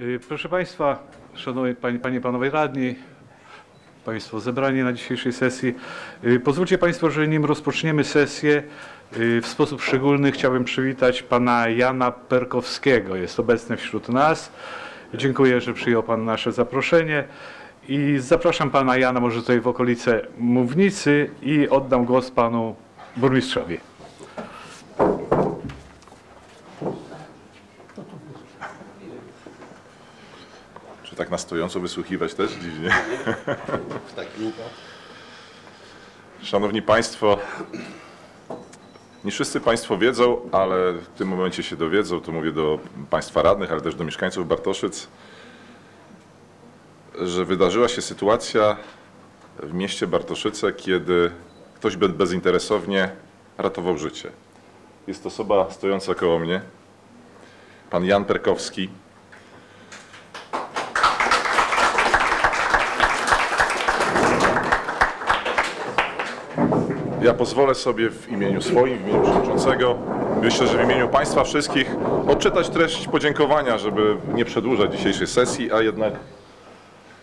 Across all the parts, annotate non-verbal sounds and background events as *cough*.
Y, Proszę Państwa, Szanowni Panie, Panie Panowie Radni, Państwo zebrani na dzisiejszej sesji. y, Pozwólcie Państwo, że nim rozpoczniemy sesję, y, w sposób szczególny chciałbym przywitać Pana Jana Perkowskiego. Jest obecny wśród nas. Dziękuję, że przyjął Pan nasze zaproszenie. I zapraszam Pana Jana może tutaj w okolice mównicy i oddam głos Panu Burmistrzowi. Na stojąco wysłuchiwać też dziwnie? Szanowni Państwo, nie wszyscy Państwo wiedzą, ale w tym momencie się dowiedzą, to mówię do Państwa radnych, ale też do mieszkańców Bartoszyc, że wydarzyła się sytuacja w mieście Bartoszyce, kiedy ktoś be- bezinteresownie ratował życie. Jest osoba stojąca koło mnie, pan Jan Perkowski, Ja pozwolę sobie w imieniu swoim, w imieniu przewodniczącego, myślę, że w imieniu Państwa wszystkich odczytać treść podziękowania, żeby nie przedłużać dzisiejszej sesji, a jednak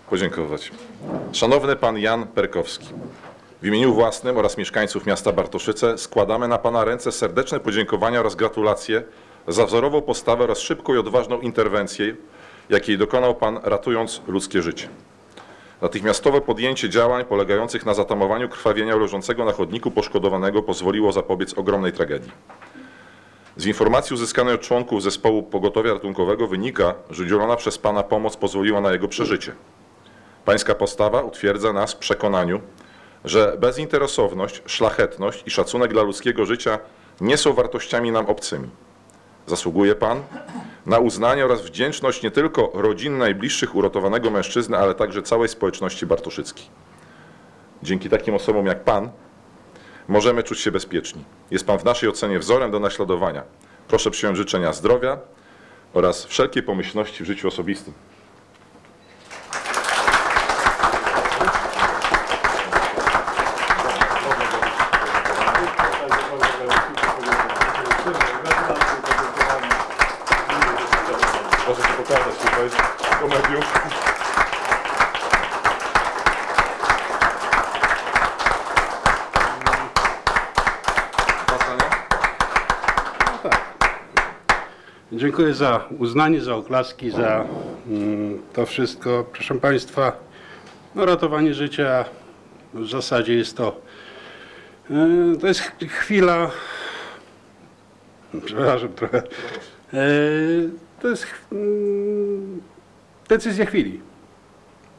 podziękować. Szanowny Pan Jan Perkowski, w imieniu własnym oraz mieszkańców miasta Bartoszyce składamy na Pana ręce serdeczne podziękowania oraz gratulacje za wzorową postawę oraz szybką i odważną interwencję, jakiej dokonał Pan ratując ludzkie życie. Natychmiastowe podjęcie działań polegających na zatamowaniu krwawienia leżącego na chodniku poszkodowanego pozwoliło zapobiec ogromnej tragedii. Z informacji uzyskanej od członków zespołu pogotowia ratunkowego wynika, że udzielona przez Pana pomoc pozwoliła na jego przeżycie. Pańska postawa utwierdza nas w przekonaniu, że bezinteresowność, szlachetność i szacunek dla ludzkiego życia nie są wartościami nam obcymi. Zasługuje Pan na uznanie oraz wdzięczność nie tylko rodzin najbliższych uratowanego mężczyzny, ale także całej społeczności bartoszyckiej. Dzięki takim osobom jak Pan możemy czuć się bezpieczni. Jest Pan w naszej ocenie wzorem do naśladowania. Proszę przyjąć życzenia zdrowia oraz wszelkiej pomyślności w życiu osobistym. Proszę się pokazać tutaj do mediów. Dziękuję za uznanie, za oklaski, za mm, to wszystko. Proszę Państwa, no, ratowanie życia w zasadzie jest to, e, to jest ch- chwila, przepraszam trochę, E, to jest mm, decyzja chwili.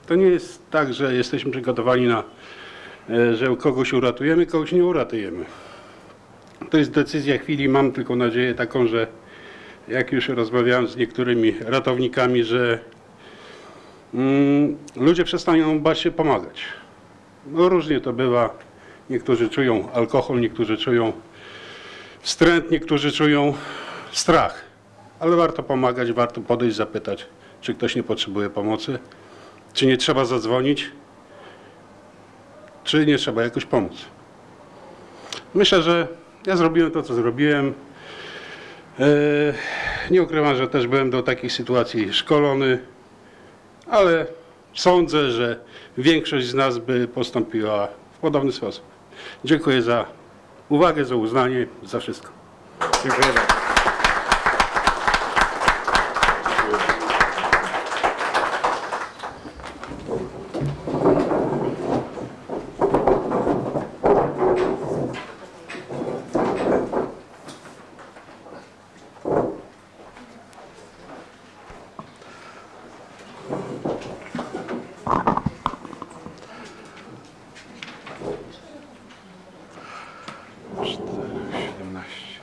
To nie jest tak, że jesteśmy przygotowani na, e, że kogoś uratujemy, kogoś nie uratujemy. To jest decyzja chwili. Mam tylko nadzieję taką, że jak już rozmawiałem z niektórymi ratownikami, że mm, ludzie przestaną bać się pomagać. No różnie to bywa. Niektórzy czują alkohol, niektórzy czują wstręt, niektórzy czują strach. Ale warto pomagać, warto podejść, zapytać, czy ktoś nie potrzebuje pomocy, czy nie trzeba zadzwonić, czy nie trzeba jakoś pomóc. Myślę, że ja zrobiłem to, co zrobiłem. E, Nie ukrywam, że też byłem do takich sytuacji szkolony, ale sądzę, że większość z nas by postąpiła w podobny sposób. Dziękuję za uwagę, za uznanie, za wszystko. Dziękuję bardzo. Cztery, siedemnaście.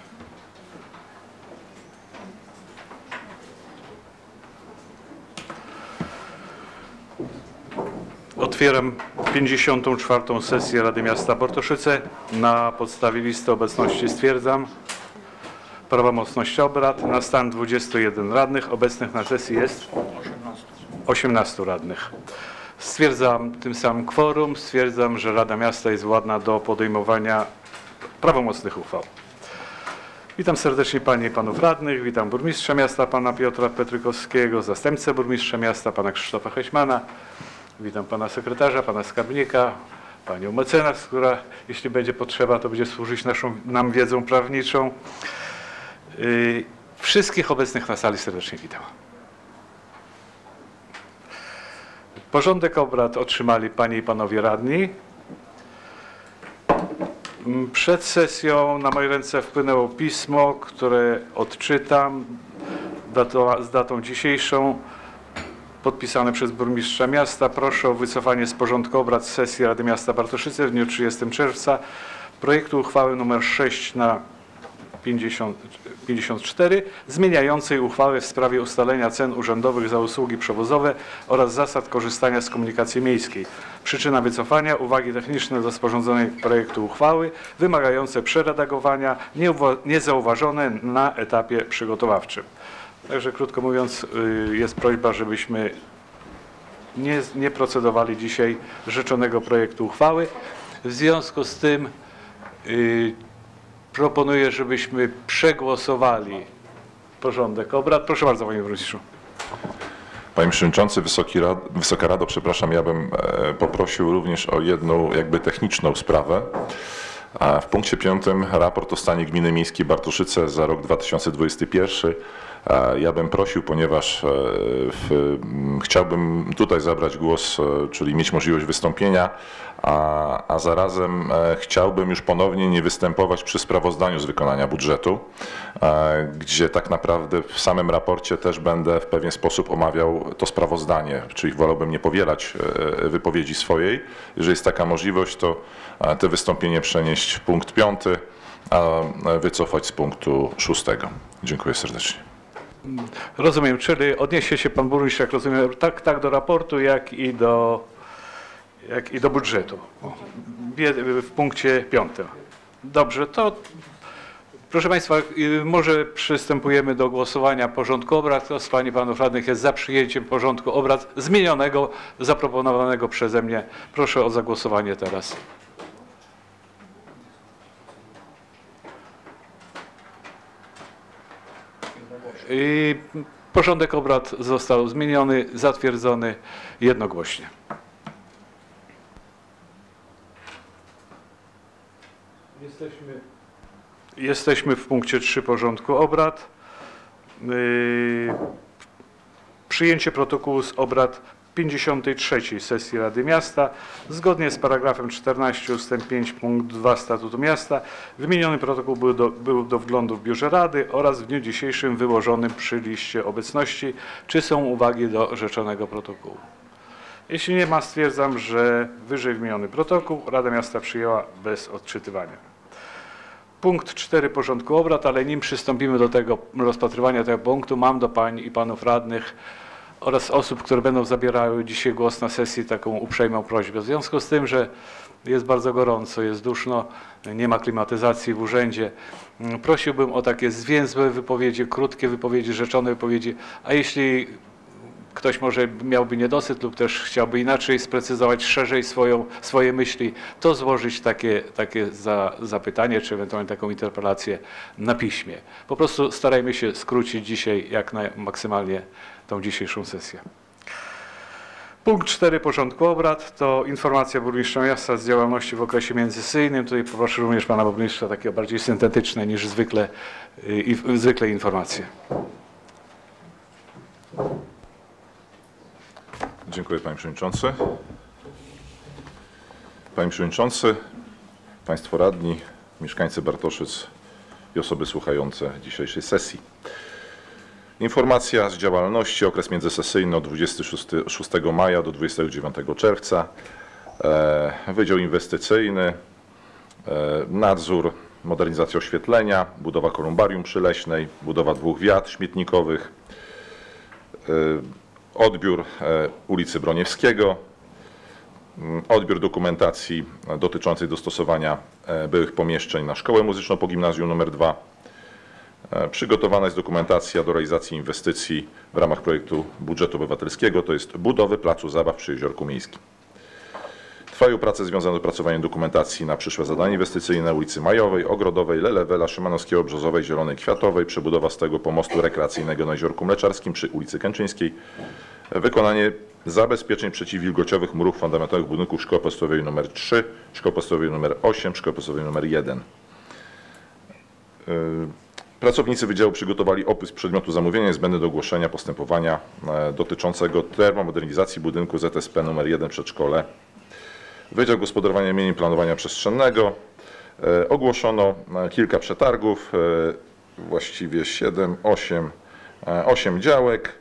Otwieram 54. sesję Rady Miasta Bartoszyce. Na podstawie listy obecności stwierdzam prawomocność obrad. Na stan 21 radnych. Obecnych na sesji jest 18 radnych. Stwierdzam tym samym kworum. Stwierdzam, że Rada Miasta jest władna do podejmowania prawomocnych uchwał. Witam serdecznie Panie i Panów Radnych, witam Burmistrza Miasta Pana Piotra Petrykowskiego, Zastępcę Burmistrza Miasta Pana Krzysztofa Heśmana, witam Pana Sekretarza, Pana Skarbnika, Panią Mecenas, która jeśli będzie potrzeba, to będzie służyć naszą, nam wiedzą prawniczą. Yy, Wszystkich obecnych na sali serdecznie witam. Porządek obrad otrzymali Panie i Panowie Radni. Mm, Przed sesją na moje ręce wpłynęło pismo, które odczytam z datą dzisiejszą, podpisane przez burmistrza miasta. Proszę o wycofanie z porządku obrad sesji Rady Miasta Bartoszyce w dniu 30 czerwca projektu uchwały nr 6 na 50, 54 zmieniającej uchwałę w sprawie ustalenia cen urzędowych za usługi przewozowe oraz zasad korzystania z komunikacji miejskiej. Przyczyna wycofania uwagi techniczne do sporządzonej projektu uchwały wymagające przeredagowania niezauważone na etapie przygotowawczym. Także krótko mówiąc y, jest prośba, żebyśmy nie, nie procedowali dzisiaj rzeczonego projektu uchwały. W związku z tym y, proponuję, żebyśmy przegłosowali porządek obrad. Proszę bardzo, panie burmistrzu. Panie Przewodniczący, Rad, Wysoka Rado, przepraszam, ja bym e, poprosił również o jedną jakby techniczną sprawę. A W punkcie piątym raport o stanie gminy miejskiej Bartoszyce za rok 2021. Ja bym prosił, ponieważ e, w, chciałbym tutaj zabrać głos, e, czyli mieć możliwość wystąpienia, a, a zarazem e, chciałbym już ponownie nie występować przy sprawozdaniu z wykonania budżetu, gdzie tak naprawdę w samym raporcie też będę w pewien sposób omawiał to sprawozdanie, czyli wolałbym nie powielać wypowiedzi swojej. Jeżeli jest taka możliwość, to te wystąpienie przenieść w punkt piąty, a wycofać z punktu szóstego. Dziękuję serdecznie. Rozumiem, czyli odniesie się pan burmistrz, jak rozumiem, tak, tak do raportu, jak i do, jak i do budżetu. Wie- W punkcie piątym. Dobrze, to proszę Państwa, y, może przystępujemy do głosowania porządku obrad. Kto z Pań i Panów Radnych jest za przyjęciem porządku obrad zmienionego, zaproponowanego przeze mnie? Proszę o zagłosowanie teraz. I porządek obrad został zmieniony, zatwierdzony jednogłośnie. Jesteśmy, jesteśmy w punkcie 3 porządku obrad. Yy, Przyjęcie protokołu z obrad 53 sesji Rady Miasta. Zgodnie z paragrafem 14 ust. 5 punkt 2 Statutu Miasta wymieniony protokół był do, był do wglądu w Biurze Rady oraz w dniu dzisiejszym wyłożonym przy liście obecności. Czy są uwagi do rzeczonego protokołu? Jeśli nie ma, stwierdzam, że wyżej wymieniony protokół Rada Miasta przyjęła bez odczytywania. Punkt 4 porządku obrad, ale nim przystąpimy do tego rozpatrywania tego punktu, mam do pań i panów radnych oraz osób, które będą zabierały dzisiaj głos na sesji taką uprzejmą prośbę. W związku z tym, że jest bardzo gorąco, jest duszno, nie ma klimatyzacji w urzędzie, mm, prosiłbym o takie zwięzłe wypowiedzi, krótkie wypowiedzi, rzeczone wypowiedzi, a jeśli ktoś może miałby niedosyt lub też chciałby inaczej sprecyzować szerzej swoją, swoje myśli, to złożyć takie, takie za, zapytanie, czy ewentualnie taką interpelację na piśmie. Po prostu starajmy się skrócić dzisiaj jak naj, maksymalnie tą dzisiejszą sesję. Punkt 4 porządku obrad to informacja burmistrza miasta z działalności w okresie międzysesyjnym. Tutaj poproszę również pana burmistrza takie bardziej syntetyczne niż zwykle, y, i, zwykle informacje. Dziękuję Panie Przewodniczący. Panie Przewodniczący, Państwo Radni, mieszkańcy Bartoszyc i osoby słuchające dzisiejszej sesji. Informacja z działalności, okres międzysesyjny od 26 6 maja do 29 czerwca. E, Wydział Inwestycyjny, e, nadzór, modernizacja oświetlenia, budowa kolumbarium przyleśnej, budowa dwóch wiat śmietnikowych, e, odbiór ulicy Broniewskiego, mm, odbiór dokumentacji dotyczącej dostosowania byłych pomieszczeń na szkołę muzyczną po gimnazjum nr 2. E, Przygotowana jest dokumentacja do realizacji inwestycji w ramach projektu budżetu obywatelskiego, to jest budowy placu zabaw przy Jeziorku Miejskim. Trwają prace związane z opracowaniem dokumentacji na przyszłe zadania inwestycyjne ulicy Majowej, Ogrodowej, Lelewela, Szymanowskiego, Brzozowej, Zielonej, Kwiatowej, przebudowa stałego pomostu rekreacyjnego na Jeziorku Mleczarskim przy ulicy Kęczyńskiej, wykonanie zabezpieczeń przeciwwilgociowych murów fundamentowych budynków szkoły podstawowej nr 3, szkoły podstawowej nr 8, szkoły podstawowej nr 1. Pracownicy Wydziału przygotowali opis przedmiotu zamówienia niezbędny do ogłoszenia postępowania e, dotyczącego termomodernizacji budynku ZSP nr 1 przedszkole. Wydział Gospodarowania Mieniem Planowania Przestrzennego. E, Ogłoszono e, kilka przetargów, właściwie 7, 8, 8 działek.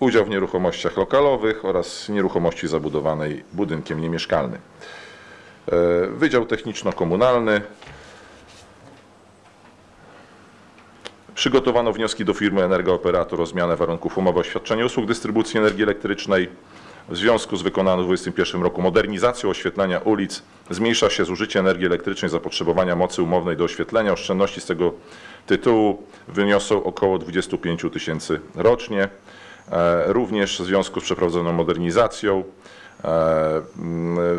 Udział w nieruchomościach lokalowych oraz nieruchomości zabudowanej budynkiem niemieszkalnym. Wydział Techniczno-Komunalny. Przygotowano wnioski do firmy Energooperator o zmianę warunków umowy o świadczenie usług dystrybucji energii elektrycznej. W związku z wykonaną w 2021 roku modernizacją oświetlenia ulic zmniejsza się zużycie energii elektrycznej zapotrzebowania mocy umownej do oświetlenia. Oszczędności z tego tytułu wyniosą około 25 tysięcy rocznie. E, Również w związku z przeprowadzoną modernizacją e,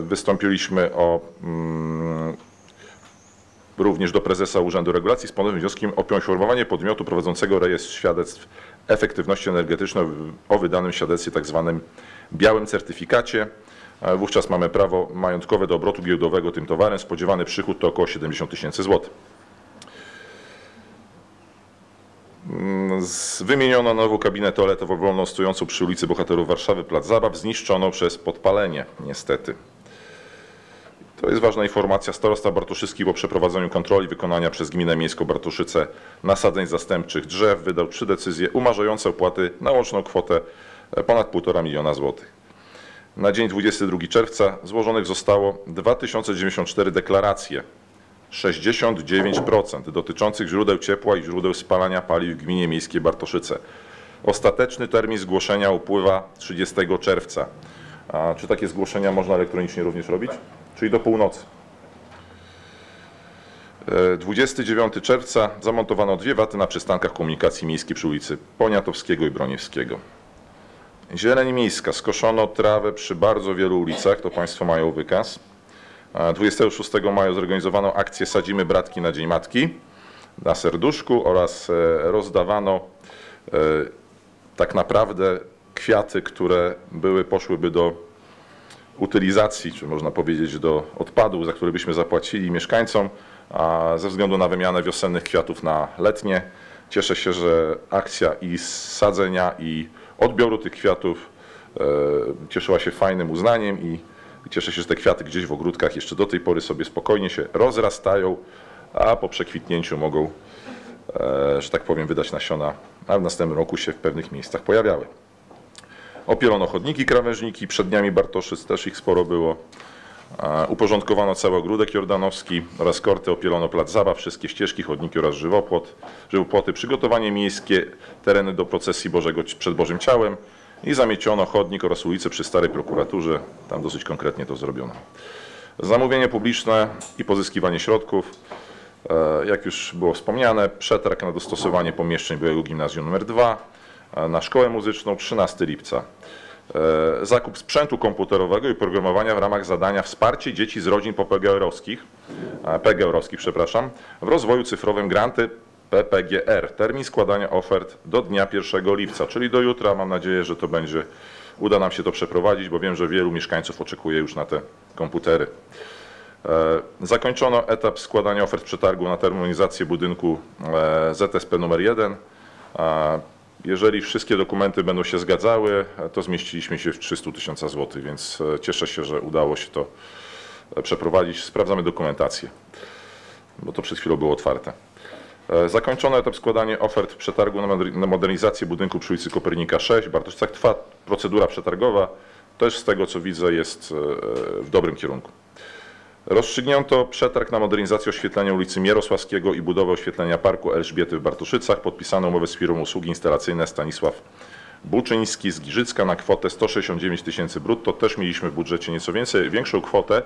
wystąpiliśmy o mm, również do prezesa Urzędu Regulacji z ponownym wnioskiem o poinformowanie podmiotu prowadzącego rejestr świadectw efektywności energetycznej o wydanym świadectwie tzw. białym certyfikacie. E, Wówczas mamy prawo majątkowe do obrotu giełdowego tym towarem. Spodziewany przychód to około 70 tysięcy złotych. Mm, Wymieniono nową kabinę toaletową wolną stojącą przy ulicy Bohaterów Warszawy, Plac Zabaw, zniszczoną przez podpalenie, niestety. To jest ważna informacja. Starosta Bartoszyski po przeprowadzeniu kontroli wykonania przez Gminę Miejską Bartoszyce nasadzeń zastępczych drzew wydał trzy decyzje umarzające opłaty na łączną kwotę e, ponad 1,5 miliona złotych. Na dzień 22 czerwca złożonych zostało 2094 deklaracje, 69% dotyczących źródeł ciepła i źródeł spalania paliw w Gminie Miejskiej Bartoszyce. Ostateczny termin zgłoszenia upływa 30 czerwca. A czy takie zgłoszenia można elektronicznie również robić? Czyli do północy. E, 29 czerwca zamontowano dwie waty na przystankach komunikacji miejskiej przy ulicy Poniatowskiego i Broniewskiego. Zieleń miejska. Skoszono trawę przy bardzo wielu ulicach, to Państwo mają wykaz. A 26 maja zorganizowano akcję Sadzimy Bratki na Dzień Matki na serduszku oraz e, rozdawano e, tak naprawdę kwiaty, które były, poszłyby do utylizacji, czy można powiedzieć do odpadów, za które byśmy zapłacili mieszkańcom, ze względu na wymianę wiosennych kwiatów na letnie. Cieszę się, że akcja i sadzenia i odbioru tych kwiatów e, cieszyła się fajnym uznaniem i cieszę się, że te kwiaty gdzieś w ogródkach jeszcze do tej pory sobie spokojnie się rozrastają, a po przekwitnięciu mogą, e, że tak powiem, wydać nasiona, a w następnym roku się w pewnych miejscach pojawiały. Opielono chodniki, krawężniki, przed dniami Bartoszyc też ich sporo było. Uporządkowano cały ogródek jordanowski oraz korty, opielono plac zabaw, wszystkie ścieżki, chodniki oraz żywopłot, żywopłoty, przygotowanie miejskie, tereny do procesji Bożego przed Bożym Ciałem i zamieciono chodnik oraz ulice przy Starej Prokuraturze, tam dosyć konkretnie to zrobiono. Zamówienie publiczne i pozyskiwanie środków. E, Jak już było wspomniane, przetarg na dostosowanie pomieszczeń byłego gimnazjum nr 2 e, na szkołę muzyczną 13 lipca. E, Zakup sprzętu komputerowego i programowania w ramach zadania Wsparcie dzieci z rodzin popegeerowskich, e, PGR-owskich, przepraszam, w rozwoju cyfrowym granty PPGR. Termin składania ofert do dnia 1 lipca, czyli do jutra. Mam nadzieję, że to będzie, uda nam się to przeprowadzić, bo wiem, że wielu mieszkańców oczekuje już na te komputery. E, Zakończono etap składania ofert przetargu na termomizację budynku ZSP nr 1. Jeżeli wszystkie dokumenty będą się zgadzały, to zmieściliśmy się w 300 tysiąca złotych, więc e, cieszę się, że udało się to e, przeprowadzić. Sprawdzamy dokumentację, bo to przed chwilą było otwarte. E, Zakończono etap składania ofert przetargu na moder- na modernizację budynku przy ulicy Kopernika 6. Bartoszcach trwa procedura przetargowa. Też z tego co widzę jest w dobrym kierunku. Rozstrzygnięto przetarg na modernizację oświetlenia ulicy Mierosławskiego i budowę oświetlenia Parku Elżbiety w Bartoszycach. Podpisano umowę z firmą usługi instalacyjne Stanisław Buczyński z Giżycka na kwotę 169 tysięcy brutto. Też mieliśmy w budżecie nieco więcej, większą kwotę,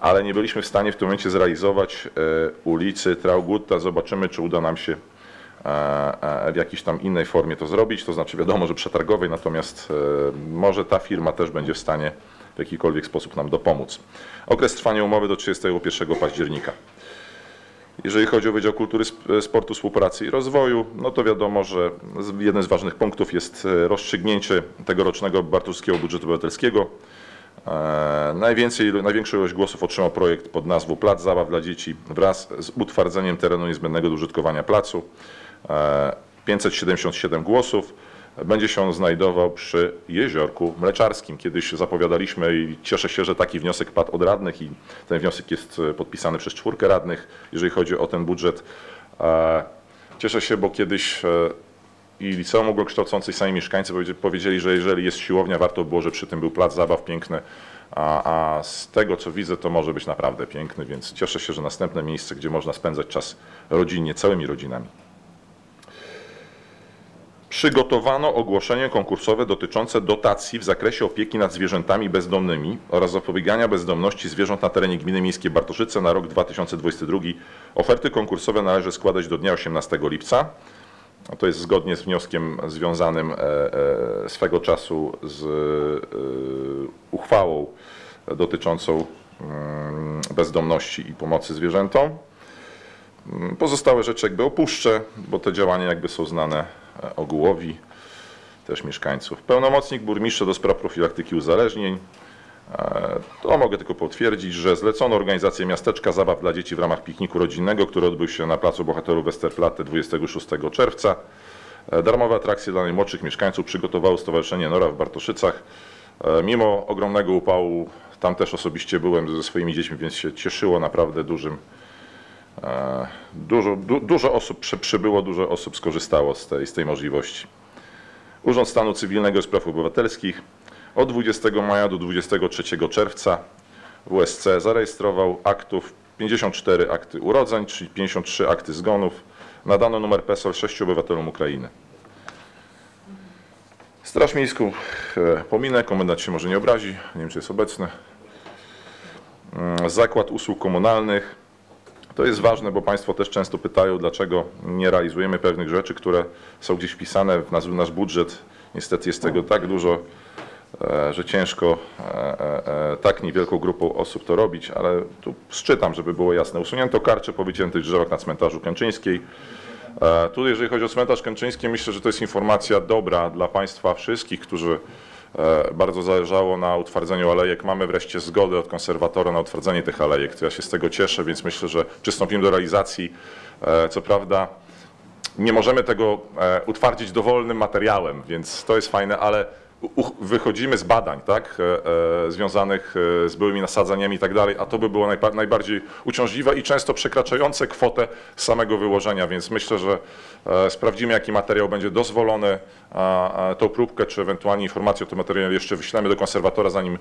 ale nie byliśmy w stanie w tym momencie zrealizować e, ulicy Traugutta. Zobaczymy, czy uda nam się e, e, w jakiejś tam innej formie to zrobić, to znaczy wiadomo, że przetargowej, natomiast może ta firma też będzie w stanie w jakikolwiek sposób nam dopomóc. Okres trwania umowy do 31 października. Jeżeli chodzi o Wydział Kultury, Sp- Sportu, Współpracy i Rozwoju, no to wiadomo, że jeden z ważnych punktów jest e, rozstrzygnięcie tegorocznego bartuskiego budżetu obywatelskiego. E, Najwięcej, największą ilość głosów otrzymał projekt pod nazwą Plac Zabaw dla Dzieci wraz z utwardzeniem terenu niezbędnego do użytkowania placu. E, 577 głosów. Będzie się on znajdował przy jeziorku mleczarskim. Kiedyś zapowiadaliśmy i cieszę się, że taki wniosek padł od radnych i ten wniosek jest e, podpisany przez czwórkę radnych, jeżeli chodzi o ten budżet. E, Cieszę się, bo kiedyś e, i liceum ogólnokształcące i sami mieszkańcy powiedzie- powiedzieli, że jeżeli jest siłownia, warto było, że przy tym był plac zabaw piękny, a, a z tego co widzę, to może być naprawdę piękny, więc cieszę się, że następne miejsce, gdzie można spędzać czas rodzinnie, całymi rodzinami. Przygotowano ogłoszenie konkursowe dotyczące dotacji w zakresie opieki nad zwierzętami bezdomnymi oraz zapobiegania bezdomności zwierząt na terenie gminy miejskiej Bartoszyce na rok 2022. Oferty konkursowe należy składać do dnia 18 lipca. To jest zgodnie z wnioskiem związanym e, e, swego czasu z e, uchwałą dotyczącą mm, bezdomności i pomocy zwierzętom. Mm, Pozostałe rzeczy jakby opuszczę, bo te działania jakby są znane ogółowi też mieszkańców. Pełnomocnik burmistrza do spraw profilaktyki uzależnień. E, To mogę tylko potwierdzić, że zlecono organizację miasteczka zabaw dla dzieci w ramach pikniku rodzinnego, który odbył się na placu Bohaterów Westerplatte 26 czerwca. E, Darmowe atrakcje dla najmłodszych mieszkańców przygotowało Stowarzyszenie Nora w Bartoszycach. E, Mimo ogromnego upału, tam też osobiście byłem ze swoimi dziećmi, więc się cieszyło naprawdę dużym Dużo, du, dużo osób przy, przybyło, dużo osób skorzystało z tej, z tej możliwości. Urząd Stanu Cywilnego i Spraw Obywatelskich od 20 maja do 23 czerwca WSC zarejestrował aktów 54 akty urodzeń, czyli 53 akty zgonów. Nadano numer PESEL 6 obywatelom Ukrainy. Straż Miejską e, pominę, komendant się może nie obrazi, nie wiem czy jest obecny. Mm, Zakład Usług Komunalnych. To jest ważne, bo Państwo też często pytają, dlaczego nie realizujemy pewnych rzeczy, które są gdzieś wpisane w nasz, nasz budżet. Niestety jest tego tak dużo, e, że ciężko e, e, tak niewielką grupą osób to robić, ale tu szczytam, żeby było jasne. Usunięto karcze po wyciętych drzewach na cmentarzu Kęczyńskiej. Tu, jeżeli chodzi o cmentarz Kęczyński, myślę, że to jest informacja dobra dla Państwa wszystkich, którzy bardzo zależało na utwardzeniu alejek. Mamy wreszcie zgodę od konserwatora na utwardzenie tych alejek. Ja się z tego cieszę, więc myślę, że przystąpimy do realizacji. E, Co prawda nie możemy tego e, utwardzić dowolnym materiałem, więc to jest fajne, ale wychodzimy z badań, tak, e, e, związanych e, z byłymi nasadzeniami i tak dalej, a to by było najba- najbardziej uciążliwe i często przekraczające kwotę samego wyłożenia, więc myślę, że sprawdzimy, jaki materiał będzie dozwolony, tą próbkę, czy ewentualnie informację o tym materiale jeszcze wyślemy do konserwatora, zanim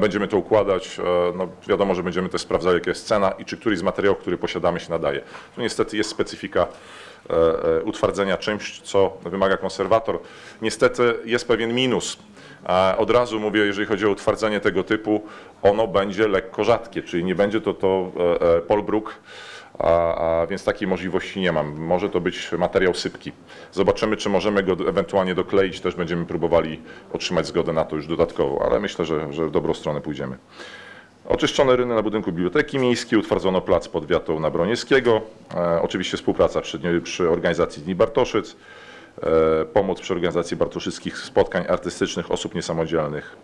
będziemy to układać. No, wiadomo, że będziemy też sprawdzali, jaka jest cena i czy któryś z materiałów, który posiadamy się nadaje. Tu niestety jest specyfika utwardzenia czymś, co wymaga konserwator. Niestety jest pewien minus. E, Od razu mówię, jeżeli chodzi o utwardzenie tego typu, ono będzie lekko rzadkie, czyli nie będzie to to e, e, polbruk, a, a więc takiej możliwości nie mam. Może to być materiał sypki. Zobaczymy, czy możemy go ewentualnie dokleić. Też będziemy próbowali otrzymać zgodę na to już dodatkowo, ale myślę, że, że w dobrą stronę pójdziemy. Oczyszczone ryny na budynku Biblioteki Miejskiej, utwardzono plac pod wiatą na Broniewskiego. E, oczywiście współpraca przy, przy organizacji Dni Bartoszyc. E, pomoc przy organizacji bartoszyckich spotkań artystycznych osób niesamodzielnych.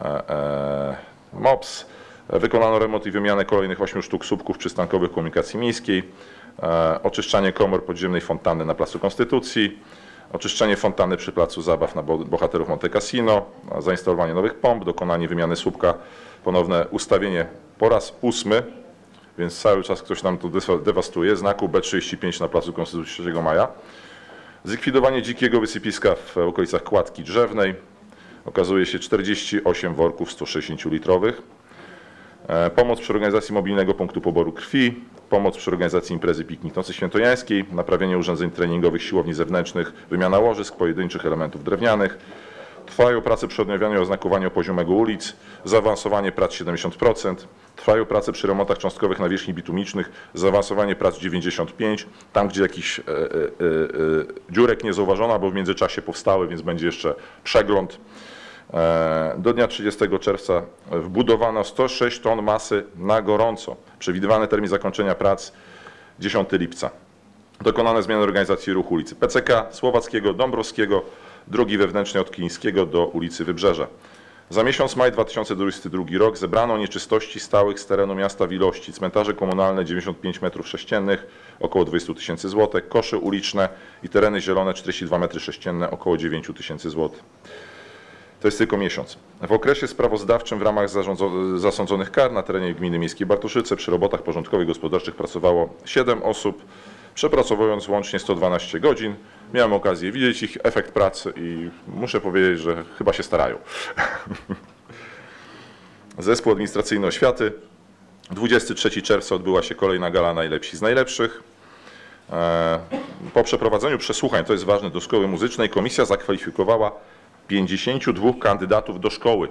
E, e, MOPS. Wykonano remont i wymianę kolejnych 8 sztuk słupków przystankowych komunikacji miejskiej. E, oczyszczanie komor podziemnej fontanny na Placu Konstytucji. Oczyszczenie fontanny przy placu zabaw na Bo- Bohaterów Monte Cassino, zainstalowanie nowych pomp, dokonanie wymiany słupka, ponowne ustawienie po raz ósmy, więc cały czas ktoś nam to dewastuje, znaku B35 na placu Konstytucji 3 maja. Zlikwidowanie dzikiego wysypiska w okolicach kładki drzewnej. Okazuje się 48 worków 160 litrowych. E, Pomoc przy organizacji mobilnego punktu poboru krwi, pomoc przy organizacji imprezy Piknik Nocy Świętojańskiej, naprawienie urządzeń treningowych siłowni zewnętrznych, wymiana łożysk, pojedynczych elementów drewnianych. Trwają prace przy odnawianiu i oznakowaniu poziomego ulic, zaawansowanie prac 70%. Trwają prace przy remontach cząstkowych nawierzchni bitumicznych, zaawansowanie prac 95%. Tam, gdzie jakiś e, e, e, dziurek nie zauważono, bo w międzyczasie powstały, więc będzie jeszcze przegląd. E, Do dnia 30 czerwca wbudowano 106 ton masy na gorąco. Przewidywany termin zakończenia prac 10 lipca. Dokonane zmiany organizacji ruchu ulicy PCK, Słowackiego, Dąbrowskiego, drogi wewnętrznej od Kińskiego do ulicy Wybrzeża. Za miesiąc maj 2022 rok zebrano nieczystości stałych z terenu miasta w ilości cmentarze komunalne 95 m3, około 20 tysięcy złotych, kosze uliczne i tereny zielone 42 m3, około 9 tysięcy złotych. To jest tylko miesiąc. W okresie sprawozdawczym w ramach zasądzonych kar na terenie gminy miejskiej Bartoszyce przy robotach porządkowych gospodarczych pracowało 7 osób, przepracowując łącznie 112 godzin. Miałem okazję widzieć ich efekt pracy i muszę powiedzieć, że chyba się starają. *laughs* Zespół Administracyjny Oświaty. 23 czerwca odbyła się kolejna gala Najlepsi z Najlepszych. E, Po przeprowadzeniu przesłuchań, to jest ważne, do szkoły muzycznej, komisja zakwalifikowała 52 kandydatów do szkoły.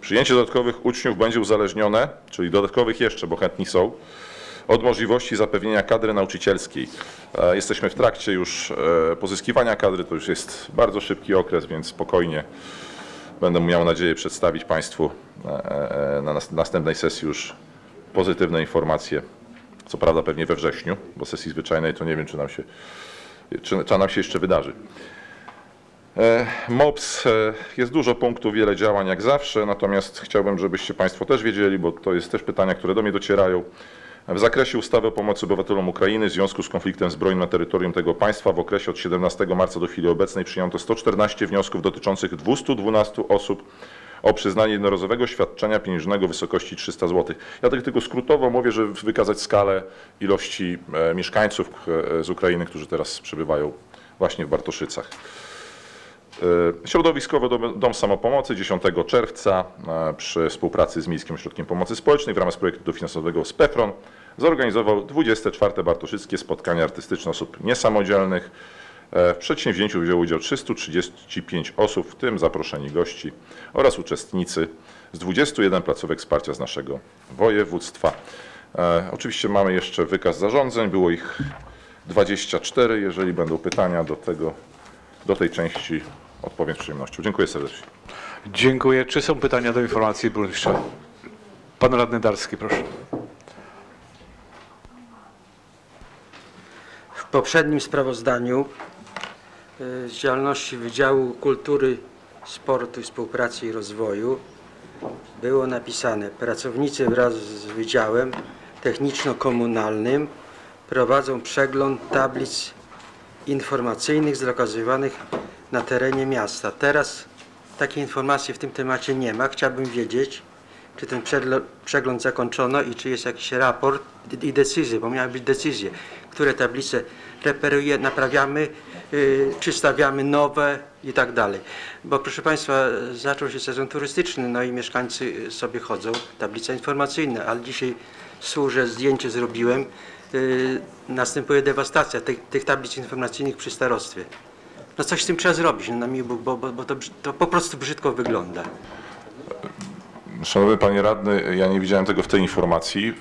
Przyjęcie dodatkowych uczniów będzie uzależnione, czyli dodatkowych jeszcze, bo chętni są, od możliwości zapewnienia kadry nauczycielskiej. E, Jesteśmy w trakcie już e, pozyskiwania kadry, to już jest bardzo szybki okres, więc spokojnie będę miał nadzieję przedstawić Państwu e, na nas- następnej sesji już pozytywne informacje. Co prawda pewnie we wrześniu, bo sesji zwyczajnej to nie wiem, czy nam się, czy, czy nam się jeszcze wydarzy. MOPS jest dużo punktów, wiele działań jak zawsze, natomiast chciałbym, żebyście Państwo też wiedzieli, bo to jest też pytania, które do mnie docierają. W zakresie ustawy o pomocy obywatelom Ukrainy w związku z konfliktem zbrojnym na terytorium tego państwa w okresie od 17 marca do chwili obecnej przyjęto 114 wniosków dotyczących 212 osób o przyznanie jednorazowego świadczenia pieniężnego w wysokości 300 zł. Ja tak tylko skrótowo mówię, żeby wykazać skalę ilości e, mieszkańców e, z Ukrainy, którzy teraz przebywają właśnie w Bartoszycach. E, Środowiskowy Dom, Samopomocy 10 czerwca e, przy współpracy z Miejskim Ośrodkiem Pomocy Społecznej w ramach projektu dofinansowego PEFRON zorganizował 24. Bartoszyckie spotkanie artystyczne osób niesamodzielnych. E, W przedsięwzięciu wzięło udział 335 osób, w tym zaproszeni gości oraz uczestnicy z 21 placówek wsparcia z naszego województwa. Oczywiście mamy jeszcze wykaz zarządzeń, było ich 24. Jeżeli będą pytania do tego, do tej części odpowiem z przyjemnością. Dziękuję serdecznie. Dziękuję. Czy są pytania do informacji burmistrza? Pan radny Darski, proszę. W poprzednim sprawozdaniu y, z działalności Wydziału Kultury, Sportu, Współpracy i Rozwoju było napisane pracownicy wraz z Wydziałem Techniczno-Komunalnym prowadzą przegląd tablic informacyjnych zlokalizowanych na terenie miasta. Teraz takiej informacji w tym temacie nie ma. Chciałbym wiedzieć, czy ten przegl- przegląd zakończono i czy jest jakiś raport i- decyzje, bo miały być decyzje, które tablice reperuje, naprawiamy, czy stawiamy nowe i tak dalej. Bo proszę Państwa, zaczął się sezon turystyczny, no i mieszkańcy sobie chodzą, tablice informacyjne, ale dzisiaj służę, zdjęcie zrobiłem, yy, następuje dewastacja tych, tych tablic informacyjnych przy starostwie. No coś z tym trzeba zrobić, no na miły Bóg, bo, bo, bo to, to po prostu brzydko wygląda. Szanowny Panie Radny, ja nie widziałem tego w tej informacji, yy,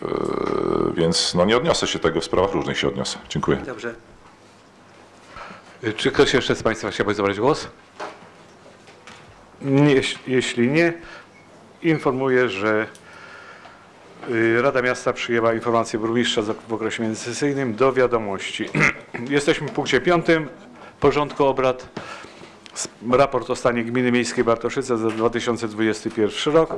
więc no nie odniosę się tego, w sprawach różnych się odniosę. Dziękuję. Dobrze. Y, Czy ktoś jeszcze z Państwa chciałby zabrać głos? Nie, jeś- jeśli nie, informuję, że y, Rada Miasta przyjęła informację burmistrza za- w okresie międzysesyjnym do wiadomości. *clears throat* Jesteśmy w punkcie piątym porządku obrad. Raport o stanie Gminy Miejskiej Bartoszyce za 2021 rok.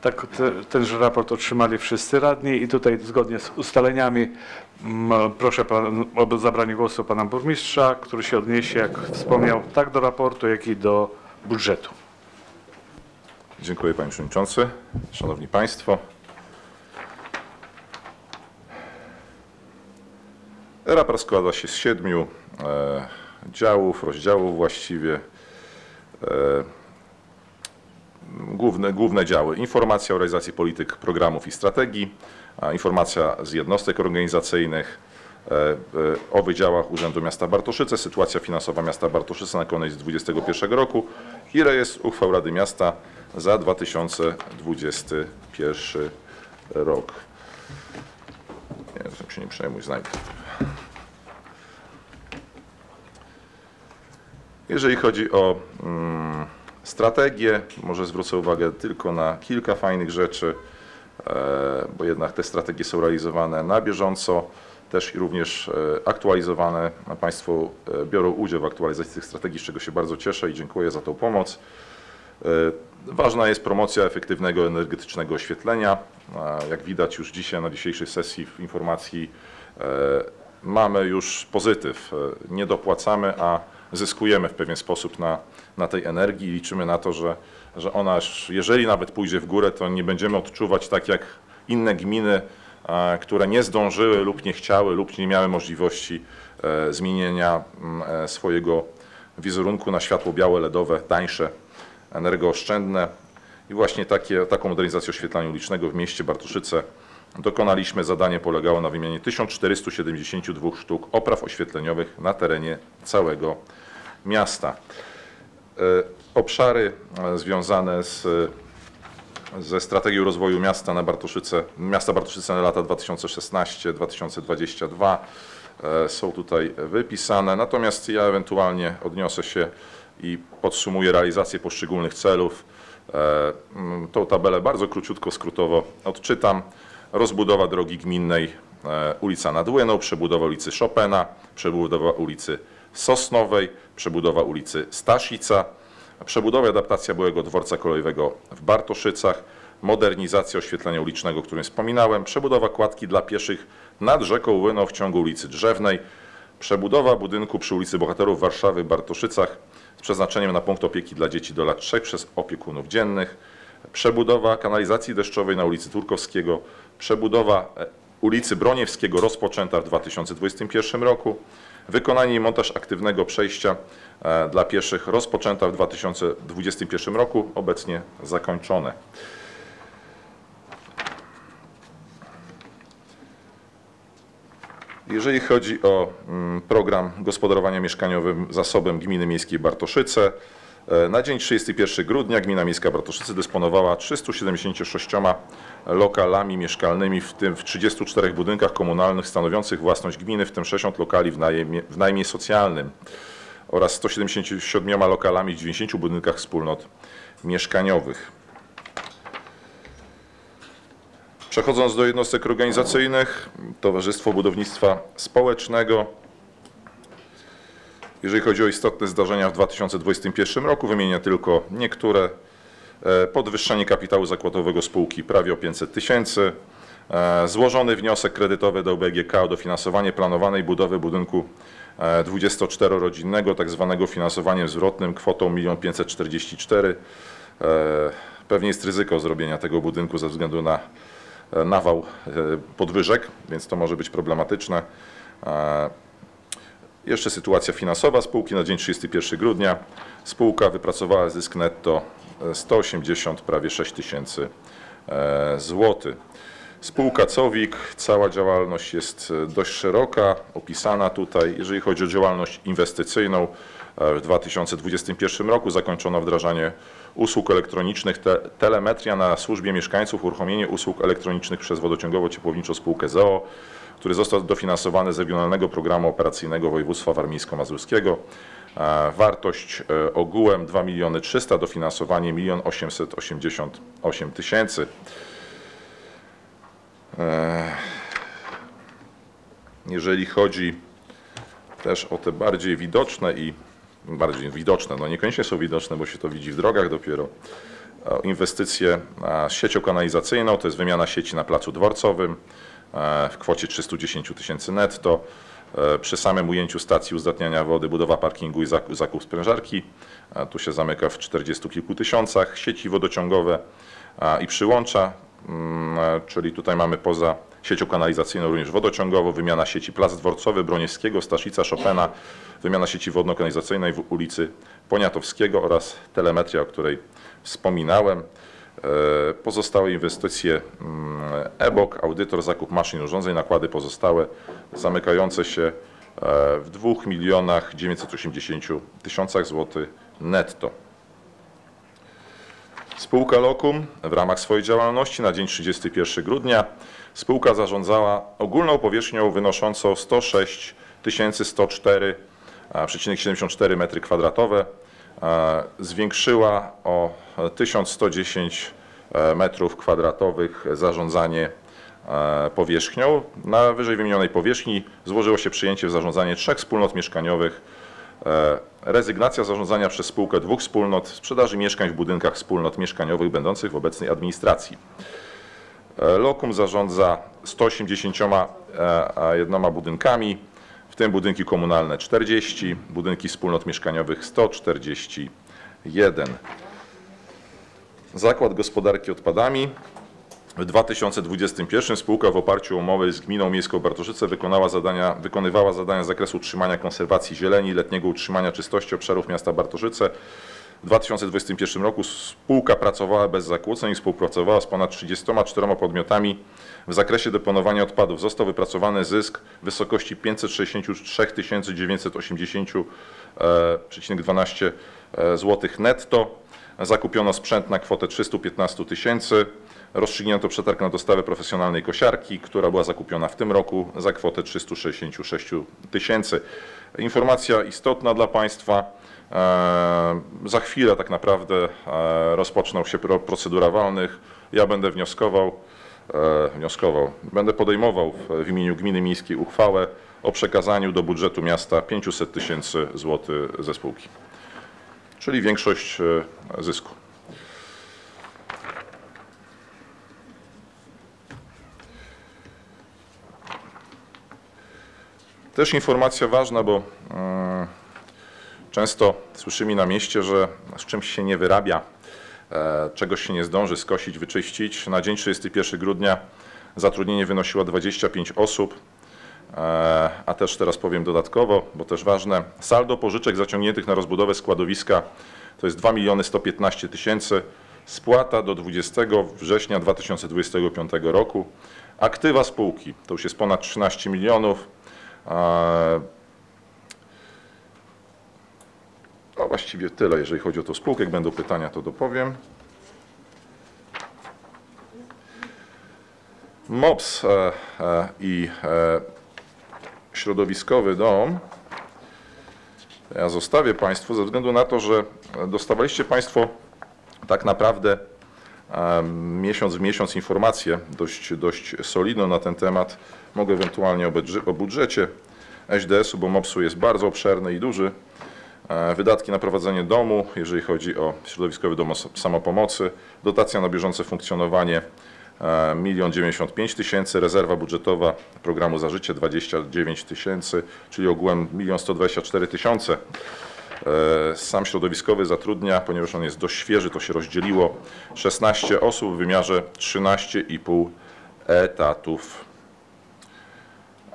Tak, te, tenże raport otrzymali wszyscy radni i tutaj zgodnie z ustaleniami mm, proszę pan, o zabranie głosu pana burmistrza, który się odniesie, jak wspomniał, tak do raportu, jak i do budżetu. Dziękuję Panie Przewodniczący. Szanowni Państwo. Raport składa się z siedmiu e, działów, rozdziałów właściwie. E, główne, główne działy. Informacja o realizacji polityk, programów i strategii, informacja z jednostek organizacyjnych, e, e, o wydziałach Urzędu Miasta Bartoszyce, sytuacja finansowa miasta Bartoszyce na koniec 2021 roku i rejestr uchwał Rady Miasta za 2021 rok. Nie, tym się nie przejmuj, znajdę. Jeżeli chodzi o mm, strategię. Może zwrócę uwagę tylko na kilka fajnych rzeczy, e, bo jednak te strategie są realizowane na bieżąco, też i również e, aktualizowane. Państwo e, biorą udział w aktualizacji tych strategii, z czego się bardzo cieszę i dziękuję za tą pomoc. Ważna jest promocja efektywnego energetycznego oświetlenia. Jak widać już dzisiaj na dzisiejszej sesji w informacji mamy już pozytyw. Nie dopłacamy, a zyskujemy w pewien sposób na, na tej energii i liczymy na to, że, że ona, jeżeli nawet pójdzie w górę, to nie będziemy odczuwać tak jak inne gminy, e, które nie zdążyły lub nie chciały lub nie miały możliwości e, zmienienia mm, e, swojego wizerunku na światło białe, LEDowe, tańsze energooszczędne i właśnie takie, taką modernizację oświetlania ulicznego w mieście Bartoszyce dokonaliśmy. Zadanie polegało na wymianie 1472 sztuk opraw oświetleniowych na terenie całego miasta. E, Obszary e, związane z, ze strategią rozwoju miasta na Bartoszyce, miasta Bartoszyce na lata 2016-2022 e, są tutaj wypisane. Natomiast ja ewentualnie odniosę się i podsumuję realizację poszczególnych celów. E, Tą tabelę bardzo króciutko, skrótowo odczytam. Rozbudowa drogi gminnej e, ulica Nadłyną, przebudowa ulicy Chopina, przebudowa ulicy Sosnowej, przebudowa ulicy Staszica, przebudowa i adaptacja byłego dworca kolejowego w Bartoszycach, modernizacja oświetlenia ulicznego, o którym wspominałem, przebudowa kładki dla pieszych nad rzeką Łyną w ciągu ulicy Drzewnej, przebudowa budynku przy ulicy Bohaterów Warszawy w Bartoszycach z przeznaczeniem na punkt opieki dla dzieci do lat 3 przez opiekunów dziennych, przebudowa kanalizacji deszczowej na ulicy Turkowskiego, przebudowa e, ulicy Broniewskiego rozpoczęta w 2021 roku, wykonanie i montaż aktywnego przejścia e, dla pieszych rozpoczęta w 2021 roku, obecnie zakończone. Jeżeli chodzi o mm, program gospodarowania mieszkaniowym zasobem Gminy Miejskiej Bartoszyce, e, na dzień 31 grudnia Gmina Miejska Bartoszyce dysponowała 376 lokalami mieszkalnymi, w tym w 34 budynkach komunalnych stanowiących własność gminy, w tym 60 lokali w najmie, w najmie socjalnym oraz 177 lokalami w 90 budynkach wspólnot mieszkaniowych. Przechodząc do jednostek organizacyjnych, Towarzystwo Budownictwa Społecznego. Jeżeli chodzi o istotne zdarzenia w 2021 roku, wymienię tylko niektóre. E, Podwyższenie kapitału zakładowego spółki prawie o 500 tysięcy. E, Złożony wniosek kredytowy do BGK o dofinansowanie planowanej budowy budynku e, 24-rodzinnego, tak zwanego finansowaniem zwrotnym kwotą 1 544 000. E, Pewnie jest ryzyko zrobienia tego budynku ze względu na e, nawał e, podwyżek, więc to może być problematyczne. E, Jeszcze sytuacja finansowa spółki na dzień 31 grudnia. Spółka wypracowała zysk netto e, 180 prawie 6 tysięcy e, złotych. Spółka Cowik, cała działalność jest e, dość szeroka, opisana tutaj. Jeżeli chodzi o działalność inwestycyjną, e, w 2021 roku zakończono wdrażanie usług elektronicznych, te, telemetria na służbie mieszkańców, uruchomienie usług elektronicznych przez wodociągowo-ciepłowniczą spółkę ZOO, który został dofinansowany z Regionalnego Programu Operacyjnego Województwa Warmińsko-Mazurskiego. Wartość e, ogółem 2 miliony 300, dofinansowanie 1 888 tysięcy. E, Jeżeli chodzi też o te bardziej widoczne i bardziej widoczne, no niekoniecznie są widoczne, bo się to widzi w drogach dopiero, inwestycje z siecią kanalizacyjną, to jest wymiana sieci na placu dworcowym e, w kwocie 310 tysięcy netto. E, Przy samym ujęciu stacji uzdatniania wody, budowa parkingu i zakup, sprężarki, e, tu się zamyka w 40 kilku tysiącach, sieci wodociągowe i przyłącza, mm, e, czyli tutaj mamy poza siecią kanalizacyjną również wodociągową, wymiana sieci Plac Dworcowy, Broniewskiego, Staszica, Chopina, wymiana sieci wodno-kanalizacyjnej w ulicy Poniatowskiego oraz telemetria, o której wspominałem. E, Pozostałe inwestycje mm, EBOK, audytor, zakup maszyn i urządzeń, nakłady pozostałe zamykające się e, w 2 milionach 980 tysiącach złotych netto. Spółka Lokum w ramach swojej działalności na dzień 31 grudnia spółka zarządzała ogólną powierzchnią wynoszącą 106 104,74 m2 e, zwiększyła o 1110 e, metrów kwadratowych zarządzanie e, powierzchnią. Na wyżej wymienionej powierzchni złożyło się przyjęcie w zarządzanie trzech wspólnot mieszkaniowych, e, rezygnacja zarządzania przez spółkę dwóch wspólnot, sprzedaży mieszkań w budynkach wspólnot mieszkaniowych będących w obecnej administracji. Lokum zarządza 181 budynkami, w tym budynki komunalne 40, budynki wspólnot mieszkaniowych 141. Zakład Gospodarki Odpadami. W 2021 spółka w oparciu o umowę z Gminą Miejską Bartoszyce wykonała zadania, wykonywała zadania z zakresu utrzymania konserwacji zieleni, letniego utrzymania czystości obszarów miasta Bartoszyce. W 2021 roku spółka pracowała bez zakłóceń i współpracowała z ponad 34 podmiotami w zakresie deponowania odpadów. Został wypracowany zysk w wysokości 563 980,12 zł netto. Zakupiono sprzęt na kwotę 315 tysięcy. Rozstrzygnięto przetarg na dostawę profesjonalnej kosiarki, która była zakupiona w tym roku za kwotę 366 tysięcy. Informacja istotna dla Państwa. E, Za chwilę tak naprawdę e, rozpoczną się pro- procedura walnych. Ja będę wnioskował, e, wnioskował, będę podejmował w imieniu Gminy Miejskiej uchwałę o przekazaniu do budżetu miasta 500 tysięcy złotych ze spółki, czyli większość e, zysku. Też informacja ważna, bo mm, często słyszymy na mieście, że z czymś się nie wyrabia, e, czegoś się nie zdąży skosić, wyczyścić. Na dzień 31 grudnia zatrudnienie wynosiło 25 osób, e, a też teraz powiem dodatkowo, bo też ważne, saldo pożyczek zaciągniętych na rozbudowę składowiska to jest 2 miliony 115 tysięcy, spłata do 20 września 2025 roku. Aktywa spółki to już jest ponad 13 milionów. E, No właściwie tyle, jeżeli chodzi o tą spółkę. Jak będą pytania, to dopowiem. MOPS e, e, i e, środowiskowy dom ja zostawię Państwu ze względu na to, że dostawaliście Państwo tak naprawdę miesiąc w miesiąc informacje dość, dość solidną na ten temat. Mogę ewentualnie o, budże- o budżecie ŚDS-u, bo MOPS-u jest bardzo obszerny i duży. E, Wydatki na prowadzenie domu, jeżeli chodzi o środowiskowy dom samopomocy, dotacja na bieżące funkcjonowanie 1 95 tysięcy, rezerwa budżetowa programu Za Życie 29 tysięcy, czyli ogółem 1 124 tysiące. E, Sam środowiskowy zatrudnia, ponieważ on jest dość świeży, to się rozdzieliło 16 osób w wymiarze 13,5 etatów.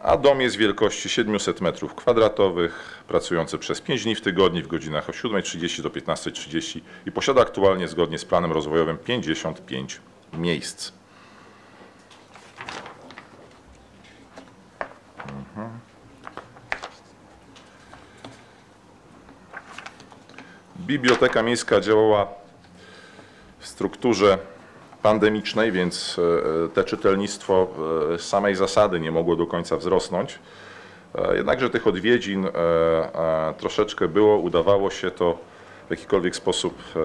A dom jest wielkości 700 m2, pracujący przez 5 dni w tygodniu w godzinach od 7.30 do 15.30 i posiada aktualnie zgodnie z planem rozwojowym 55 miejsc. Mhm. Biblioteka Miejska działała w strukturze pandemicznej, więc e, te czytelnictwo e, samej zasady nie mogło do końca wzrosnąć. E, Jednakże tych odwiedzin e, e, troszeczkę było, udawało się to w jakikolwiek sposób e,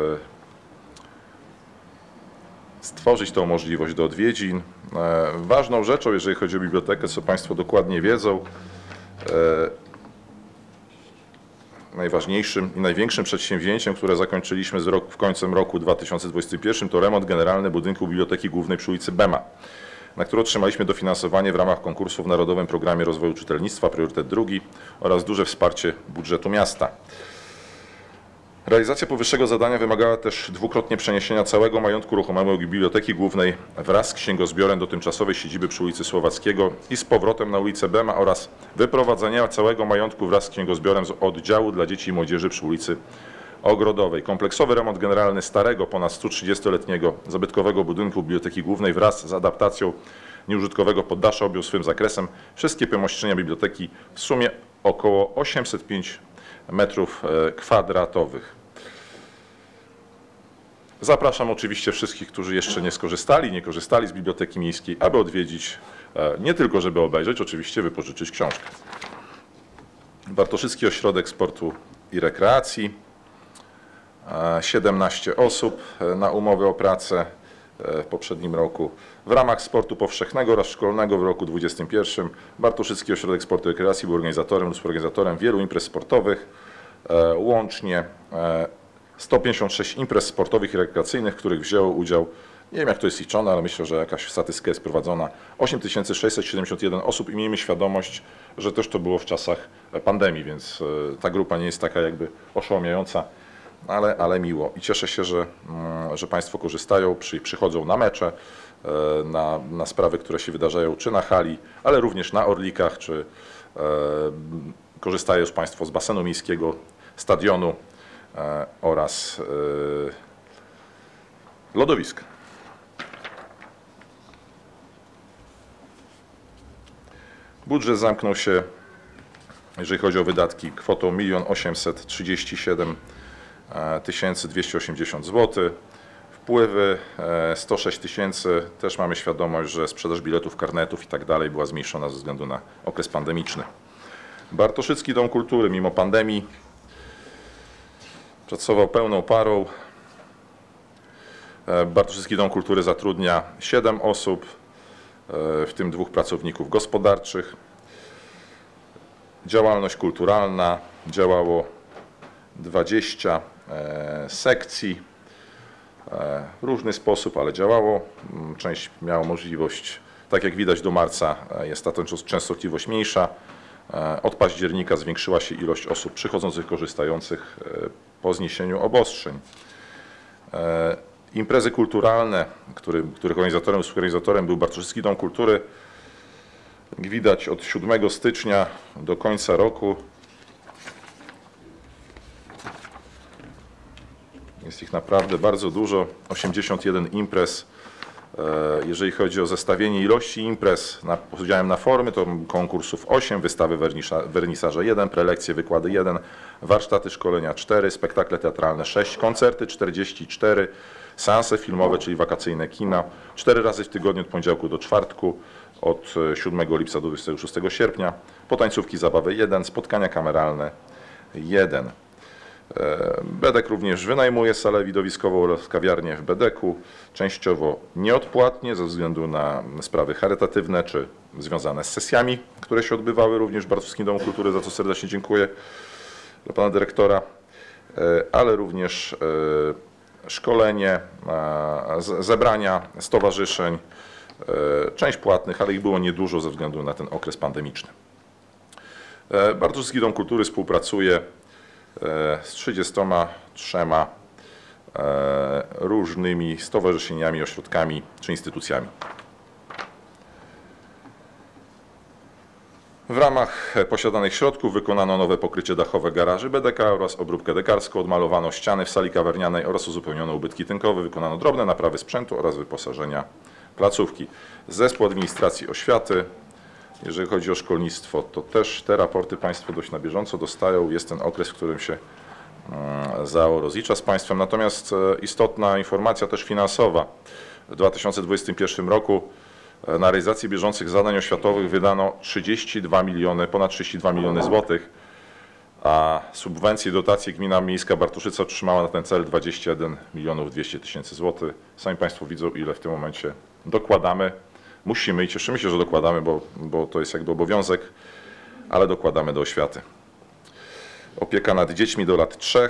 stworzyć tą możliwość do odwiedzin. E, Ważną rzeczą, jeżeli chodzi o bibliotekę, co Państwo dokładnie wiedzą, e, najważniejszym i największym przedsięwzięciem, które zakończyliśmy z w końcem roku 2021, to remont generalny budynku Biblioteki Głównej przy ulicy Bema, na który otrzymaliśmy dofinansowanie w ramach konkursu w Narodowym Programie Rozwoju Czytelnictwa, priorytet drugi oraz duże wsparcie budżetu miasta. Realizacja powyższego zadania wymagała też dwukrotnie przeniesienia całego majątku ruchomego Biblioteki Głównej wraz z księgozbiorem do tymczasowej siedziby przy ulicy Słowackiego i z powrotem na ulicę Bema oraz wyprowadzenia całego majątku wraz z księgozbiorem z oddziału dla dzieci i młodzieży przy ulicy Ogrodowej. Kompleksowy remont generalny starego, ponad 130-letniego zabytkowego budynku Biblioteki Głównej wraz z adaptacją nieużytkowego poddasza objął swym zakresem wszystkie pomieszczenia biblioteki w sumie około 805 metrów e, kwadratowych. Zapraszam oczywiście wszystkich, którzy jeszcze nie skorzystali, nie korzystali z Biblioteki Miejskiej, aby odwiedzić, e, nie tylko żeby obejrzeć, oczywiście wypożyczyć książkę. Bartoszycki Ośrodek Sportu i Rekreacji. e, 17 osób e, na umowę o pracę e, w poprzednim roku. W ramach sportu powszechnego oraz szkolnego w roku 2021 Bartoszycki Ośrodek Sportu i Rekreacji był organizatorem lub współorganizatorem wielu imprez sportowych, e, łącznie e, 156 imprez sportowych i rekreacyjnych, w których wzięło udział, nie wiem jak to jest liczone, ale myślę, że jakaś statystyka jest prowadzona, 8671 osób i miejmy świadomość, że też to było w czasach pandemii, więc e, ta grupa nie jest taka jakby oszałamiająca, ale, ale miło. I cieszę się, że, mm, że Państwo korzystają, przy, przychodzą na mecze, e, na, na sprawy, które się wydarzają, czy na hali, ale również na Orlikach, czy e, korzystają Państwo z basenu miejskiego, stadionu oraz e, lodowiska. Budżet zamknął się, jeżeli chodzi o wydatki, kwotą 1 837 280 zł. Wpływy e, 106 tysięcy. Też mamy świadomość, że sprzedaż biletów, karnetów i tak dalej była zmniejszona ze względu na okres pandemiczny. Bartoszycki Dom Kultury mimo pandemii pracował pełną parą. E, Bartoszycki Dom Kultury zatrudnia 7 osób, e, w tym dwóch pracowników gospodarczych. Działalność kulturalna działało 20 e, sekcji. Różny sposób, ale działało. Mm, Część miała możliwość, tak jak widać do marca jest ta często- częstotliwość mniejsza. Od października zwiększyła się ilość osób przychodzących, korzystających po zniesieniu obostrzeń. E, Imprezy kulturalne, który, których organizatorem, współorganizatorem był Bartoszycki Dom Kultury, widać od 7 stycznia do końca roku jest ich naprawdę bardzo dużo, 81 imprez. E, Jeżeli chodzi o zestawienie ilości imprez na, z udziałem na formy, to konkursów 8, wystawy wernisza, wernisaże 1, prelekcje, wykłady 1, warsztaty szkolenia 4, spektakle teatralne 6, koncerty 44, seanse filmowe, czyli wakacyjne kina, 4 razy w tygodniu od poniedziałku do czwartku, od e, 7 lipca do 26 sierpnia, potańcówki zabawy 1, spotkania kameralne 1. E, Bedek również wynajmuje salę widowiskową oraz kawiarnię w Bedeku, częściowo nieodpłatnie ze względu na sprawy charytatywne czy związane z sesjami, które się odbywały również w Bartowskim Domu Kultury, za co serdecznie dziękuję dla pana dyrektora, e, ale również e, szkolenie, zebrania stowarzyszeń, część płatnych, ale ich było niedużo ze względu na ten okres pandemiczny. Bartowski Dom Kultury współpracuje z 33 e, różnymi stowarzyszeniami, ośrodkami czy instytucjami. W ramach e, posiadanych środków wykonano nowe pokrycie dachowe garaży BDK oraz obróbkę dekarską, odmalowano ściany w sali kawernianej oraz uzupełniono ubytki tynkowe, wykonano drobne naprawy sprzętu oraz wyposażenia placówki. Zespół Administracji Oświaty jeżeli chodzi o szkolnictwo, to też te raporty Państwo dość na bieżąco dostają. Jest ten okres, w którym się mm, ZAO rozlicza z Państwem. Natomiast e, istotna informacja też finansowa. W 2021 roku e, na realizację bieżących zadań oświatowych wydano 32 miliony, ponad 32 miliony złotych, a subwencje, dotacje gmina miejska Bartoszyca otrzymała na ten cel 21 milionów 200 tysięcy złotych. Sami Państwo widzą, ile w tym momencie dokładamy. Musimy i cieszymy się, że dokładamy, bo, bo to jest jakby obowiązek, ale dokładamy do oświaty. Opieka nad dziećmi do lat 3.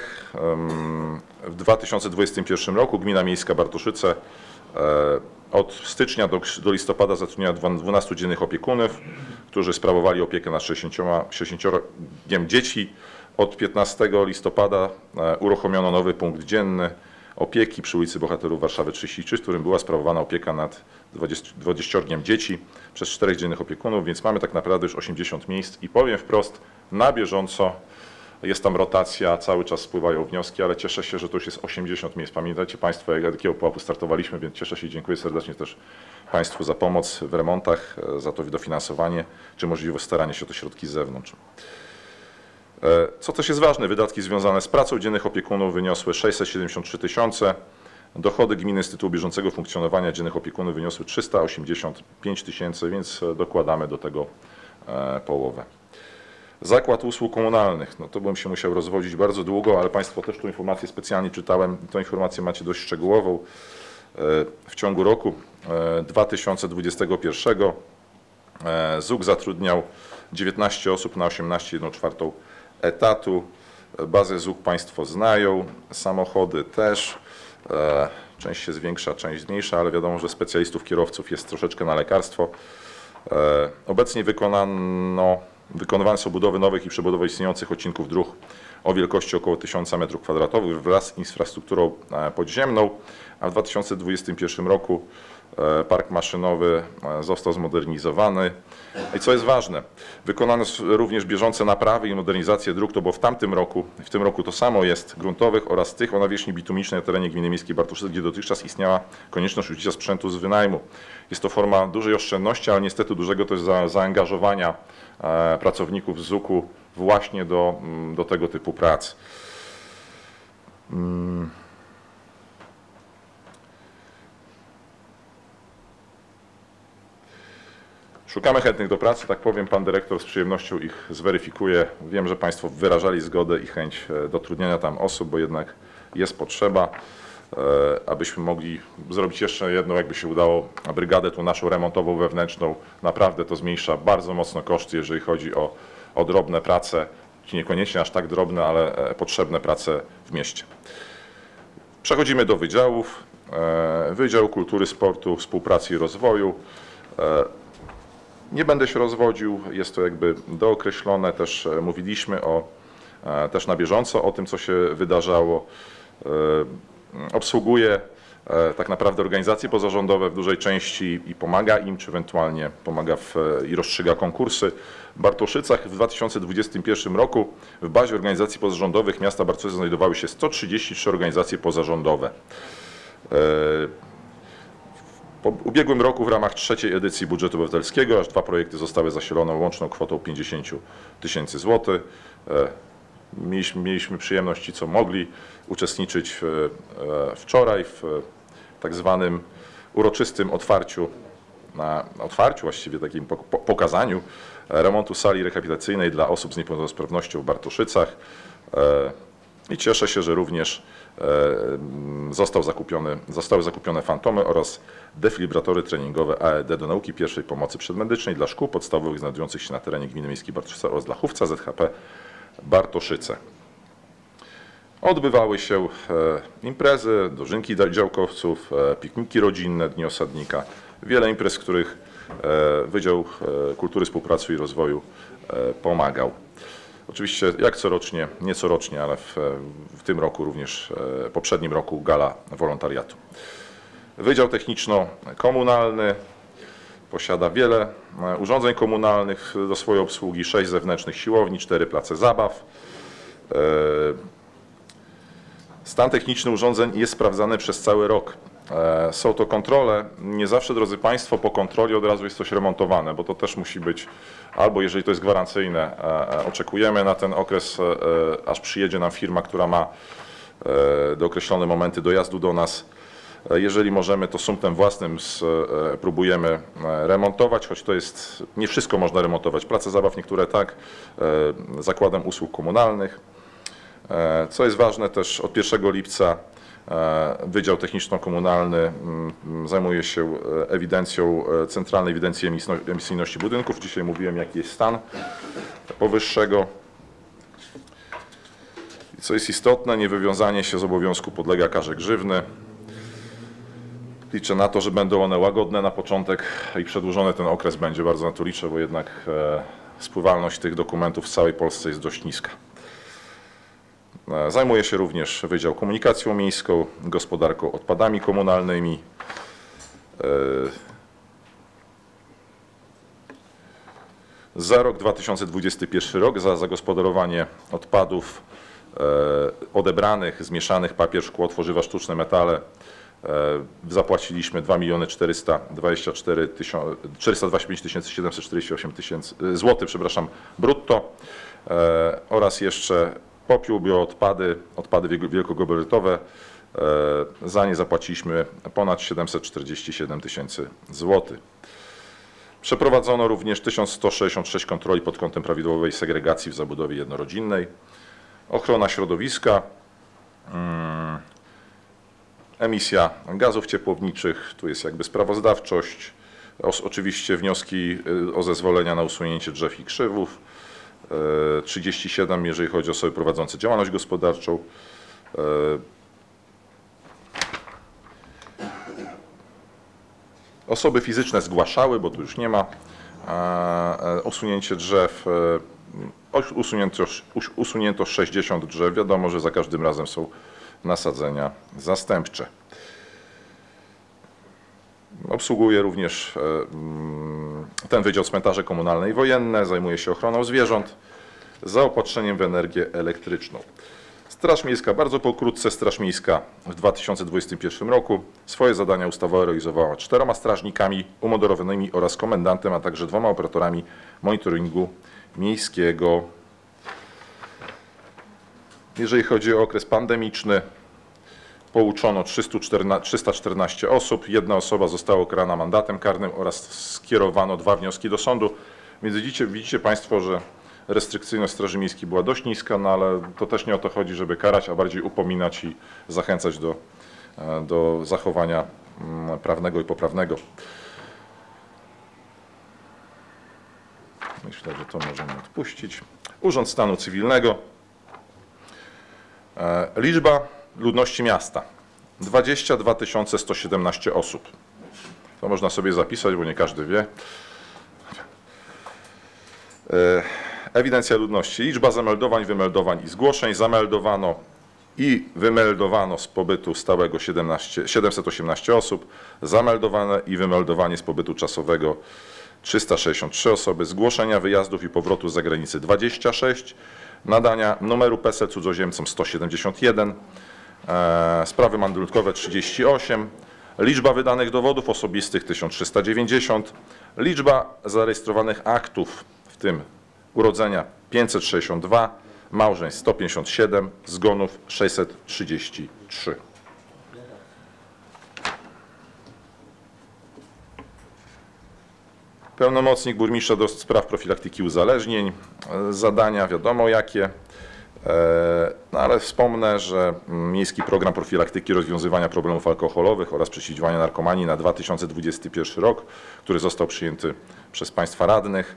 W 2021 roku Gmina Miejska Bartoszyce e, od stycznia do, do listopada zatrudniała dwa- 12 dziennych opiekunów, którzy sprawowali opiekę nad 60, 60 dzieci. Od 15 listopada e, uruchomiono nowy punkt dzienny opieki przy ulicy Bohaterów Warszawy 33, w którym była sprawowana opieka nad 20, 20 dzieci przez czterech dziennych opiekunów, więc mamy tak naprawdę już 80 miejsc i powiem wprost, na bieżąco jest tam rotacja, cały czas spływają wnioski, ale cieszę się, że to już jest 80 miejsc. Pamiętajcie Państwo, jak jakiego pułapu startowaliśmy, więc cieszę się i dziękuję serdecznie też Państwu za pomoc w remontach, e, za to dofinansowanie, czy możliwość starania się o te środki z zewnątrz. E, Co też jest ważne, wydatki związane z pracą dziennych opiekunów wyniosły 673 tysiące. Dochody gminy z tytułu bieżącego funkcjonowania dziennych opiekunów wyniosły 385 tysięcy, więc e, dokładamy do tego e, połowę. Zakład Usług Komunalnych, no to bym się musiał rozwodzić bardzo długo, ale Państwo też tu informację specjalnie czytałem, tę informację macie dość szczegółową. E, W ciągu roku e, 2021 e, ZUK zatrudniał 19 osób na 18,1 czwartą etatu. Bazę ZUK Państwo znają, samochody też. E, Część się zwiększa, część zmniejsza, ale wiadomo, że specjalistów, kierowców jest troszeczkę na lekarstwo. E, Obecnie wykonano, wykonywane są budowy nowych i przebudowy istniejących odcinków dróg o wielkości około 1000 m2 wraz z infrastrukturą e, podziemną, a w 2021 roku park maszynowy e, został zmodernizowany. I co jest ważne, wykonano również bieżące naprawy i modernizację dróg, to bo w tamtym roku, w tym roku to samo jest, gruntowych oraz tych o nawierzchni bitumicznej na terenie gminy miejskiej Bartoszyce, gdzie dotychczas istniała konieczność użycia sprzętu z wynajmu. Jest to forma dużej oszczędności, ale niestety dużego też za, zaangażowania e, pracowników ZUK-u właśnie do, mm, do tego typu prac. Mm. Szukamy chętnych do pracy, tak powiem. Pan dyrektor z przyjemnością ich zweryfikuje. Wiem, że Państwo wyrażali zgodę i chęć e, dotrudniania tam osób, bo jednak jest potrzeba, e, abyśmy mogli zrobić jeszcze jedną, jakby się udało, brygadę tu naszą remontową wewnętrzną. Naprawdę to zmniejsza bardzo mocno koszty, jeżeli chodzi o, o drobne prace, niekoniecznie aż tak drobne, ale e, potrzebne prace w mieście. Przechodzimy do wydziałów. Wydział Kultury, Sportu, Współpracy i Rozwoju. Nie będę się rozwodził, jest to jakby dookreślone, też e, mówiliśmy o, e, też na bieżąco o tym, co się wydarzało. E, Obsługuje tak naprawdę organizacje pozarządowe w dużej części i pomaga im, czy ewentualnie pomaga w, i rozstrzyga konkursy. W Bartoszycach w 2021 roku w bazie organizacji pozarządowych miasta Bartoszyce znajdowały się 133 organizacje pozarządowe. Po ubiegłym roku w ramach trzeciej edycji budżetu obywatelskiego aż dwa projekty zostały zasilone łączną kwotą 50 tysięcy złotych. E, Mieliśmy, mieliśmy przyjemność co mogli uczestniczyć e, wczoraj w e, tak zwanym uroczystym otwarciu, na otwarciu właściwie takim pok- po- pokazaniu remontu sali rehabilitacyjnej dla osób z niepełnosprawnością w Bartoszycach. I cieszę się, że również został zakupiony, zostały zakupione fantomy oraz deflibratory treningowe AED do nauki pierwszej pomocy przedmedycznej dla szkół podstawowych znajdujących się na terenie gminy miejskiej Bartoszyce oraz dla Chówca ZHP Bartoszyce. Odbywały się e, imprezy, dożynki działkowców, e, pikniki rodzinne, dni osadnika. Wiele imprez, w których e, Wydział e, Kultury, Współpracy i Rozwoju e, pomagał. Oczywiście jak corocznie, nie corocznie, ale w, w tym roku również, e, poprzednim roku gala wolontariatu. Wydział Techniczno-Komunalny posiada wiele e, urządzeń komunalnych do swojej obsługi, sześć zewnętrznych siłowni, cztery place zabaw. E, Stan techniczny urządzeń jest sprawdzany przez cały rok. E, Są to kontrole. Nie zawsze, drodzy Państwo, po kontroli od razu jest coś remontowane, bo to też musi być, albo jeżeli to jest gwarancyjne, e, e, oczekujemy na ten okres, aż przyjedzie nam firma, która ma e, do określone momenty dojazdu do nas. Jeżeli możemy, to sumptem własnym próbujemy remontować, choć to jest, nie wszystko można remontować. Place zabaw niektóre tak, zakładem usług komunalnych. Co jest ważne też od 1 lipca Wydział Techniczno-Komunalny mm, zajmuje się e, ewidencją, e, centralnej ewidencji emisyjności budynków. Dzisiaj mówiłem jaki jest stan powyższego. Co jest istotne, niewywiązanie się z obowiązku podlega karze grzywny. Liczę na to, że będą one łagodne na początek i przedłużony ten okres będzie, bardzo na to liczę, bo jednak e, spływalność tych dokumentów w całej Polsce jest dość niska. E, Zajmuje się również Wydział Komunikacją Miejską, gospodarką odpadami komunalnymi. E, Za rok 2021 rok za zagospodarowanie odpadów e, odebranych, zmieszanych, papier, szkło, tworzywa sztuczne, metale zapłaciliśmy 2 424 425 748 tysięcy złotych, przepraszam, brutto oraz jeszcze popiół, bioodpady, odpady wielko- wielkogabarytowe. E, Za nie zapłaciliśmy ponad 747 tysięcy złotych. Przeprowadzono również 1166 kontroli pod kątem prawidłowej segregacji w zabudowie jednorodzinnej. Ochrona środowiska, mm, emisja gazów ciepłowniczych, tu jest jakby sprawozdawczość, oczywiście wnioski y, o zezwolenia na usunięcie drzew i krzywów, 37 jeżeli chodzi o osoby prowadzące działalność gospodarczą. E, Osoby fizyczne zgłaszały, bo tu już nie ma, e, e, usunięcie drzew. e, Usunięto, us- usunięto 60 drzew. Wiadomo, że za każdym razem są nasadzenia zastępcze. Obsługuje również e, ten Wydział Cmentarze Komunalne i Wojenne, zajmuje się ochroną zwierząt, zaopatrzeniem w energię elektryczną. Straż Miejska, bardzo pokrótce, Straż Miejska w 2021 roku swoje zadania ustawowe realizowała czteroma strażnikami umodorowanymi oraz komendantem, a także dwoma operatorami monitoringu miejskiego. Jeżeli chodzi o okres pandemiczny, pouczono 314, 314 osób, jedna osoba została ukarana mandatem karnym oraz skierowano dwa wnioski do sądu. Więc widzicie, widzicie Państwo, że restrykcyjność Straży Miejskiej była dość niska, no ale to też nie o to chodzi, żeby karać, a bardziej upominać i zachęcać do, e, do zachowania mm, prawnego i poprawnego. Myślę, że to możemy odpuścić. Urząd Stanu Cywilnego. E, Liczba ludności miasta 22 117 osób. To można sobie zapisać, bo nie każdy wie. E, Ewidencja ludności. Liczba zameldowań, wymeldowań i zgłoszeń. Zameldowano i wymeldowano z pobytu stałego 17, 718 osób. Zameldowane i wymeldowanie z pobytu czasowego 363 osoby. Zgłoszenia wyjazdów i powrotu z zagranicy 26. Nadania numeru PESEL cudzoziemcom 171. E, sprawy mandulkowe 38, liczba wydanych dowodów osobistych 1390, liczba zarejestrowanych aktów, w tym urodzenia 562, małżeństw 157, zgonów 633. Pełnomocnik burmistrza do spraw profilaktyki uzależnień, e, zadania wiadomo jakie. E, No ale wspomnę, że Miejski Program Profilaktyki Rozwiązywania Problemów Alkoholowych oraz Przeciwdziałania Narkomanii na 2021 rok, który został przyjęty przez Państwa radnych.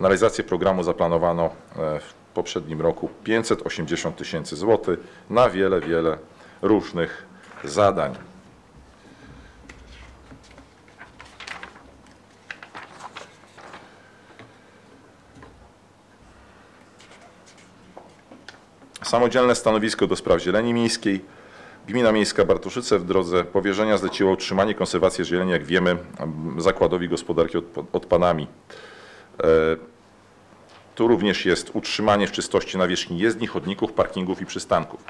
Na realizację programu zaplanowano e, w poprzednim roku 580 tysięcy złotych na wiele, wiele różnych zadań. Samodzielne stanowisko do spraw zieleni miejskiej. Gmina Miejska Bartoszyce w drodze powierzenia zleciła utrzymanie konserwację zieleni, jak wiemy, Zakładowi Gospodarki odpa- Odpadami. E, Tu również jest utrzymanie w czystości nawierzchni jezdni, chodników, parkingów i przystanków.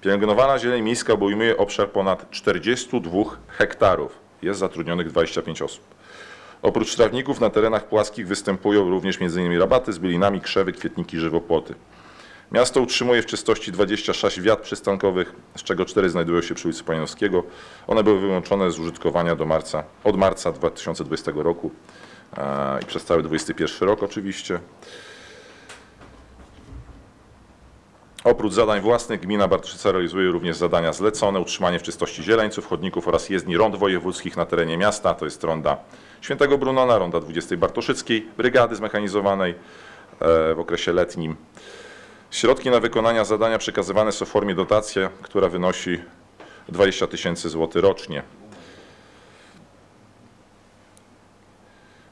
Pielęgnowana zieleń miejska obejmuje obszar ponad 42 hektarów. Jest zatrudnionych 25 osób. Oprócz trawników na terenach płaskich występują również m.in. rabaty z bylinami, krzewy, kwietniki, żywopłoty. Miasto utrzymuje w czystości 26 wiat przystankowych, z czego 4 znajdują się przy ulicy Paninowskiego. One były wyłączone z użytkowania do marca, od marca 2020 roku e, i przez cały 2021 rok oczywiście. Oprócz zadań własnych gmina Bartoszyca realizuje również zadania zlecone, utrzymanie w czystości zieleńców, chodników oraz jezdni rond wojewódzkich na terenie miasta, to jest ronda Świętego Brunona, ronda 20 Bartoszyckiej, brygady zmechanizowanej e, w okresie letnim. Środki na wykonania zadania przekazywane są w formie dotacji, która wynosi 20 tysięcy złotych rocznie.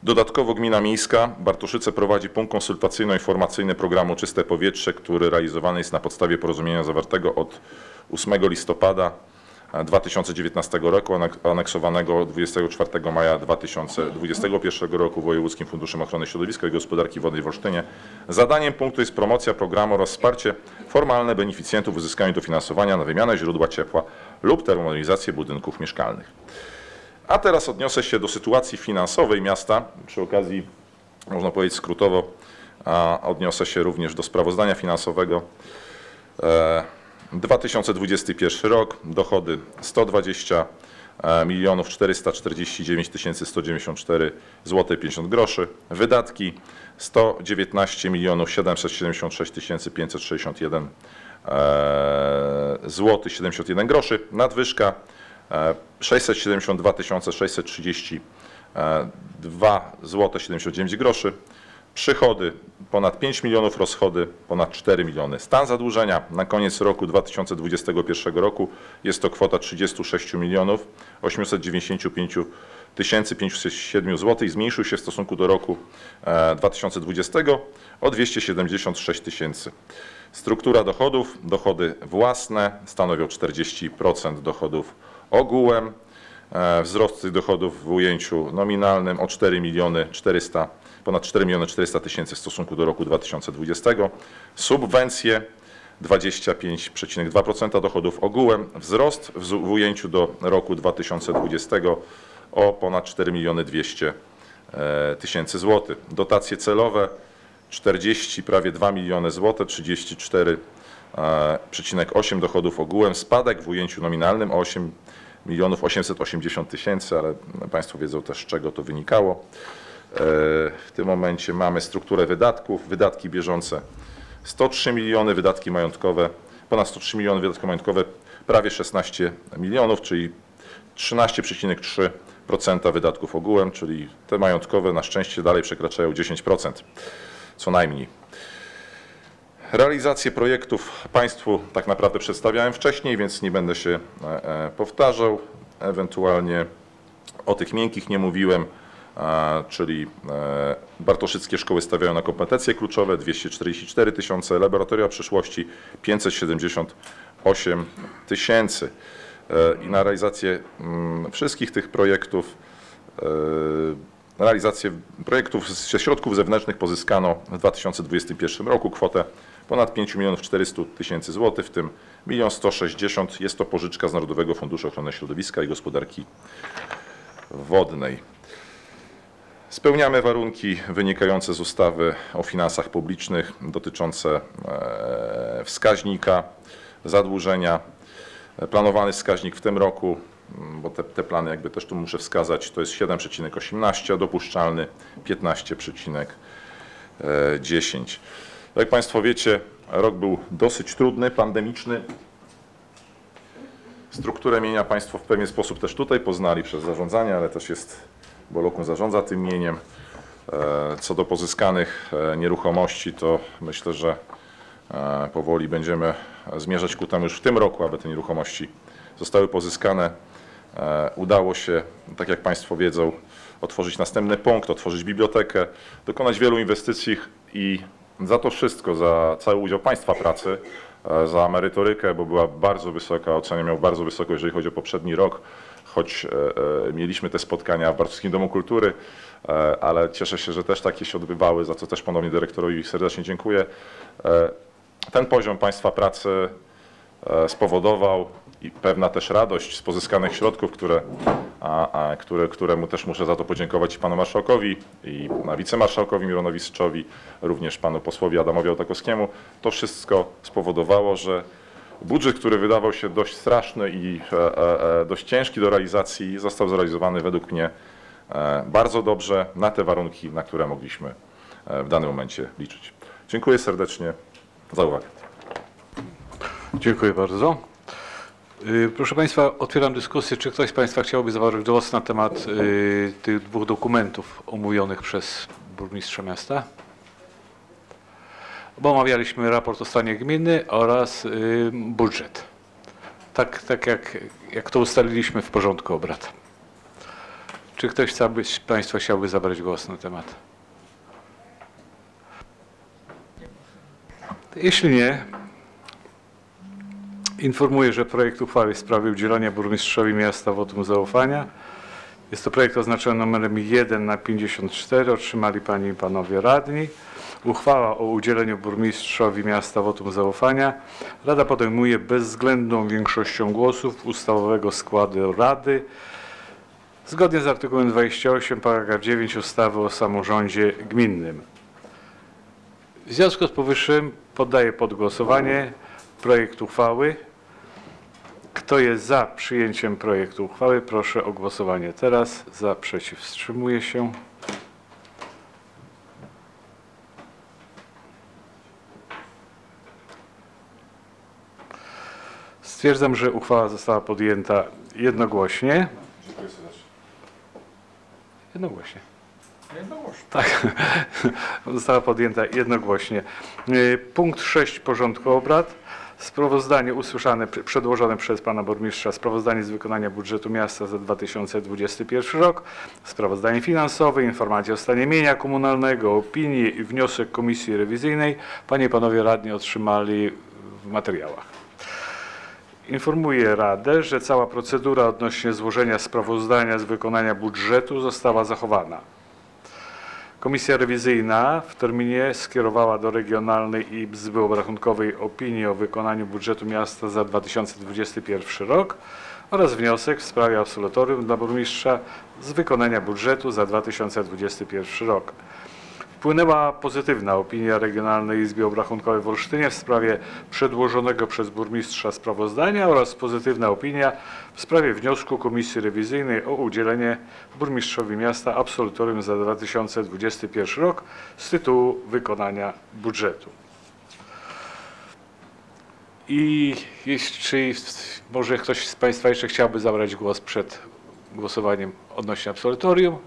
Dodatkowo Gmina Miejska Bartoszyce prowadzi punkt konsultacyjno-informacyjny programu Czyste Powietrze, który realizowany jest na podstawie porozumienia zawartego od 8 listopada 2019 roku, anek- aneksowanego 24 maja 2021 roku Wojewódzkim Funduszem Ochrony Środowiska i Gospodarki Wodnej w Olsztynie. Zadaniem punktu jest promocja programu oraz wsparcie formalne beneficjentów w uzyskaniu dofinansowania na wymianę źródła ciepła lub termomodernizację budynków mieszkalnych. A teraz odniosę się do sytuacji finansowej miasta. Przy okazji, można powiedzieć skrótowo, odniosę się również do sprawozdania finansowego. E, 2021 rok, dochody 120 e, milionów 449 194 zł 50 groszy. Wydatki 119 milionów 776 561 zł 71 groszy. Nadwyżka e, 672 630 2 zł 79 groszy. Przychody ponad 5 milionów, rozchody ponad 4 miliony. Stan zadłużenia na koniec roku 2021 roku jest to kwota 36 milionów 895 507 zł i zmniejszył się w stosunku do roku e, 2020 o 276 tysięcy. Struktura dochodów, dochody własne stanowią 40% dochodów ogółem. E, Wzrost tych dochodów w ujęciu nominalnym o 4 miliony 400, ponad 4 miliony 400 tysięcy w stosunku do roku 2020. Subwencje 25,2% dochodów ogółem. Wzrost w, ujęciu do roku 2020 o ponad 4 miliony 200 e, tysięcy złotych. Dotacje celowe 40, prawie 2 miliony złotych, 34,8 dochodów ogółem. Spadek w ujęciu nominalnym o 8 milionów 880 tysięcy, ale Państwo wiedzą też z czego to wynikało. E, W tym momencie mamy strukturę wydatków, wydatki bieżące. 103 miliony, wydatki majątkowe, ponad 103 miliony, wydatki majątkowe. Prawie 16 milionów, czyli 13,3% wydatków ogółem, czyli te majątkowe na szczęście dalej przekraczają 10%, co najmniej. Realizację projektów Państwu tak naprawdę przedstawiałem wcześniej, więc nie będę się e, e, powtarzał. Ewentualnie o tych miękkich nie mówiłem, czyli e, Bartoszyckie szkoły stawiają na kompetencje kluczowe 244 tysiące, laboratoria przyszłości 578 tysięcy. E, I na realizację mm, wszystkich tych projektów e, realizację projektów ze środków zewnętrznych pozyskano w 2021 roku kwotę ponad 5 milionów 400 tysięcy złotych, w tym 1 160 jest to pożyczka z Narodowego Funduszu Ochrony Środowiska i Gospodarki Wodnej. Spełniamy warunki wynikające z ustawy o finansach publicznych dotyczące e, wskaźnika zadłużenia. Planowany wskaźnik w tym roku, m, bo te, te plany jakby też tu muszę wskazać, to jest 7,18, a dopuszczalny 15,10. Jak Państwo wiecie, rok był dosyć trudny, pandemiczny. Strukturę mienia Państwo w pewien sposób też tutaj poznali przez zarządzanie, ale też jest, bo Lokun zarządza tym mieniem. E, Co do pozyskanych e, nieruchomości, to myślę, że e, powoli będziemy zmierzać ku temu już w tym roku, aby te nieruchomości zostały pozyskane. Udało się, tak jak Państwo wiedzą, otworzyć następny punkt, otworzyć bibliotekę, dokonać wielu inwestycji i za to wszystko, za cały udział Państwa pracy, za merytorykę, bo była bardzo wysoka, ocena miał bardzo wysoko, jeżeli chodzi o poprzedni rok, choć e, e, mieliśmy te spotkania w Bartowskim Domu Kultury, e, ale cieszę się, że też takie się odbywały, za co też ponownie dyrektorowi serdecznie dziękuję. Ten poziom Państwa pracy spowodował i pewna też radość z pozyskanych środków, które, a, a, które, któremu też muszę za to podziękować i panu marszałkowi, i wicemarszałkowi Mironowi Syczowi, również panu posłowi Adamowi Otakowskiemu. To wszystko spowodowało, że budżet, który wydawał się dość straszny i e, e, e, dość ciężki do realizacji, został zrealizowany według mnie bardzo dobrze na te warunki, na które mogliśmy w danym momencie liczyć. Dziękuję serdecznie za uwagę. Dziękuję bardzo. Y, Proszę Państwa, otwieram dyskusję. Czy ktoś z Państwa chciałby zabrać głos na temat y, tych dwóch dokumentów omówionych przez burmistrza miasta? Bo omawialiśmy raport o stanie gminy oraz y, budżet. Tak, tak jak, jak to ustaliliśmy w porządku obrad. Czy ktoś chciałby, z Państwa chciałby zabrać głos na temat? Jeśli nie, Informuję, że projekt uchwały w sprawie udzielenia burmistrzowi miasta wotum zaufania. Jest to projekt oznaczony numerem 1 na 54. Otrzymali Panie i Panowie Radni. Uchwała o udzieleniu burmistrzowi miasta wotum zaufania Rada podejmuje bezwzględną większością głosów ustawowego składu Rady zgodnie z artykułem 28 paragraf 9 ustawy o samorządzie gminnym. W związku z powyższym poddaję pod głosowanie projekt uchwały Kto jest za przyjęciem projektu uchwały, proszę o głosowanie teraz. Za, przeciw, wstrzymuje się. Stwierdzam, że uchwała została podjęta jednogłośnie. Dziękuję serdecznie. Jednogłośnie. Tak, *laughs* została podjęta jednogłośnie. Y, Punkt 6 porządku obrad. Sprawozdanie usłyszane, pr- przedłożone przez pana burmistrza, sprawozdanie z wykonania budżetu miasta za 2021 rok, sprawozdanie finansowe, informacje o stanie mienia komunalnego, opinie i wniosek komisji rewizyjnej. Panie i panowie radni otrzymali w materiałach. Informuję Radę, że cała procedura odnośnie złożenia sprawozdania z wykonania budżetu została zachowana. Komisja rewizyjna w terminie skierowała do Regionalnej Izby Obrachunkowej opinię o wykonaniu budżetu miasta za 2021 rok oraz wniosek w sprawie absolutorium dla burmistrza z wykonania budżetu za 2021 rok. Wpłynęła pozytywna opinia Regionalnej Izby Obrachunkowej w Olsztynie w sprawie przedłożonego przez burmistrza sprawozdania oraz pozytywna opinia w sprawie wniosku Komisji Rewizyjnej o udzielenie burmistrzowi miasta absolutorium za 2021 rok z tytułu wykonania budżetu. I jeśli może ktoś z Państwa jeszcze chciałby zabrać głos przed głosowaniem odnośnie absolutorium?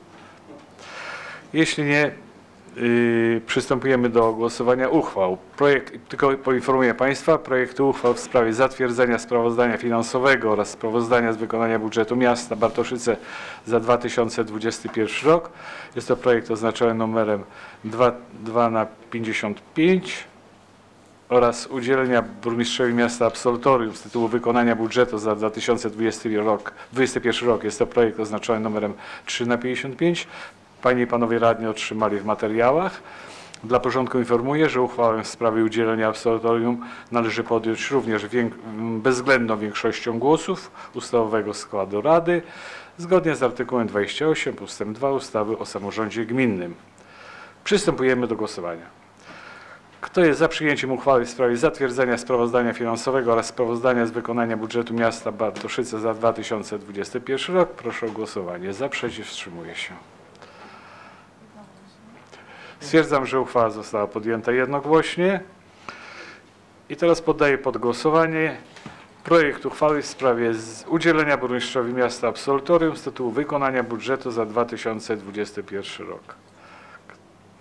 Jeśli nie, Yy, przystępujemy do głosowania uchwał. Projekt, tylko poinformuję Państwa, projekty uchwał w sprawie zatwierdzenia sprawozdania finansowego oraz sprawozdania z wykonania budżetu miasta Bartoszyce za 2021 rok. Jest to projekt oznaczony numerem 2, 2 na 55 oraz udzielenia burmistrzowi miasta absolutorium z tytułu wykonania budżetu za 2020 rok, 2021 rok. Jest to projekt oznaczony numerem 3 na 55. Panie i panowie radni otrzymali w materiałach. Dla porządku informuję, że uchwałę w sprawie udzielenia absolutorium należy podjąć również wiek- bezwzględną większością głosów ustawowego składu Rady, zgodnie z artykułem 28 ust. 2 ustawy o samorządzie gminnym. Przystępujemy do głosowania. Kto jest za przyjęciem uchwały w sprawie zatwierdzenia sprawozdania finansowego oraz sprawozdania z wykonania budżetu miasta Bartoszyce za 2021 rok? Proszę o głosowanie. Za, przeciw, wstrzymuje się. Stwierdzam, że uchwała została podjęta jednogłośnie. I teraz poddaję pod głosowanie projekt uchwały w sprawie udzielenia burmistrzowi miasta absolutorium z tytułu wykonania budżetu za 2021 rok.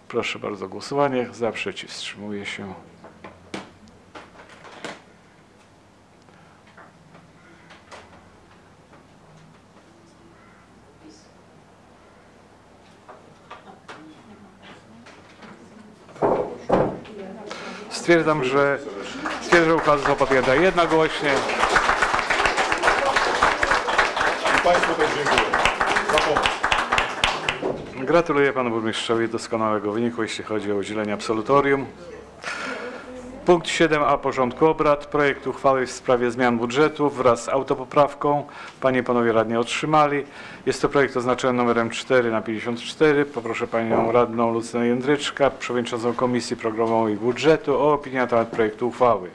Proszę bardzo głosowanie. Za, przeciw, wstrzymuje się. Stwierdzam, że stwierdzam, że uchwała została podjęta jednogłośnie. I Państwu też dziękuję za pomoc. Gratuluję panu burmistrzowi doskonałego wyniku, jeśli chodzi o udzielenie absolutorium. Punkt 7a porządku obrad. Projekt uchwały w sprawie zmian budżetu wraz z autopoprawką. Panie i panowie radni otrzymali. Jest to projekt oznaczony numerem 4 na 54. Poproszę panią radną Lucynę Jędryczka, przewodniczącą Komisji Programowej i Budżetu o opinię na temat projektu uchwały.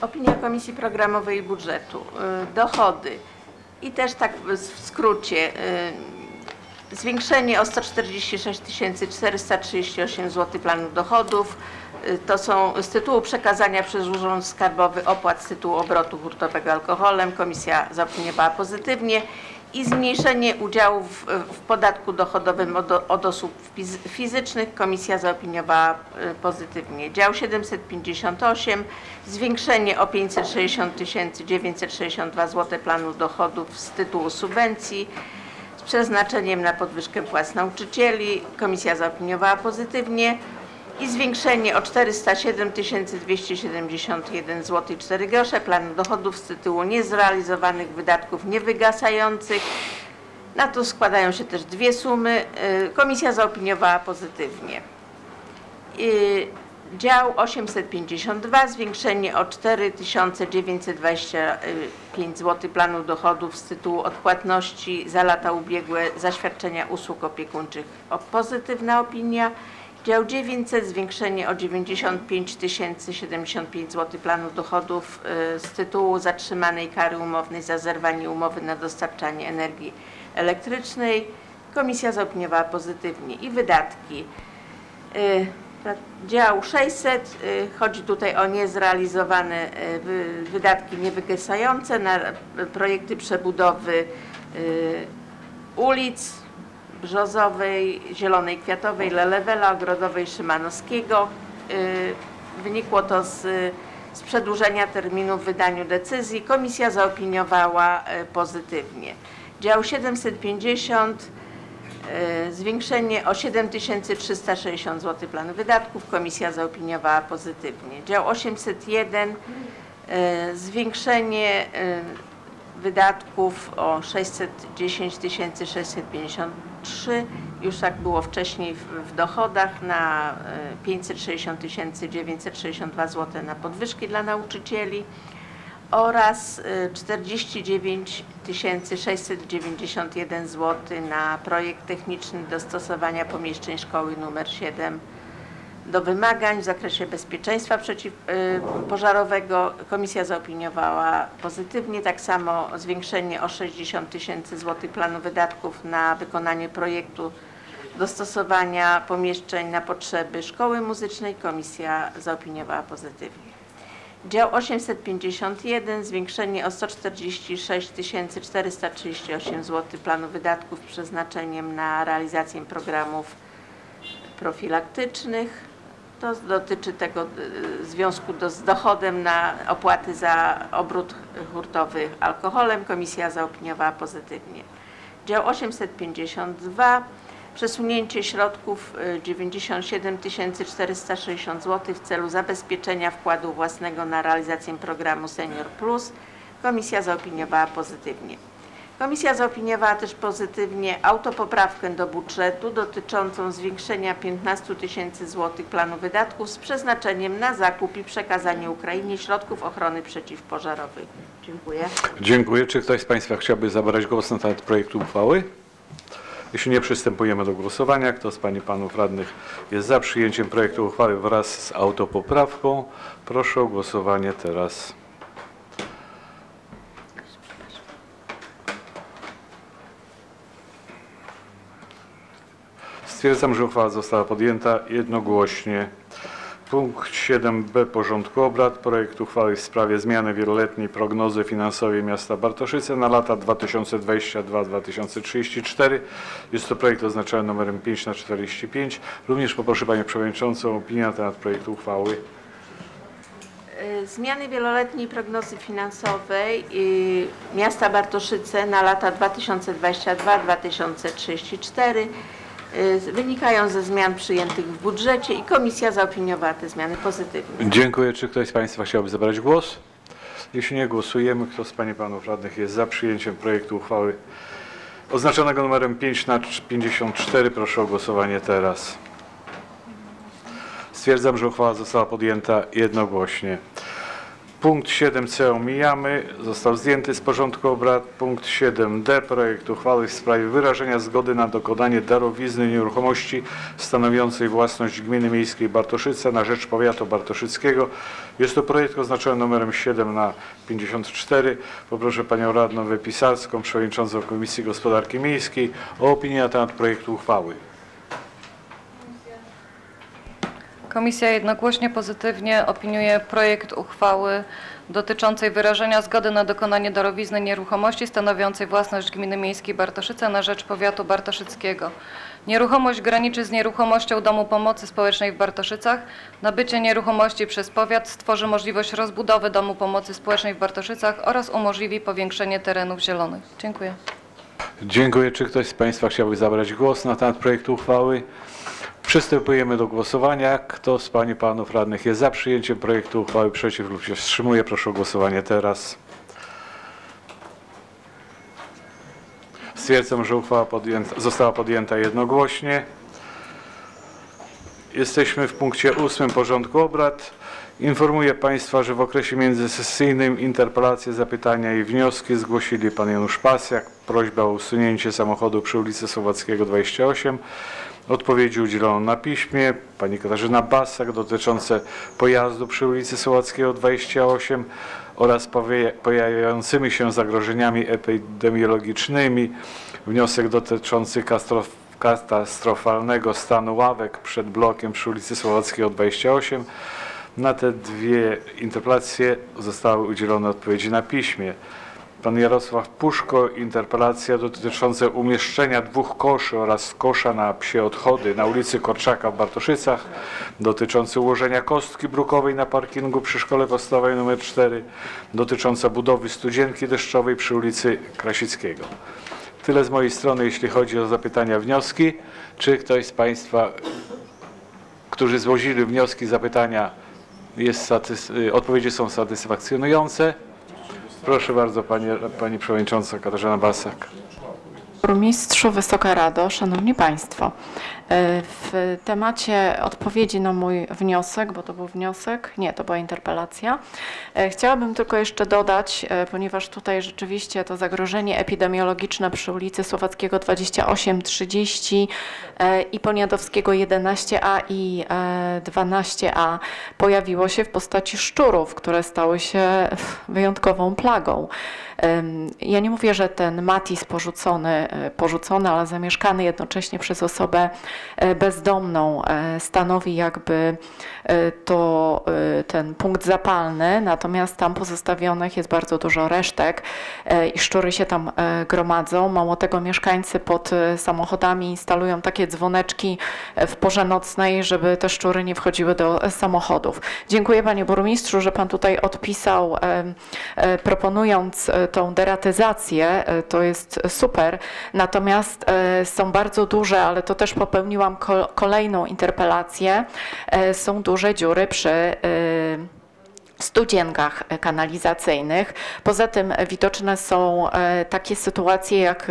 Opinia Komisji Programowej i Budżetu. Y, Dochody. I też tak w w skrócie. Zwiększenie o 146 438 zł planu dochodów. Y, To są z tytułu przekazania przez Urząd Skarbowy opłat z tytułu obrotu hurtowego alkoholem. Komisja zaopiniowała pozytywnie. I zmniejszenie udziałów w podatku dochodowym od, od osób fiz- fizycznych. Komisja zaopiniowała y, pozytywnie. Dział 758. Zwiększenie o 560 962 zł planu dochodów z tytułu subwencji przeznaczeniem na podwyżkę płac nauczycieli. Komisja zaopiniowała pozytywnie. I zwiększenie o 407 271 zł i 4 grosze planu dochodów z tytułu niezrealizowanych wydatków niewygasających. Na to składają się też dwie sumy. Y, Komisja zaopiniowała pozytywnie. Y, Dział 852, zwiększenie o 4925 zł planu dochodów z tytułu odpłatności za lata ubiegłe za świadczenia usług opiekuńczych. O, pozytywna opinia. Dział 900 zwiększenie o 95 075 zł planu dochodów y, z tytułu zatrzymanej kary umownej za zerwanie umowy na dostarczanie energii elektrycznej. Komisja zaopiniowała pozytywnie. I wydatki. Dział 600, y, chodzi tutaj o niezrealizowane y, wy- wydatki niewygasające na projekty przebudowy y, ulic Brzozowej, Zielonej Kwiatowej, Lelewela, Ogrodowej, Szymanowskiego. Wynikło to z, z przedłużenia terminu w wydaniu decyzji. Komisja zaopiniowała pozytywnie. Dział 750 y, Zwiększenie o 7360 zł planu wydatków. Komisja zaopiniowała pozytywnie. Dział 801 y, Zwiększenie y, wydatków o 610 653. Już tak było wcześniej w, w dochodach na y, 560 962 zł na podwyżki dla nauczycieli oraz y, 49 691 zł na projekt techniczny dostosowania pomieszczeń szkoły nr 7 do wymagań w zakresie bezpieczeństwa przeciwpożarowego. Komisja zaopiniowała pozytywnie. Tak samo zwiększenie o 60 tysięcy złotych planu wydatków na wykonanie projektu dostosowania pomieszczeń na potrzeby szkoły muzycznej. Komisja zaopiniowała pozytywnie. Dział 851 zwiększenie o 146 438 zł planu wydatków przeznaczeniem na realizację programów profilaktycznych. To dotyczy tego y, związku do, z dochodem na opłaty za obrót hurtowy alkoholem. Komisja zaopiniowała pozytywnie. Dział 852 przesunięcie środków y, 97 460 zł w celu zabezpieczenia wkładu własnego na realizację programu Senior Plus. Komisja zaopiniowała pozytywnie. Komisja zaopiniowała też pozytywnie autopoprawkę do budżetu dotyczącą zwiększenia 15 tysięcy złotych planu wydatków z przeznaczeniem na zakup i przekazanie Ukrainie środków ochrony przeciwpożarowej. Dziękuję. Dziękuję. Czy ktoś z Państwa chciałby zabrać głos na temat projektu uchwały? Jeśli nie, przystępujemy do głosowania. Kto z Pań i Panów Radnych jest za przyjęciem projektu uchwały wraz z autopoprawką? Proszę o głosowanie teraz. Stwierdzam, że uchwała została podjęta jednogłośnie. Punkt 7b porządku obrad. Projekt uchwały w sprawie zmiany wieloletniej prognozy finansowej miasta Bartoszyce na lata 2022-2034. Jest to projekt oznaczony numerem 5 na 45. Również poproszę Panią Przewodniczącą o opinię na temat projektu uchwały. Zmiany wieloletniej prognozy finansowej y, miasta Bartoszyce na lata 2022-2034 y, wynikają ze zmian przyjętych w budżecie i komisja zaopiniowała te zmiany pozytywnie. Dziękuję. Czy ktoś z Państwa chciałby zabrać głos? Jeśli nie głosujemy, kto z Pań i Panów Radnych jest za przyjęciem projektu uchwały oznaczonego numerem 5 na 54, proszę o głosowanie teraz. Stwierdzam, że uchwała została podjęta jednogłośnie. Punkt 7c omijamy, został zdjęty z porządku obrad. Punkt 7d projekt uchwały w sprawie wyrażenia zgody na dokonanie darowizny nieruchomości stanowiącej własność gminy miejskiej Bartoszyce na rzecz powiatu bartoszyckiego. Jest to projekt oznaczony numerem 7 na 54. Poproszę Panią Radną Wypisarską, Przewodniczącą Komisji Gospodarki Miejskiej o opinię na temat projektu uchwały. Komisja jednogłośnie pozytywnie opiniuje projekt uchwały dotyczącej wyrażenia zgody na dokonanie darowizny nieruchomości stanowiącej własność gminy miejskiej Bartoszyce na rzecz powiatu bartoszyckiego. Nieruchomość graniczy z nieruchomością Domu Pomocy Społecznej w Bartoszycach. Nabycie nieruchomości przez powiat stworzy możliwość rozbudowy Domu Pomocy Społecznej w Bartoszycach oraz umożliwi powiększenie terenów zielonych. Dziękuję. Dziękuję. Czy ktoś z Państwa chciałby zabrać głos na temat projektu uchwały? Przystępujemy do głosowania. Kto z Pań i Panów Radnych jest za przyjęciem projektu uchwały, przeciw lub się wstrzymuje? Proszę o głosowanie teraz. Stwierdzam, że uchwała podjęta, została podjęta jednogłośnie. Jesteśmy w punkcie ósmym porządku obrad. Informuję Państwa, że w okresie międzysesyjnym interpelacje, zapytania i wnioski zgłosili Pan Janusz Pasjak, prośba o usunięcie samochodu przy ulicy Słowackiego 28 Odpowiedzi udzielono na piśmie. Pani Katarzyna Basak dotyczące pojazdu przy ulicy Sołackiego 28 oraz pojawiającymi się zagrożeniami epidemiologicznymi. Wniosek dotyczący katastrofalnego stanu ławek przed blokiem przy ulicy Słowackiego 28. Na te dwie interpelacje zostały udzielone odpowiedzi na piśmie. Pan Jarosław Puszko, interpelacja dotycząca umieszczenia dwóch koszy oraz kosza na psie odchody na ulicy Korczaka w Bartoszycach, dotyczący ułożenia kostki brukowej na parkingu przy szkole podstawowej nr 4, dotycząca budowy studzienki deszczowej przy ulicy Krasickiego. Tyle z mojej strony, jeśli chodzi o zapytania, wnioski. Czy ktoś z Państwa, którzy złożyli wnioski, zapytania, jest satys- y, odpowiedzi są satysfakcjonujące? Proszę bardzo, Pani, Pani Przewodnicząca Katarzyna Basak. Burmistrzu, Wysoka Rado, Szanowni Państwo. E, W temacie odpowiedzi na mój wniosek, bo to był wniosek, nie, to była interpelacja, e, chciałabym tylko jeszcze dodać, e, ponieważ tutaj rzeczywiście to zagrożenie epidemiologiczne przy ulicy Słowackiego 28, 30 e, i Poniatowskiego 11a i e, 12a pojawiło się w postaci szczurów, które stały się wyjątkową plagą. Ja nie mówię, że ten Matis porzucony, porzucony, ale zamieszkany jednocześnie przez osobę bezdomną e, stanowi jakby e, to e, ten punkt zapalny, natomiast tam pozostawionych jest bardzo dużo resztek e, i szczury się tam e, gromadzą. Mało tego mieszkańcy pod e, samochodami instalują takie dzwoneczki e, w porze nocnej, żeby te szczury nie wchodziły do e, samochodów. Dziękuję panie burmistrzu, że pan tutaj odpisał, e, proponując e, tą deratyzację, e, to jest super. Natomiast e, są bardzo duże, ale to też popełniłam ko- kolejną interpelację, e, są duże dziury przy e, studzienkach kanalizacyjnych. Poza tym widoczne są e, takie sytuacje, jak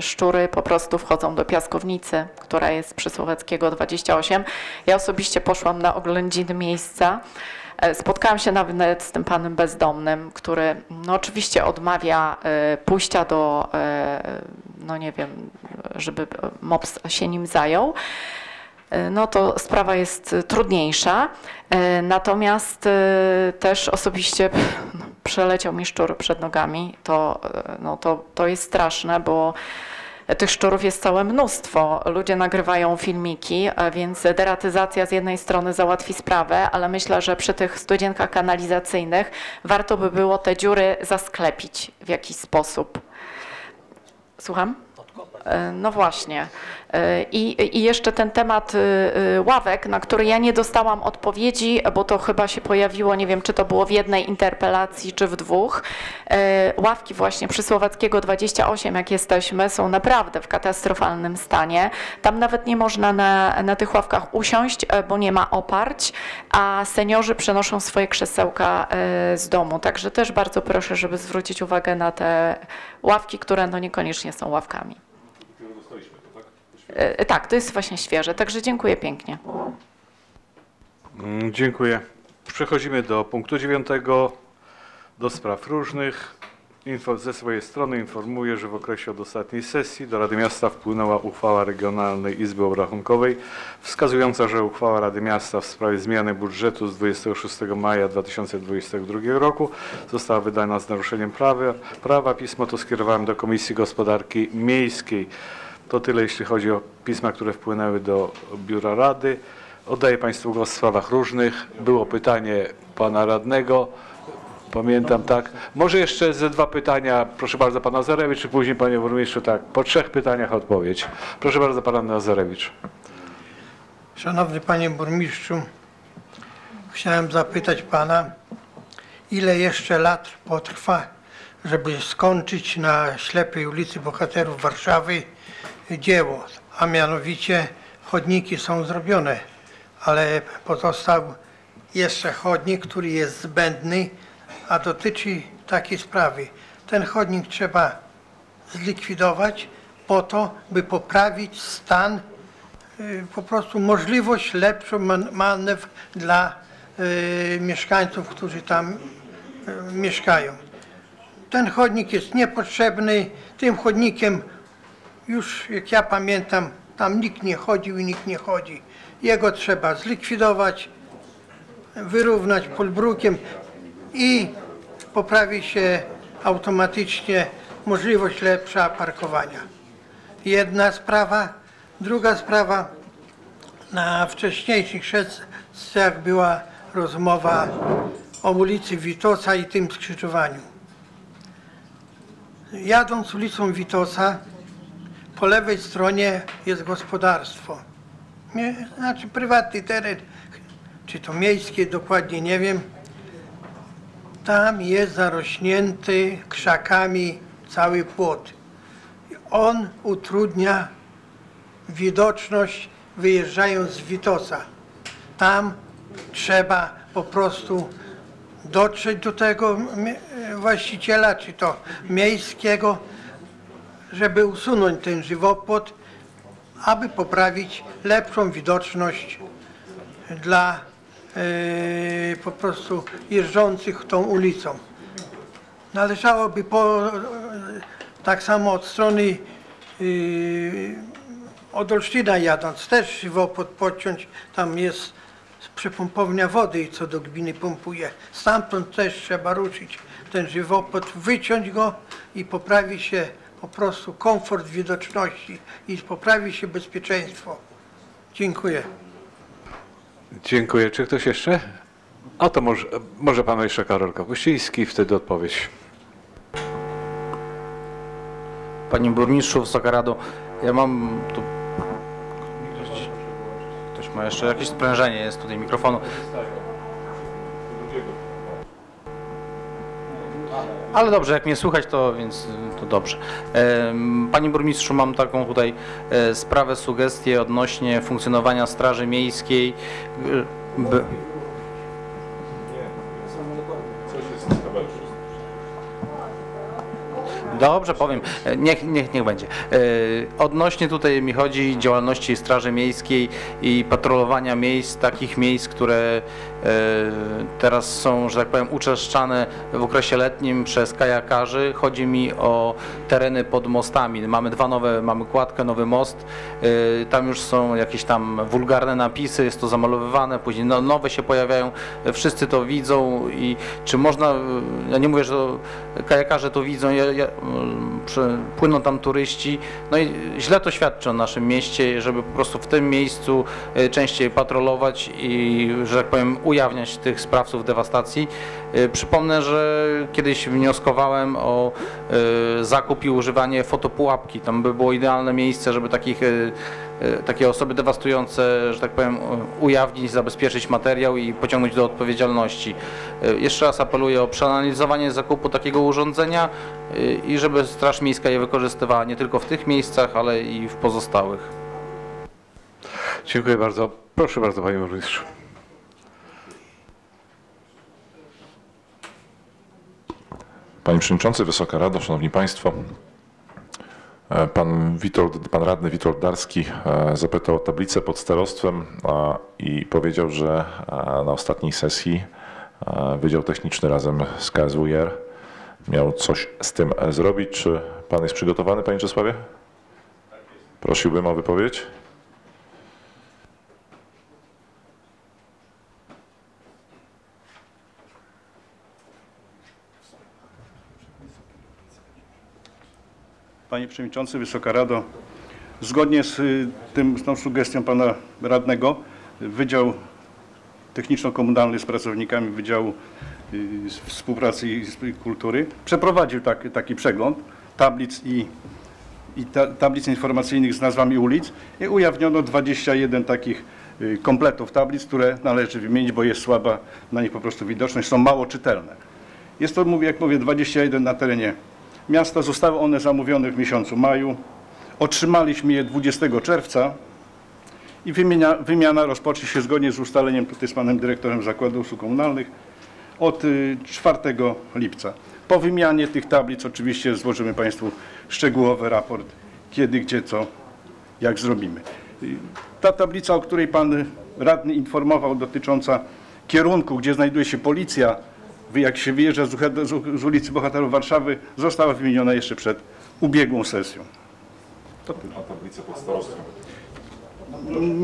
szczury po prostu wchodzą do piaskownicy, która jest przy Słowackiego 28. Ja osobiście poszłam na oględziny miejsca. E, Spotkałam się nawet z tym panem bezdomnym, który no oczywiście odmawia e, pójścia do, e, no nie wiem, żeby MOPS się nim zajął no to sprawa jest trudniejsza. Natomiast też osobiście no, przeleciał mi szczur przed nogami. To, no, to, to jest straszne, bo tych szczurów jest całe mnóstwo. Ludzie nagrywają filmiki, więc deratyzacja z jednej strony załatwi sprawę, ale myślę, że przy tych studzienkach kanalizacyjnych warto by było te dziury zasklepić w jakiś sposób. Słucham? No właśnie. E, I, I jeszcze ten temat y, y, ławek, na który ja nie dostałam odpowiedzi, bo to chyba się pojawiło, nie wiem, czy to było w jednej interpelacji, czy w dwóch. E, Ławki właśnie przy Słowackiego 28, jak jesteśmy, są naprawdę w katastrofalnym stanie. Tam nawet nie można na, na tych ławkach usiąść, e, bo nie ma oparć, a seniorzy przenoszą swoje krzesełka e, z domu. Także też bardzo proszę, żeby zwrócić uwagę na te ławki, które no niekoniecznie są ławkami. E, Tak, to jest właśnie świeże, także dziękuję pięknie. Mm, Dziękuję. Przechodzimy do punktu dziewiątego, do spraw różnych. Info, ze swojej strony informuję, że w okresie od ostatniej sesji do Rady Miasta wpłynęła uchwała Regionalnej Izby Obrachunkowej wskazująca, że uchwała Rady Miasta w sprawie zmiany budżetu z 26 maja 2022 roku została wydana z naruszeniem prawa. prawa. Pismo to skierowałem do Komisji Gospodarki Miejskiej. To tyle, jeśli chodzi o pisma, które wpłynęły do Biura Rady. Oddaję Państwu głos w sprawach różnych. Było pytanie Pana Radnego. Pamiętam, tak. Może jeszcze ze dwa pytania. Proszę bardzo, Pan Nazarewicz, później Panie Burmistrzu, tak. Po trzech pytaniach odpowiedź. Proszę bardzo, Pan Nazarewicz. Szanowny Panie Burmistrzu, chciałem zapytać Pana, ile jeszcze lat potrwa, żeby skończyć na ślepej ulicy Bohaterów Warszawy dzieło, a mianowicie chodniki są zrobione, ale pozostał jeszcze chodnik, który jest zbędny, a dotyczy takiej sprawy. Ten chodnik trzeba zlikwidować po to, by poprawić stan y, po prostu możliwość lepszą man- manewr dla y, mieszkańców, którzy tam y, mieszkają. Ten chodnik jest niepotrzebny. Tym chodnikiem już, jak ja pamiętam, Tam nikt nie chodził i nikt nie chodzi. Jego trzeba zlikwidować, wyrównać polbrukiem i poprawi się automatycznie możliwość lepsza parkowania. Jedna sprawa. Druga sprawa, na wcześniejszych sesjach była rozmowa o ulicy Witosa i tym skrzyżowaniu. Jadąc ulicą Witosa, po lewej stronie jest gospodarstwo. Znaczy prywatny teren, czy to miejskie, dokładnie nie wiem. Tam jest zarośnięty krzakami cały płot. On utrudnia widoczność wyjeżdżając z Witosa. Tam trzeba po prostu dotrzeć do tego właściciela, czy to miejskiego, żeby usunąć ten żywopłot, aby poprawić lepszą widoczność dla e, po prostu jeżdżących tą ulicą. Należałoby po, tak samo od strony yy, od Olsztyna jadąc też żywopłot podciąć, tam jest przepompownia wody, co do gminy pompuje. Stamtąd też trzeba ruszyć ten żywopłot, wyciąć go i poprawi się po prostu komfort widoczności i poprawi się bezpieczeństwo. Dziękuję. Dziękuję. Czy ktoś jeszcze? A to może, może pan jeszcze Karol Kapuściński, wtedy odpowiedź. Panie Burmistrzu, Wysoka Rado, ja mam tu... Ktoś ma jeszcze jakieś sprężenie jest tutaj mikrofonu. Ale dobrze, jak mnie słychać, to więc to dobrze. Panie Burmistrzu, mam taką tutaj e, sprawę, sugestię odnośnie funkcjonowania Straży Miejskiej. E, by- Dobrze, powiem. E, Niech, niech, niech będzie. Odnośnie tutaj mi chodzi działalności Straży Miejskiej i patrolowania miejsc, takich miejsc, które teraz są, że tak powiem, uczeszczane w okresie letnim przez kajakarzy. Chodzi mi o tereny pod mostami. Mamy dwa nowe, mamy kładkę, nowy most. E, Tam już są jakieś tam wulgarne napisy, jest to zamalowywane, później no, nowe się pojawiają. Wszyscy to widzą i czy można, ja nie mówię, że kajakarze to widzą, ja, ja, mm, płyną tam turyści, no i źle to świadczy o naszym mieście, żeby po prostu w tym miejscu e, częściej patrolować i, że tak powiem, ujawniać tych sprawców dewastacji. E, Przypomnę, że kiedyś wnioskowałem o e, zakup i używanie fotopułapki. Tam by było idealne miejsce, żeby takich, e, takie osoby dewastujące, że tak powiem, ujawnić, zabezpieczyć materiał i pociągnąć do odpowiedzialności. Jeszcze raz apeluję o przeanalizowanie zakupu takiego urządzenia i żeby Straż Miejska je wykorzystywała nie tylko w tych miejscach, ale i w pozostałych. Dziękuję bardzo. Proszę bardzo, panie burmistrzu. Panie Przewodniczący, Wysoka Rado, Szanowni Państwo. E, Pan, Witold, pan radny Witold Darski e, zapytał o tablicę pod starostwem i powiedział, że e, na ostatniej sesji Wydział Techniczny razem z KSWR miał coś z tym zrobić. Czy Pan jest przygotowany, Panie Czesławie? Prosiłbym o wypowiedź. Panie Przewodniczący, Wysoka Rado, zgodnie z y, tym, z tą sugestią Pana Radnego, Wydział Techniczno-Komunalny z pracownikami Wydziału y, Współpracy i Kultury przeprowadził taki, taki przegląd tablic i, i ta, tablic informacyjnych z nazwami ulic i ujawniono 21 takich y, kompletów tablic, które należy wymienić, bo jest słaba na nich po prostu widoczność, są mało czytelne. Jest to, jak mówię, 21 na terenie miasta. Zostały one zamówione w miesiącu maju. Otrzymaliśmy je 20 czerwca i wymiana, wymiana rozpocznie się zgodnie z ustaleniem tutaj z panem dyrektorem Zakładu Usług Komunalnych od y, 4 lipca. Po wymianie tych tablic oczywiście złożymy Państwu szczegółowy raport, kiedy, gdzie, co, jak zrobimy. Y, Ta tablica, o której Pan Radny informował, dotycząca kierunku, gdzie znajduje się policja, jak się wyjeżdża z, ulicy Bohaterów Warszawy, została wymieniona jeszcze przed ubiegłą sesją. To tyle.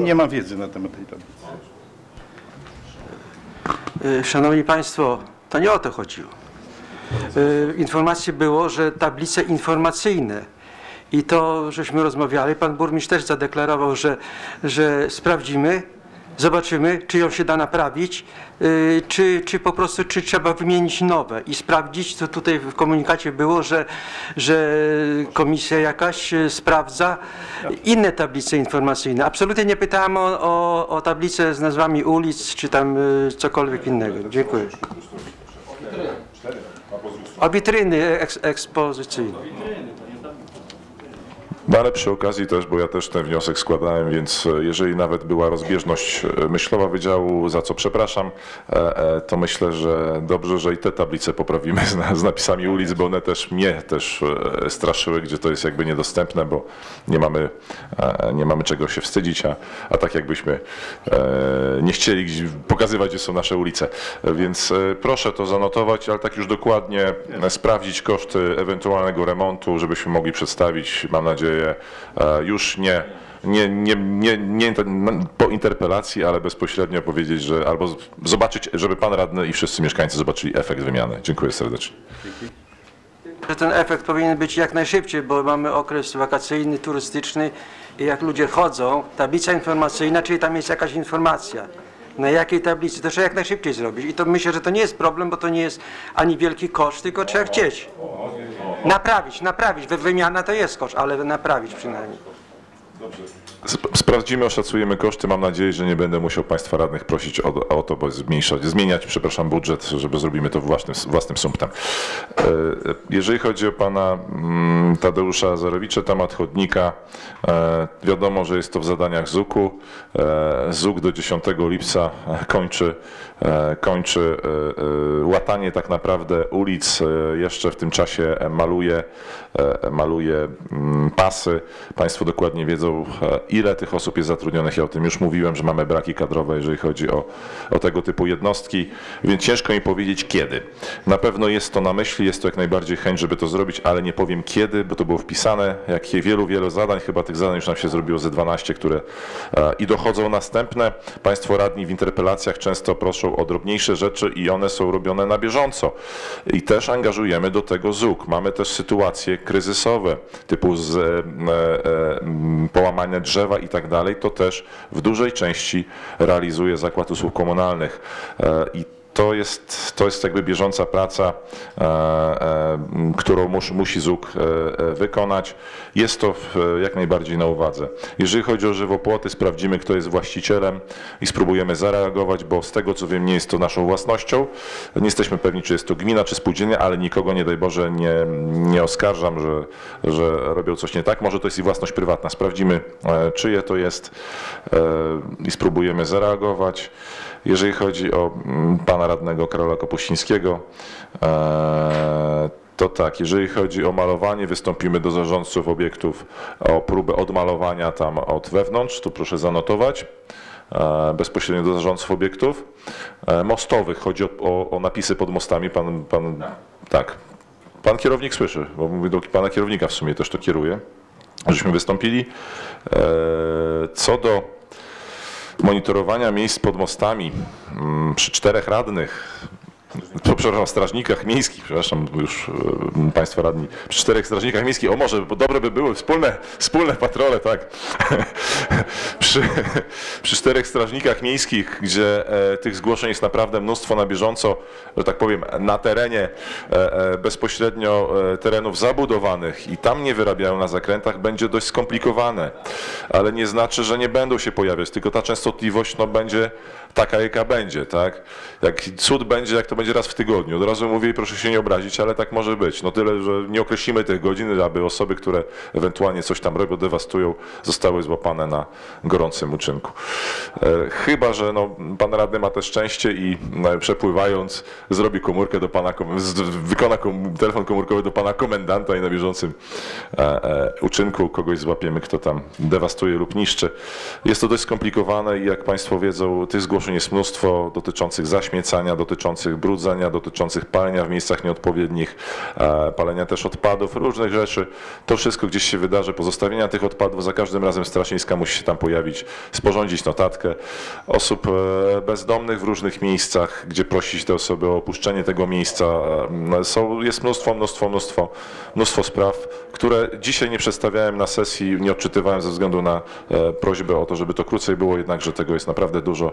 Nie mam wiedzy na temat tej tablicy. Y, Szanowni Państwo, to nie o to chodziło. Y, Informacji było, że tablice informacyjne i to, żeśmy rozmawiali, pan burmistrz też zadeklarował, że, że sprawdzimy, zobaczymy, czy ją się da naprawić, y, czy, czy po prostu, czy trzeba wymienić nowe i sprawdzić, co tutaj w komunikacie było, że, że komisja jakaś y, sprawdza inne tablice informacyjne. Absolutnie nie pytałem o, o, o tablice z nazwami ulic, czy tam y, cokolwiek innego. Dziękuję. O witryny eks, ekspozycyjne. No ale przy okazji też, bo ja też ten wniosek składałem, więc e, jeżeli nawet była rozbieżność e, myślowa wydziału, za co przepraszam, e, to myślę, że dobrze, że i te tablice poprawimy z, na- z napisami ulic, bo one też mnie też straszyły, gdzie to jest jakby niedostępne, bo nie mamy, nie mamy czego się wstydzić, a, a tak jakbyśmy nie chcieli pokazywać, gdzie są nasze ulice. Więc proszę to zanotować, ale tak już dokładnie sprawdzić koszty ewentualnego remontu, żebyśmy mogli przedstawić, mam nadzieję, e, już nie, nie, nie, nie, nie inter- po interpelacji, ale bezpośrednio powiedzieć, że albo zobaczyć, żeby pan radny i wszyscy mieszkańcy zobaczyli efekt wymiany. Dziękuję serdecznie. Ten efekt powinien być jak najszybciej, bo mamy okres wakacyjny, turystyczny i jak ludzie chodzą, tablica informacyjna, czyli tam jest jakaś informacja. Na jakiej tablicy? To trzeba jak najszybciej zrobić. I to myślę, że to nie jest problem, bo to nie jest ani wielki koszt, tylko trzeba chcieć. Naprawić, naprawić. Wy- Wymiana to jest koszt, ale naprawić przynajmniej. Sp- Sprawdzimy, oszacujemy koszty. Mam nadzieję, że nie będę musiał Państwa radnych prosić o, o to, bo zmniejszać, zmieniać, przepraszam, budżet, żeby zrobimy to własnym, własnym sumptem. E, Jeżeli chodzi o Pana mm, Tadeusza Zarowicza, temat chodnika, e, wiadomo, że jest to w zadaniach ZUK-u. E, ZUK do 10 lipca kończy, kończy e, e, łatanie tak naprawdę ulic. E, Jeszcze w tym czasie e, maluje, e, maluje mm, pasy. Państwo dokładnie wiedzą, e, ile tych osób jest zatrudnionych. Ja o tym już mówiłem, że mamy braki kadrowe, jeżeli chodzi o, o tego typu jednostki, więc ciężko mi powiedzieć kiedy. Na pewno jest to na myśli, jest to jak najbardziej chęć, żeby to zrobić, ale nie powiem kiedy, bo to było wpisane. Jak i wielu, wielu zadań, chyba tych zadań już nam się zrobiło ze 12, które e, i dochodzą następne. Państwo radni w interpelacjach często proszą o drobniejsze rzeczy i one są robione na bieżąco. I też angażujemy do tego ZUK. Mamy też sytuacje kryzysowe, typu z, e, e, połamania drzewa i tak dalej. To też w dużej części realizuje Zakład Usług Komunalnych. E, I to jest, to jest jakby bieżąca praca, e, e, którą mus, musi ZUK e, wykonać. Jest to jak najbardziej na uwadze. Jeżeli chodzi o żywopłoty, sprawdzimy, kto jest właścicielem i spróbujemy zareagować, bo z tego co wiem, nie jest to naszą własnością. Nie jesteśmy pewni, czy jest to gmina, czy spółdzielnia, ale nikogo, nie daj Boże, nie, nie oskarżam, że, że robią coś nie tak. Może to jest i własność prywatna. Sprawdzimy, czyje to jest i spróbujemy zareagować. Jeżeli chodzi o mm, pana radnego Karola Kopuścińskiego, e, to tak, jeżeli chodzi o malowanie, wystąpimy do zarządców obiektów o próbę odmalowania tam od wewnątrz, tu proszę zanotować, e, bezpośrednio do zarządców obiektów. E, Mostowych, chodzi o, o, o napisy pod mostami, pan, pan, tak, pan kierownik słyszy, bo mówię do pana kierownika w sumie też to kieruje, żeśmy wystąpili. Co do monitorowania miejsc pod mostami mm, przy czterech radnych, przepraszam, strażnikach miejskich, przepraszam, już e, Państwo radni, przy czterech strażnikach miejskich, o może, bo dobre by były wspólne, wspólne patrole, tak, *laughs* przy, przy czterech strażnikach miejskich, gdzie e, tych zgłoszeń jest naprawdę mnóstwo na bieżąco, że tak powiem, na terenie e, bezpośrednio terenów zabudowanych i tam nie wyrabiają na zakrętach, będzie dość skomplikowane, ale nie znaczy, że nie będą się pojawiać, tylko ta częstotliwość no, będzie taka, jaka będzie, tak? Jak cud będzie, jak to będzie raz w tygodniu. Od razu mówię proszę się nie obrazić, ale tak może być. No tyle, że nie określimy tych godzin, aby osoby, które ewentualnie coś tam robią, dewastują, zostały złapane na gorącym uczynku. E, chyba, że no, pan radny ma też szczęście i e, przepływając zrobi komórkę do pana, wykona kom- telefon komórkowy do pana komendanta i na bieżącym e, uczynku kogoś złapiemy, kto tam dewastuje lub niszczy. Jest to dość skomplikowane i jak państwo wiedzą, tych zgłoszeń zagrożeń jest mnóstwo dotyczących zaśmiecania, dotyczących brudzenia, dotyczących palenia w miejscach nieodpowiednich, e, palenia też odpadów, różnych rzeczy. To wszystko gdzieś się wydarzy, pozostawienia tych odpadów, za każdym razem Straż Miejska musi się tam pojawić, sporządzić notatkę osób e, bezdomnych w różnych miejscach, gdzie prosić te osoby o opuszczenie tego miejsca. E, Są, jest mnóstwo, mnóstwo, mnóstwo, mnóstwo spraw, które dzisiaj nie przedstawiałem na sesji, nie odczytywałem ze względu na prośbę o to, żeby to krócej było, jednakże tego jest naprawdę dużo.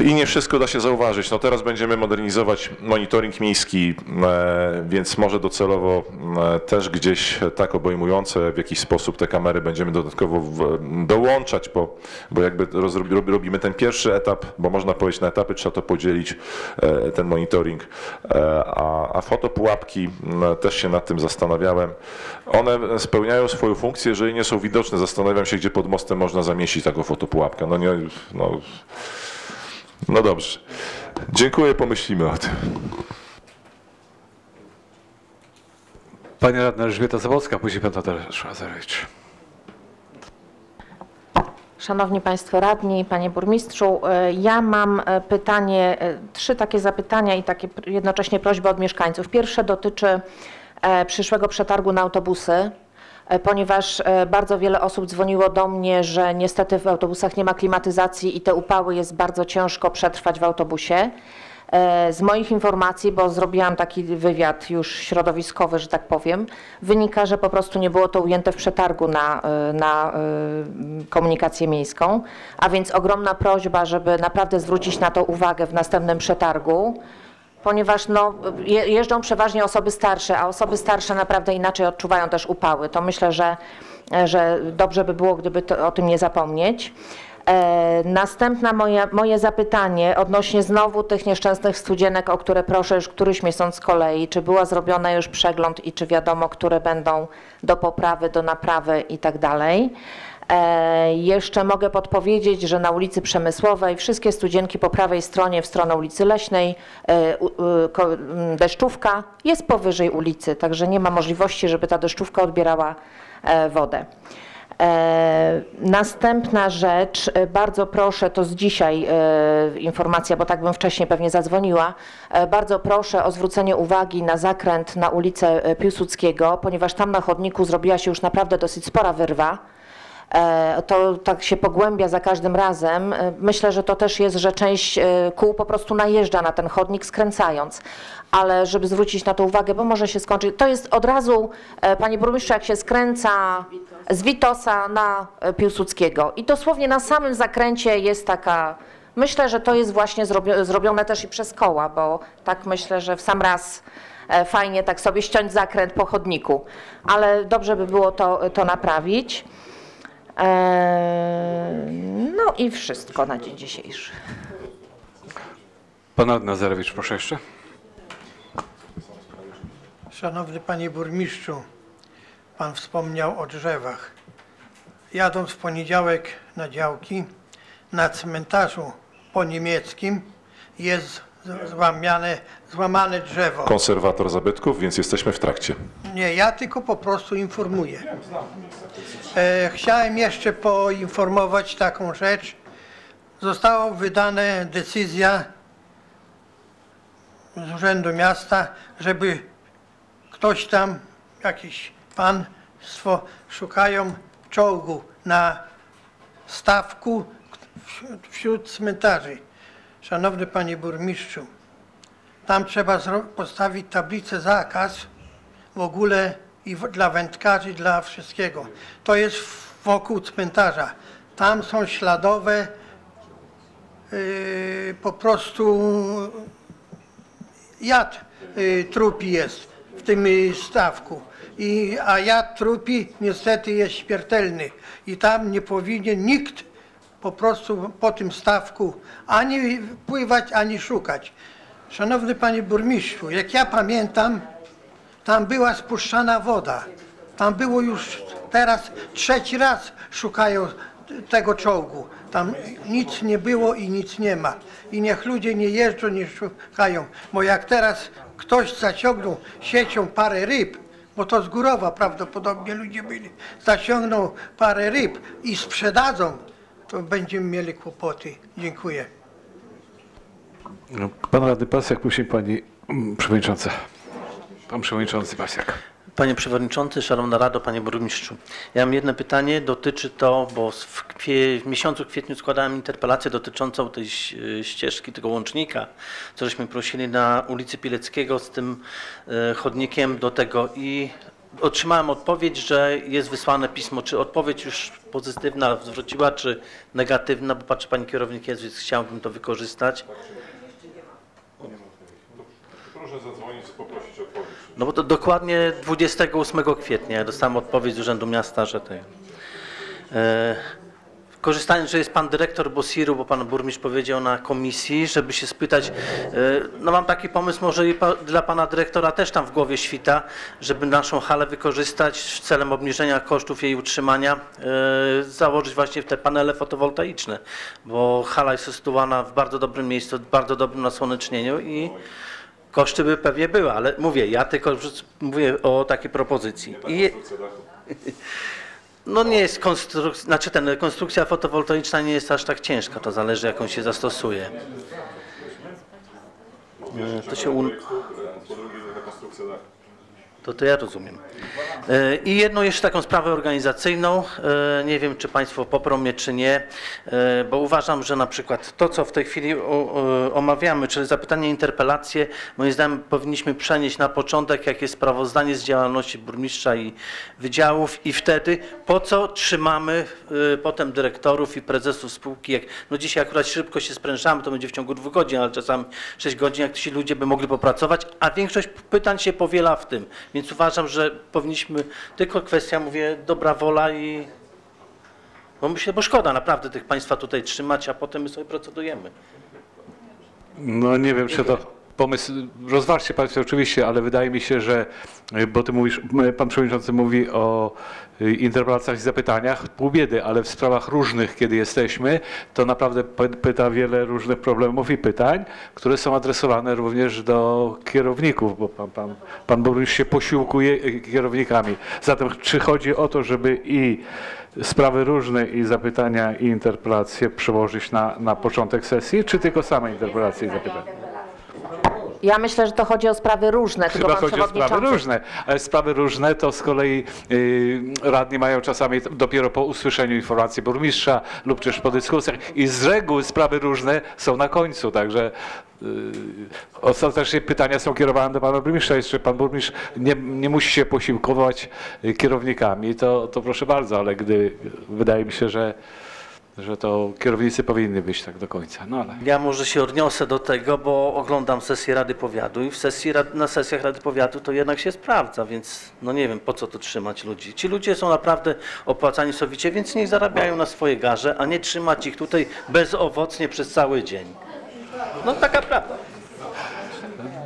I nie wszystko da się zauważyć. No teraz będziemy modernizować monitoring miejski, e, więc może docelowo e, też gdzieś tak obejmujące w jakiś sposób te kamery będziemy dodatkowo dołączać, bo, bo jakby robimy ten pierwszy etap, bo można powiedzieć na etapy, trzeba to podzielić, e, ten monitoring, a, a fotopułapki też się nad tym zastanawiałem. One spełniają swoją funkcję, jeżeli nie są widoczne. Zastanawiam się, gdzie pod mostem można zamieścić taką fotopułapkę. No nie, no, no dobrze. Dziękuję, pomyślimy o tym. Pani radna Elżbieta Zabłocka, później pan Tadeusz Łazarewicz. Szanowni Państwo Radni, Panie Burmistrzu, e, ja mam e, pytanie, e, trzy takie zapytania i takie jednocześnie prośby od mieszkańców. Pierwsze dotyczy przyszłego przetargu na autobusy, ponieważ e, bardzo wiele osób dzwoniło do mnie, że niestety w autobusach nie ma klimatyzacji i te upały jest bardzo ciężko przetrwać w autobusie. E, Z moich informacji, bo zrobiłam taki wywiad już środowiskowy, że tak powiem, wynika, że po prostu nie było to ujęte w przetargu na, e, na e, komunikację miejską, a więc ogromna prośba, żeby naprawdę zwrócić na to uwagę w następnym przetargu, ponieważ no, je- jeżdżą przeważnie osoby starsze, a osoby starsze naprawdę inaczej odczuwają też upały. To myślę, że, że dobrze by było, gdyby to, o tym nie zapomnieć. E, Następna moja, moje zapytanie odnośnie znowu tych nieszczęsnych studzienek, o które proszę już któryś miesiąc z kolei. Czy była zrobiona już przegląd i czy wiadomo, które będą do poprawy, do naprawy i tak dalej? E, Jeszcze mogę podpowiedzieć, że na ulicy Przemysłowej wszystkie studzienki po prawej stronie w stronę ulicy Leśnej, e, deszczówka jest powyżej ulicy, także nie ma możliwości, żeby ta deszczówka odbierała e, wodę. Następna rzecz, bardzo proszę, to z dzisiaj informacja, bo tak bym wcześniej pewnie zadzwoniła, bardzo proszę o zwrócenie uwagi na zakręt na ulicę Piłsudskiego, ponieważ tam na chodniku zrobiła się już naprawdę dosyć spora wyrwa. E, To tak się pogłębia za każdym razem. E, Myślę, że to też jest, że część e, kół po prostu najeżdża na ten chodnik skręcając. Ale żeby zwrócić na to uwagę, bo może się skończyć. To jest od razu, panie burmistrzu, jak się skręca z Witosa na Piłsudskiego. I dosłownie na samym zakręcie jest taka. Myślę, że to jest właśnie zrobio- zrobione też i przez koła, bo tak myślę, że w sam raz fajnie tak sobie ściąć zakręt po chodniku. Ale dobrze by było to, to naprawić. Eee, No i wszystko na dzień dzisiejszy. Pan radny Łazarewicz, proszę jeszcze. Szanowny Panie Burmistrzu, Pan wspomniał o drzewach. Jadąc w poniedziałek na działki, na cmentarzu po niemieckim jest z- złamiane, złamane drzewo. Konserwator zabytków, więc jesteśmy w trakcie. Nie, ja tylko po prostu informuję. E, chciałem jeszcze poinformować taką rzecz. Została wydana decyzja z Urzędu Miasta, żeby ktoś tam, jakiś państwo szukają czołgu na stawku wśród cmentarzy. Szanowny Panie Burmistrzu, tam trzeba postawić tablicę zakaz w ogóle i dla wędkarzy, dla wszystkiego. To jest wokół cmentarza. Tam są śladowe yy, po prostu jad y, trupi jest w tym y, stawku. I, a jad trupi niestety jest śmiertelny. I tam nie powinien nikt po prostu po tym stawku ani pływać, ani szukać. Szanowny Panie Burmistrzu, jak ja pamiętam, tam była spuszczana woda. Tam było już teraz trzeci raz szukają tego czołgu. Tam nic nie było i nic nie ma. I niech ludzie nie jeżdżą, nie szukają. Bo jak teraz ktoś zaciągnął siecią parę ryb, bo to z Górowa prawdopodobnie ludzie byli, zaciągną parę ryb i sprzedadzą, to będziemy mieli kłopoty. Dziękuję. No, Pan radny Pasjak, później pani mm, przewodnicząca. Pan przewodniczący Pasjak. Panie Przewodniczący, Szanowna Rado, Panie Burmistrzu. Ja mam jedno pytanie, dotyczy to, bo w, kwie, w miesiącu kwietniu składałem interpelację dotyczącą tej ś- ścieżki, tego łącznika, co żeśmy prosili na ulicy Pileckiego z tym e, chodnikiem do tego i otrzymałem odpowiedź, że jest wysłane pismo. Czy odpowiedź już pozytywna zwróciła, czy negatywna, bo patrzę Pani kierownik jest, więc chciałbym to wykorzystać. Proszę zadzwonić, poprosić o odpowiedź. No bo to dokładnie 28 kwietnia ja dostałem odpowiedź z Urzędu Miasta, że te. E, korzystając, że jest pan dyrektor Bosiru, bo pan burmistrz powiedział na komisji, żeby się spytać, e, no mam taki pomysł, może i pa, dla pana dyrektora też tam w głowie świta, żeby naszą halę wykorzystać celem obniżenia kosztów jej utrzymania, e, założyć właśnie te panele fotowoltaiczne, bo hala jest sytuowana w bardzo dobrym miejscu, w bardzo dobrym nasłonecznieniu i Koszty by pewnie były, ale mówię, ja tylko mówię o takiej propozycji. I, *laughs* no nie jest konstrukcja, znaczy ten, konstrukcja fotowoltaiczna nie jest aż tak ciężka, to zależy jaką się zastosuje. To się un... Po drugie, dachu. To to ja rozumiem. E, I jedną jeszcze taką sprawę organizacyjną. E, Nie wiem, czy Państwo poprą mnie, czy nie, e, bo uważam, że na przykład to, co w tej chwili omawiamy, czyli zapytanie, interpelacje, moim zdaniem powinniśmy przenieść na początek, jakie sprawozdanie z działalności burmistrza i wydziałów i wtedy po co trzymamy potem dyrektorów i prezesów spółki, jak no dzisiaj akurat szybko się sprężamy, to będzie w ciągu dwóch godzin, ale czasami 6 godzin, jak ci ludzie by mogli popracować, a większość pytań się powiela w tym. Więc uważam, że powinniśmy, tylko kwestia, mówię, dobra wola i bo myślę, bo szkoda naprawdę tych państwa tutaj trzymać, a potem my sobie procedujemy. No nie wiem, czy to pomysł, rozważcie Państwo oczywiście, ale wydaje mi się, że, bo Ty mówisz, Pan Przewodniczący mówi o interpelacjach i zapytaniach, pół biedy, ale w sprawach różnych, kiedy jesteśmy, to naprawdę py- pyta wiele różnych problemów i pytań, które są adresowane również do kierowników, bo Pan, pan, pan Burmistrz się posiłkuje y, kierownikami. Zatem czy chodzi o to, żeby i sprawy różne i zapytania i interpelacje przełożyć na, na początek sesji, czy tylko same interpelacje i zapytania? Ja myślę, że to chodzi o sprawy różne, Chyba chodzi o sprawy różne, ale sprawy różne to z kolei y, radni mają czasami dopiero po usłyszeniu informacji burmistrza lub też po dyskusjach. I z reguły sprawy różne są na końcu, także y, ostatecznie pytania są kierowane do pana burmistrza, jeszcze pan burmistrz nie, nie musi się posiłkować y, kierownikami, to, to proszę bardzo, ale gdy wydaje mi się, że że to kierownicy powinny być tak do końca, no ale... Ja może się odniosę do tego, bo oglądam sesję Rady Powiatu i w sesji, na sesjach Rady Powiatu to jednak się sprawdza, więc no nie wiem po co tu trzymać ludzi. Ci ludzie są naprawdę opłacani sowicie, więc niech zarabiają na swoje garze, a nie trzymać ich tutaj bezowocnie przez cały dzień. No taka prawda.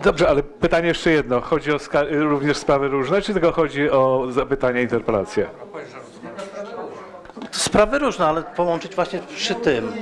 Dobrze, ale pytanie jeszcze jedno. Chodzi o również sprawy różne, czy tylko chodzi o zapytania, interpelacje? To sprawy różne, ale połączyć właśnie przy tym.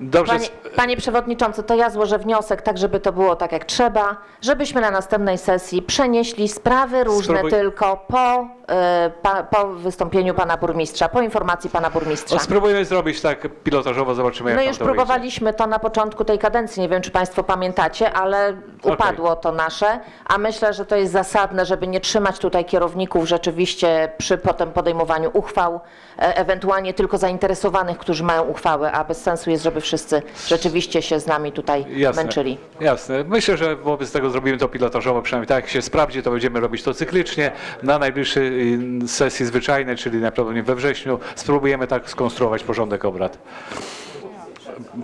Dobrze, Panie, panie Przewodniczący, to ja złożę wniosek, tak żeby to było tak jak trzeba, żebyśmy na następnej sesji przenieśli sprawy różne Spróbuj- tylko po, e, pa, po wystąpieniu pana burmistrza, po informacji pana burmistrza. o, spróbujmy zrobić tak pilotażowo, zobaczymy jak My już to wyjdzie. próbowaliśmy to na początku tej kadencji, nie wiem czy Państwo pamiętacie, ale upadło to nasze, a myślę, że to jest zasadne, żeby nie trzymać tutaj kierowników rzeczywiście przy potem podejmowaniu uchwał, e, ewentualnie tylko zainteresowanych, którzy mają uchwały, a bez sensu jest, żeby wszyscy rzeczywiście się z nami tutaj Jasne, męczyli. jasne. Myślę, że wobec tego zrobimy to pilotażowo, przynajmniej tak jak się sprawdzi, to będziemy robić to cyklicznie. Na najbliższej y, sesji zwyczajnej, czyli najprawdopodobniej we wrześniu, spróbujemy tak skonstruować porządek obrad.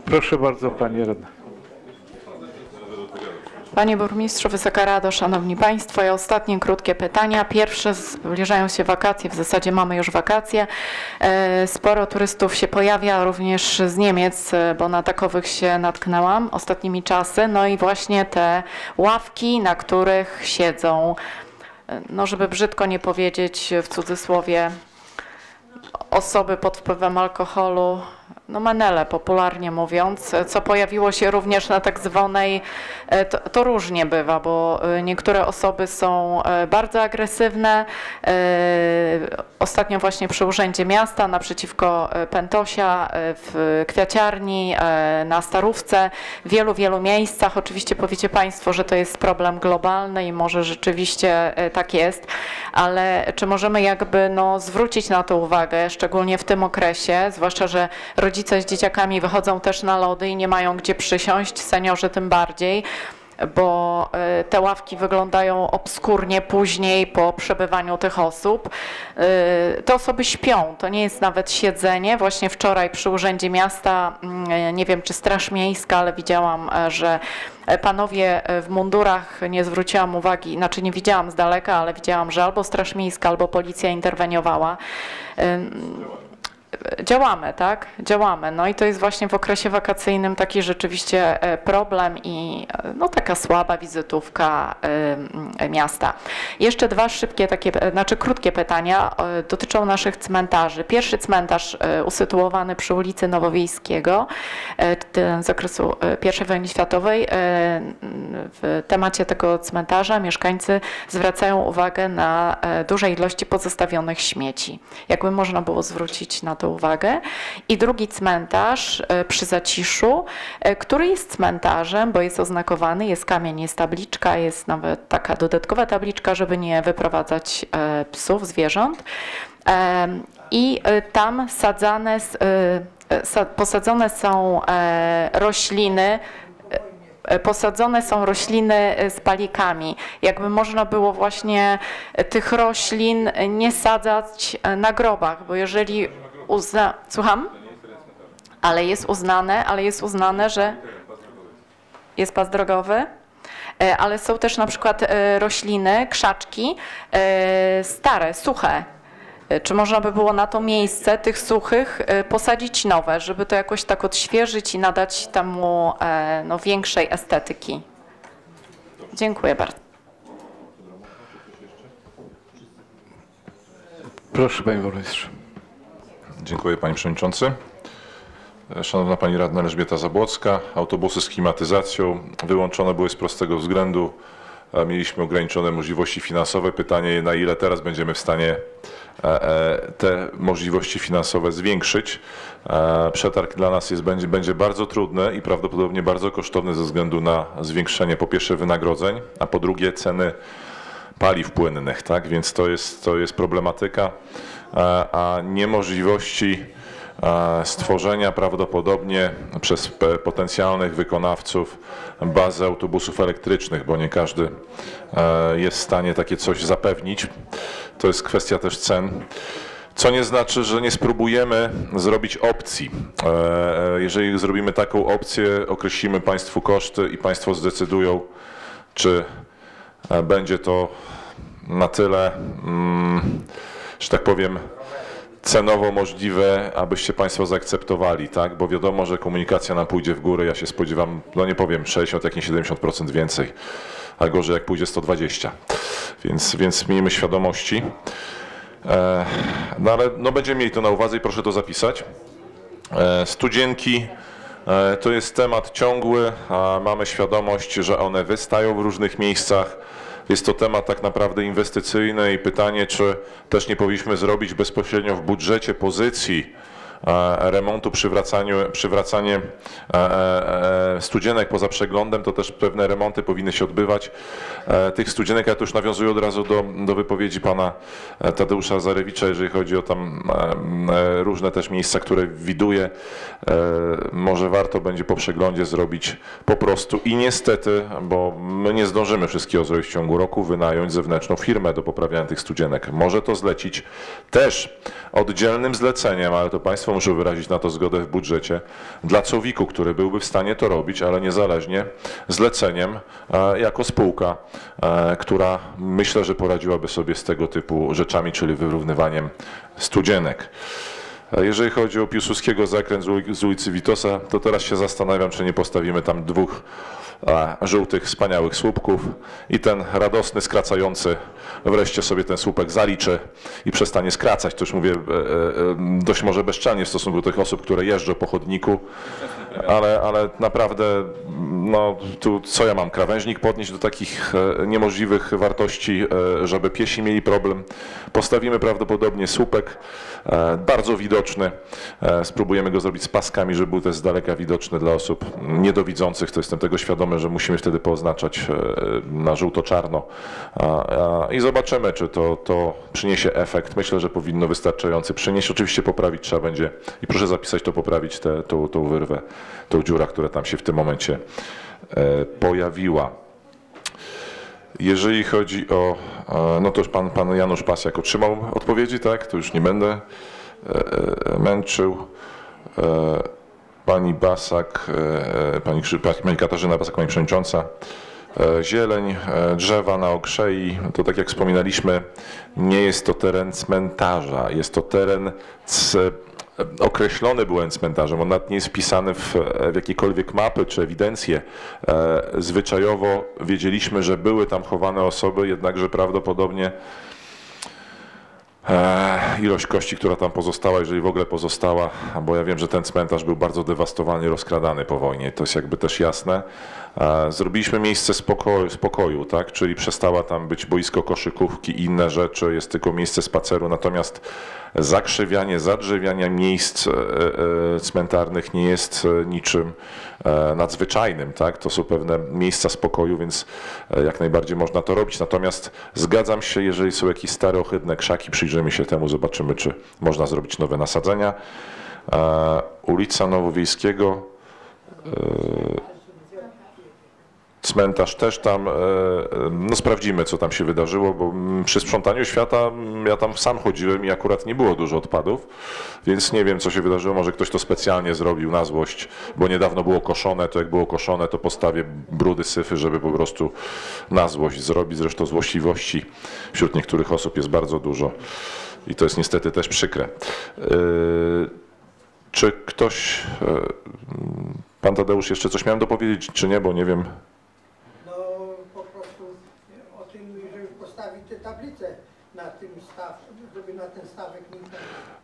Proszę bardzo, panie radny. Panie Burmistrzu, Wysoka Rado, Szanowni Państwo, i ostatnie krótkie pytania. Pierwsze, zbliżają się wakacje, w zasadzie mamy już wakacje. E, Sporo turystów się pojawia, również z Niemiec, e, bo na takowych się natknęłam ostatnimi czasy. No i właśnie te ławki, na których siedzą, e, no żeby brzydko nie powiedzieć w cudzysłowie, osoby pod wpływem alkoholu no menele popularnie mówiąc, co pojawiło się również na tak zwanej, e, to, to różnie bywa, bo e, niektóre osoby są e, bardzo agresywne. Ostatnio właśnie przy Urzędzie Miasta naprzeciwko Pentosia, w kwiaciarni, na Starówce, w wielu, wielu miejscach. Oczywiście powiecie Państwo, że to jest problem globalny i może rzeczywiście tak jest, ale czy możemy jakby no, zwrócić na to uwagę, szczególnie w tym okresie, zwłaszcza, że rodzice z dzieciakami wychodzą też na lody i nie mają gdzie przysiąść, seniorzy tym bardziej bo e, te ławki wyglądają obskurnie później po przebywaniu tych osób. E, Te osoby śpią, to nie jest nawet siedzenie. Właśnie wczoraj przy Urzędzie Miasta, mm, nie wiem czy Straż Miejska, ale widziałam, e, że panowie w mundurach, nie zwróciłam uwagi, znaczy nie widziałam z daleka, ale widziałam, że albo Straż Miejska, albo policja interweniowała. Działamy, tak? Działamy. No i to jest właśnie w okresie wakacyjnym taki rzeczywiście e, problem i e, no taka słaba wizytówka e, miasta. Jeszcze dwa szybkie takie, znaczy krótkie pytania dotyczą naszych cmentarzy. Pierwszy cmentarz usytuowany przy ulicy Nowowiejskiego z okresu I wojny światowej. W temacie tego cmentarza mieszkańcy zwracają uwagę na duże ilości pozostawionych śmieci. Jakby można było zwrócić na to uwagę. I drugi cmentarz e, przy Zaciszu, e, który jest cmentarzem, bo jest oznakowany, jest kamień, jest tabliczka, jest nawet taka dodatkowa tabliczka, żeby nie wyprowadzać e, psów, zwierząt. I tam sadzane, posadzone są rośliny, posadzone są rośliny z palikami. Jakby można było właśnie tych roślin nie sadzać na grobach, bo jeżeli uzna... Słucham? Ale jest uznane, ale jest uznane, że jest pas drogowy. E, Ale są też na przykład e, rośliny, krzaczki e, stare, suche. Czy można by było na to miejsce tych suchych posadzić nowe, żeby to jakoś tak odświeżyć i nadać temu no, większej estetyki? Dziękuję bardzo. Proszę Panie Burmistrzu. Dziękuję Panie Przewodniczący. Szanowna Pani Radna Elżbieta Zabłocka, autobusy z klimatyzacją wyłączone były z prostego względu. e, Mieliśmy ograniczone możliwości finansowe. Pytanie, na ile teraz będziemy w stanie e, e, te możliwości finansowe zwiększyć. Przetarg dla nas jest, będzie, będzie bardzo trudny i prawdopodobnie bardzo kosztowny ze względu na zwiększenie po pierwsze wynagrodzeń, a po drugie ceny paliw płynnych, tak? Więc to jest, to jest problematyka, a, niemożliwości stworzenia prawdopodobnie przez potencjalnych wykonawców bazy autobusów elektrycznych, bo nie każdy e, jest w stanie takie coś zapewnić. To jest kwestia też cen. Co nie znaczy, że nie spróbujemy zrobić opcji. E, e, Jeżeli zrobimy taką opcję, określimy Państwu koszty i Państwo zdecydują, czy będzie to na tyle, mm, że tak powiem, cenowo możliwe, abyście Państwo zaakceptowali, tak? Bo wiadomo, że komunikacja nam pójdzie w górę. Ja się spodziewam, no nie powiem 60, jak nie 70% więcej, a gorzej jak pójdzie 120. Więc, więc miejmy świadomości. E, no ale no będziemy mieli to na uwadze i proszę to zapisać. E, Studzienki e, to jest temat ciągły, mamy świadomość, że one wystają w różnych miejscach. Jest to temat tak naprawdę inwestycyjny i pytanie, czy też nie powinniśmy zrobić bezpośrednio w budżecie pozycji remontu, przywracaniu, przywracanie e, e, e, studzienek poza przeglądem, to też pewne remonty powinny się odbywać. E, Tych studzienek, ja tu już nawiązuję od razu do, do wypowiedzi pana e, Tadeusza Zarewicza, jeżeli chodzi o tam e, e, różne też miejsca, które widuje. E, Może warto będzie po przeglądzie zrobić po prostu i niestety, bo my nie zdążymy wszystkiego zrobić w ciągu roku, wynająć zewnętrzną firmę do poprawiania tych studzienek. Może to zlecić też oddzielnym zleceniem, ale to Państwo muszą wyrazić na to zgodę w budżecie, dla Cowiku, który byłby w stanie to robić, ale niezależnie zleceniem e, jako spółka, e, która myślę, że poradziłaby sobie z tego typu rzeczami, czyli wyrównywaniem studzienek. A Jeżeli chodzi o Piłsudskiego zakręt z uli- z ulicy Witosa, to teraz się zastanawiam, czy nie postawimy tam dwóch żółtych, wspaniałych słupków i ten radosny, skracający wreszcie sobie ten słupek zaliczy i przestanie skracać. To już mówię e, e, e, dość może bezczelnie w stosunku do tych osób, które jeżdżą po chodniku, ale, ale naprawdę, no tu co ja mam, krawężnik podnieść do takich niemożliwych wartości, żeby piesi mieli problem. Postawimy prawdopodobnie słupek, bardzo widoczny. Spróbujemy go zrobić z paskami, żeby był też z daleka widoczny dla osób niedowidzących. To jestem tego świadomy, że musimy wtedy pooznaczać e, na żółto-czarno. I zobaczymy, czy to, to przyniesie efekt. Myślę, że powinno wystarczający przynieść. Oczywiście poprawić trzeba będzie, i proszę zapisać to, poprawić tę tą, tą wyrwę, tą dziurę, która tam się w tym momencie e, pojawiła. Jeżeli chodzi o, e, no to już pan, pan Janusz Pasiak otrzymał odpowiedzi, tak? To już nie będę e, męczył. Pani Basak, pani, pani Katarzyna Basak, pani przewodnicząca. E, Zieleń, e, drzewa na okrzei, to tak jak wspominaliśmy, nie jest to teren cmentarza, jest to teren c, określony byłem cmentarzem, on nawet nie jest wpisany w, w jakiekolwiek mapy czy ewidencje. E, Zwyczajowo wiedzieliśmy, że były tam chowane osoby, jednakże prawdopodobnie e, ilość kości, która tam pozostała, jeżeli w ogóle pozostała, bo ja wiem, że ten cmentarz był bardzo dewastowany, rozkradany po wojnie, to jest jakby też jasne. Zrobiliśmy miejsce spokoju, spokoju tak? czyli przestała tam być boisko koszykówki i inne rzeczy, jest tylko miejsce spaceru, natomiast zakrzywianie, zadrzewianie miejsc e, e, cmentarnych nie jest e, niczym nadzwyczajnym, tak? To są pewne miejsca spokoju, więc jak najbardziej można to robić. Natomiast zgadzam się, jeżeli są jakieś stare, ohydne krzaki, przyjrzymy się temu, zobaczymy, czy można zrobić nowe nasadzenia. Ulica Nowowiejskiego, cmentarz też tam, e, e, no sprawdzimy, co tam się wydarzyło, bo mm, przy sprzątaniu świata mm, ja tam sam chodziłem i akurat nie było dużo odpadów, więc nie wiem, co się wydarzyło, może ktoś to specjalnie zrobił na złość, bo niedawno było koszone, to jak było koszone, to postawię brudy syfy, żeby po prostu na złość zrobić, zresztą złośliwości wśród niektórych osób jest bardzo dużo i to jest niestety też przykre. E, Czy ktoś, e, pan Tadeusz jeszcze coś miałem dopowiedzieć, czy nie, bo nie wiem, No po prostu o tym, żeby postawić te tablice na tym staw, żeby na ten stawek nikt nie...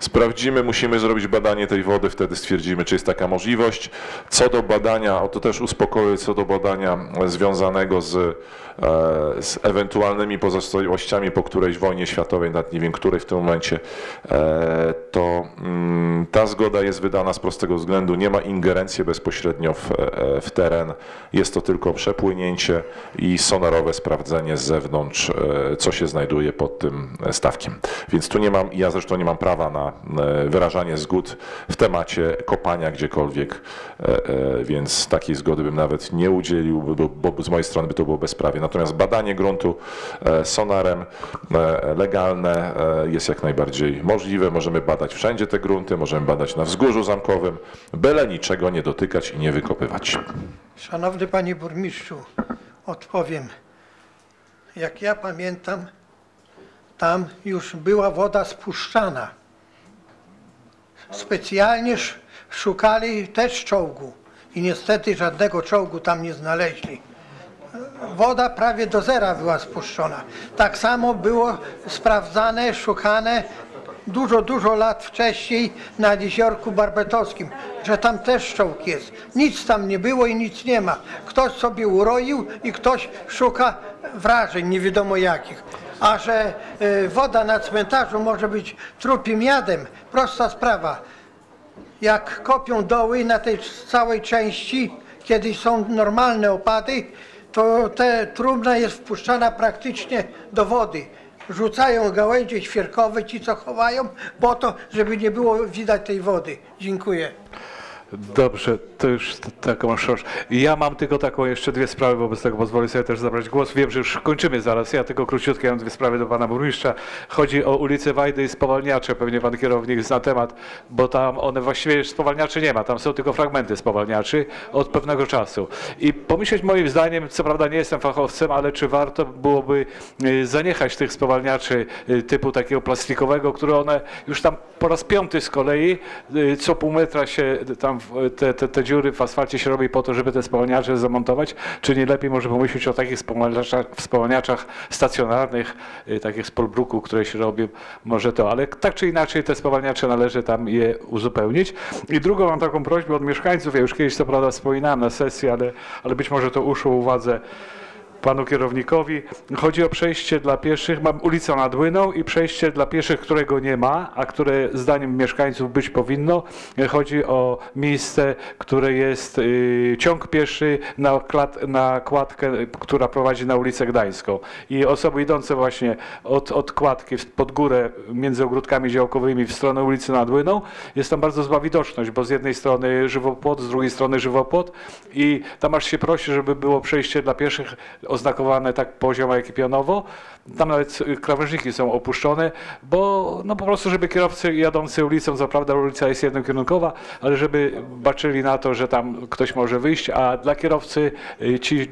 Sprawdzimy, musimy zrobić badanie tej wody, wtedy stwierdzimy, czy jest taka możliwość. Co do badania, o to też uspokoję, co do badania związanego z, e, z ewentualnymi pozostałościami po którejś wojnie światowej, nawet nie wiem której w tym momencie, e, to mm, ta zgoda jest wydana z prostego względu, nie ma ingerencji bezpośrednio w, e, w teren, jest to tylko przepłynięcie i sonarowe sprawdzenie z zewnątrz, co się znajduje pod tym stawkiem. Więc tu nie mam, ja zresztą nie mam prawa na wyrażanie zgód w temacie kopania gdziekolwiek, e, e, więc takiej zgody bym nawet nie udzielił, bo, z mojej strony by to było bezprawie. Natomiast badanie gruntu e, sonarem e, legalne e, jest jak najbardziej możliwe. Możemy badać wszędzie te grunty, możemy badać na wzgórzu zamkowym, byle niczego nie dotykać i nie wykopywać. Szanowny Panie Burmistrzu, odpowiem. Jak ja pamiętam, tam już była woda spuszczana. Specjalnie sz- szukali też czołgu i niestety żadnego czołgu tam nie znaleźli. Woda prawie do zera była spuszczona. Tak samo było sprawdzane, szukane dużo, dużo lat wcześniej na jeziorku Barbetowskim, że tam też czołg jest. Nic tam nie było i nic nie ma. Ktoś sobie uroił i ktoś szuka wrażeń nie wiadomo jakich. A że y, woda na cmentarzu może być trupim jadem, prosta sprawa jak kopią doły na tej całej części, kiedy są normalne opady, to te trumna jest wpuszczana praktycznie do wody. Rzucają gałęzie świerkowe ci, co chowają, po to, żeby nie było widać tej wody. Dziękuję. Dobrze, to już taką szosz. Ja mam tylko taką jeszcze dwie sprawy, wobec tego pozwolę sobie też zabrać głos. Wiem, że już kończymy zaraz. Ja tylko króciutkie mam dwie sprawy do pana burmistrza. Chodzi o ulicę Wajdy i spowalniacze. Pewnie pan kierownik zna temat, bo tam one właściwie już spowalniaczy nie ma. Tam są tylko fragmenty spowalniaczy od pewnego czasu. I pomyśleć moim zdaniem, co prawda nie jestem fachowcem, ale czy warto byłoby y, zaniechać tych spowalniaczy y, typu takiego plastikowego, które one już tam po raz piąty z kolei y, co pół metra się tam te, te, te dziury w asfalcie się robi po to, żeby te spowalniacze zamontować, czy nie lepiej może pomyśleć o takich spowalniaczach, spowalniaczach stacjonarnych, y, takich z polbruku, które się robią, może to, ale tak czy inaczej te spowalniacze należy tam je uzupełnić. I drugą mam taką prośbę od mieszkańców, ja już kiedyś co prawda wspominałem na sesji, ale, ale być może to uszło uwadze panu kierownikowi. Chodzi o przejście dla pieszych. Mam ulicę nad Łyną i przejście dla pieszych, którego nie ma, a które zdaniem mieszkańców być powinno. Chodzi o miejsce, które jest y, ciąg pieszy na, klat, na kładkę, która prowadzi na ulicę Gdańską. I osoby idące właśnie od, od kładki pod górę między ogródkami działkowymi w stronę ulicy nad Łyną, jest tam bardzo zła widoczność, bo z jednej strony żywopłot, z drugiej strony żywopłot i tam aż się prosi, żeby było przejście dla pieszych oznakowane tak poziomo, jak i pionowo. Tam nawet krawężniki są opuszczone, bo no po prostu, żeby kierowcy jadący ulicą, co prawda ulica jest jednokierunkowa, ale żeby baczyli na to, że tam ktoś może wyjść, a dla kierowcy y, ci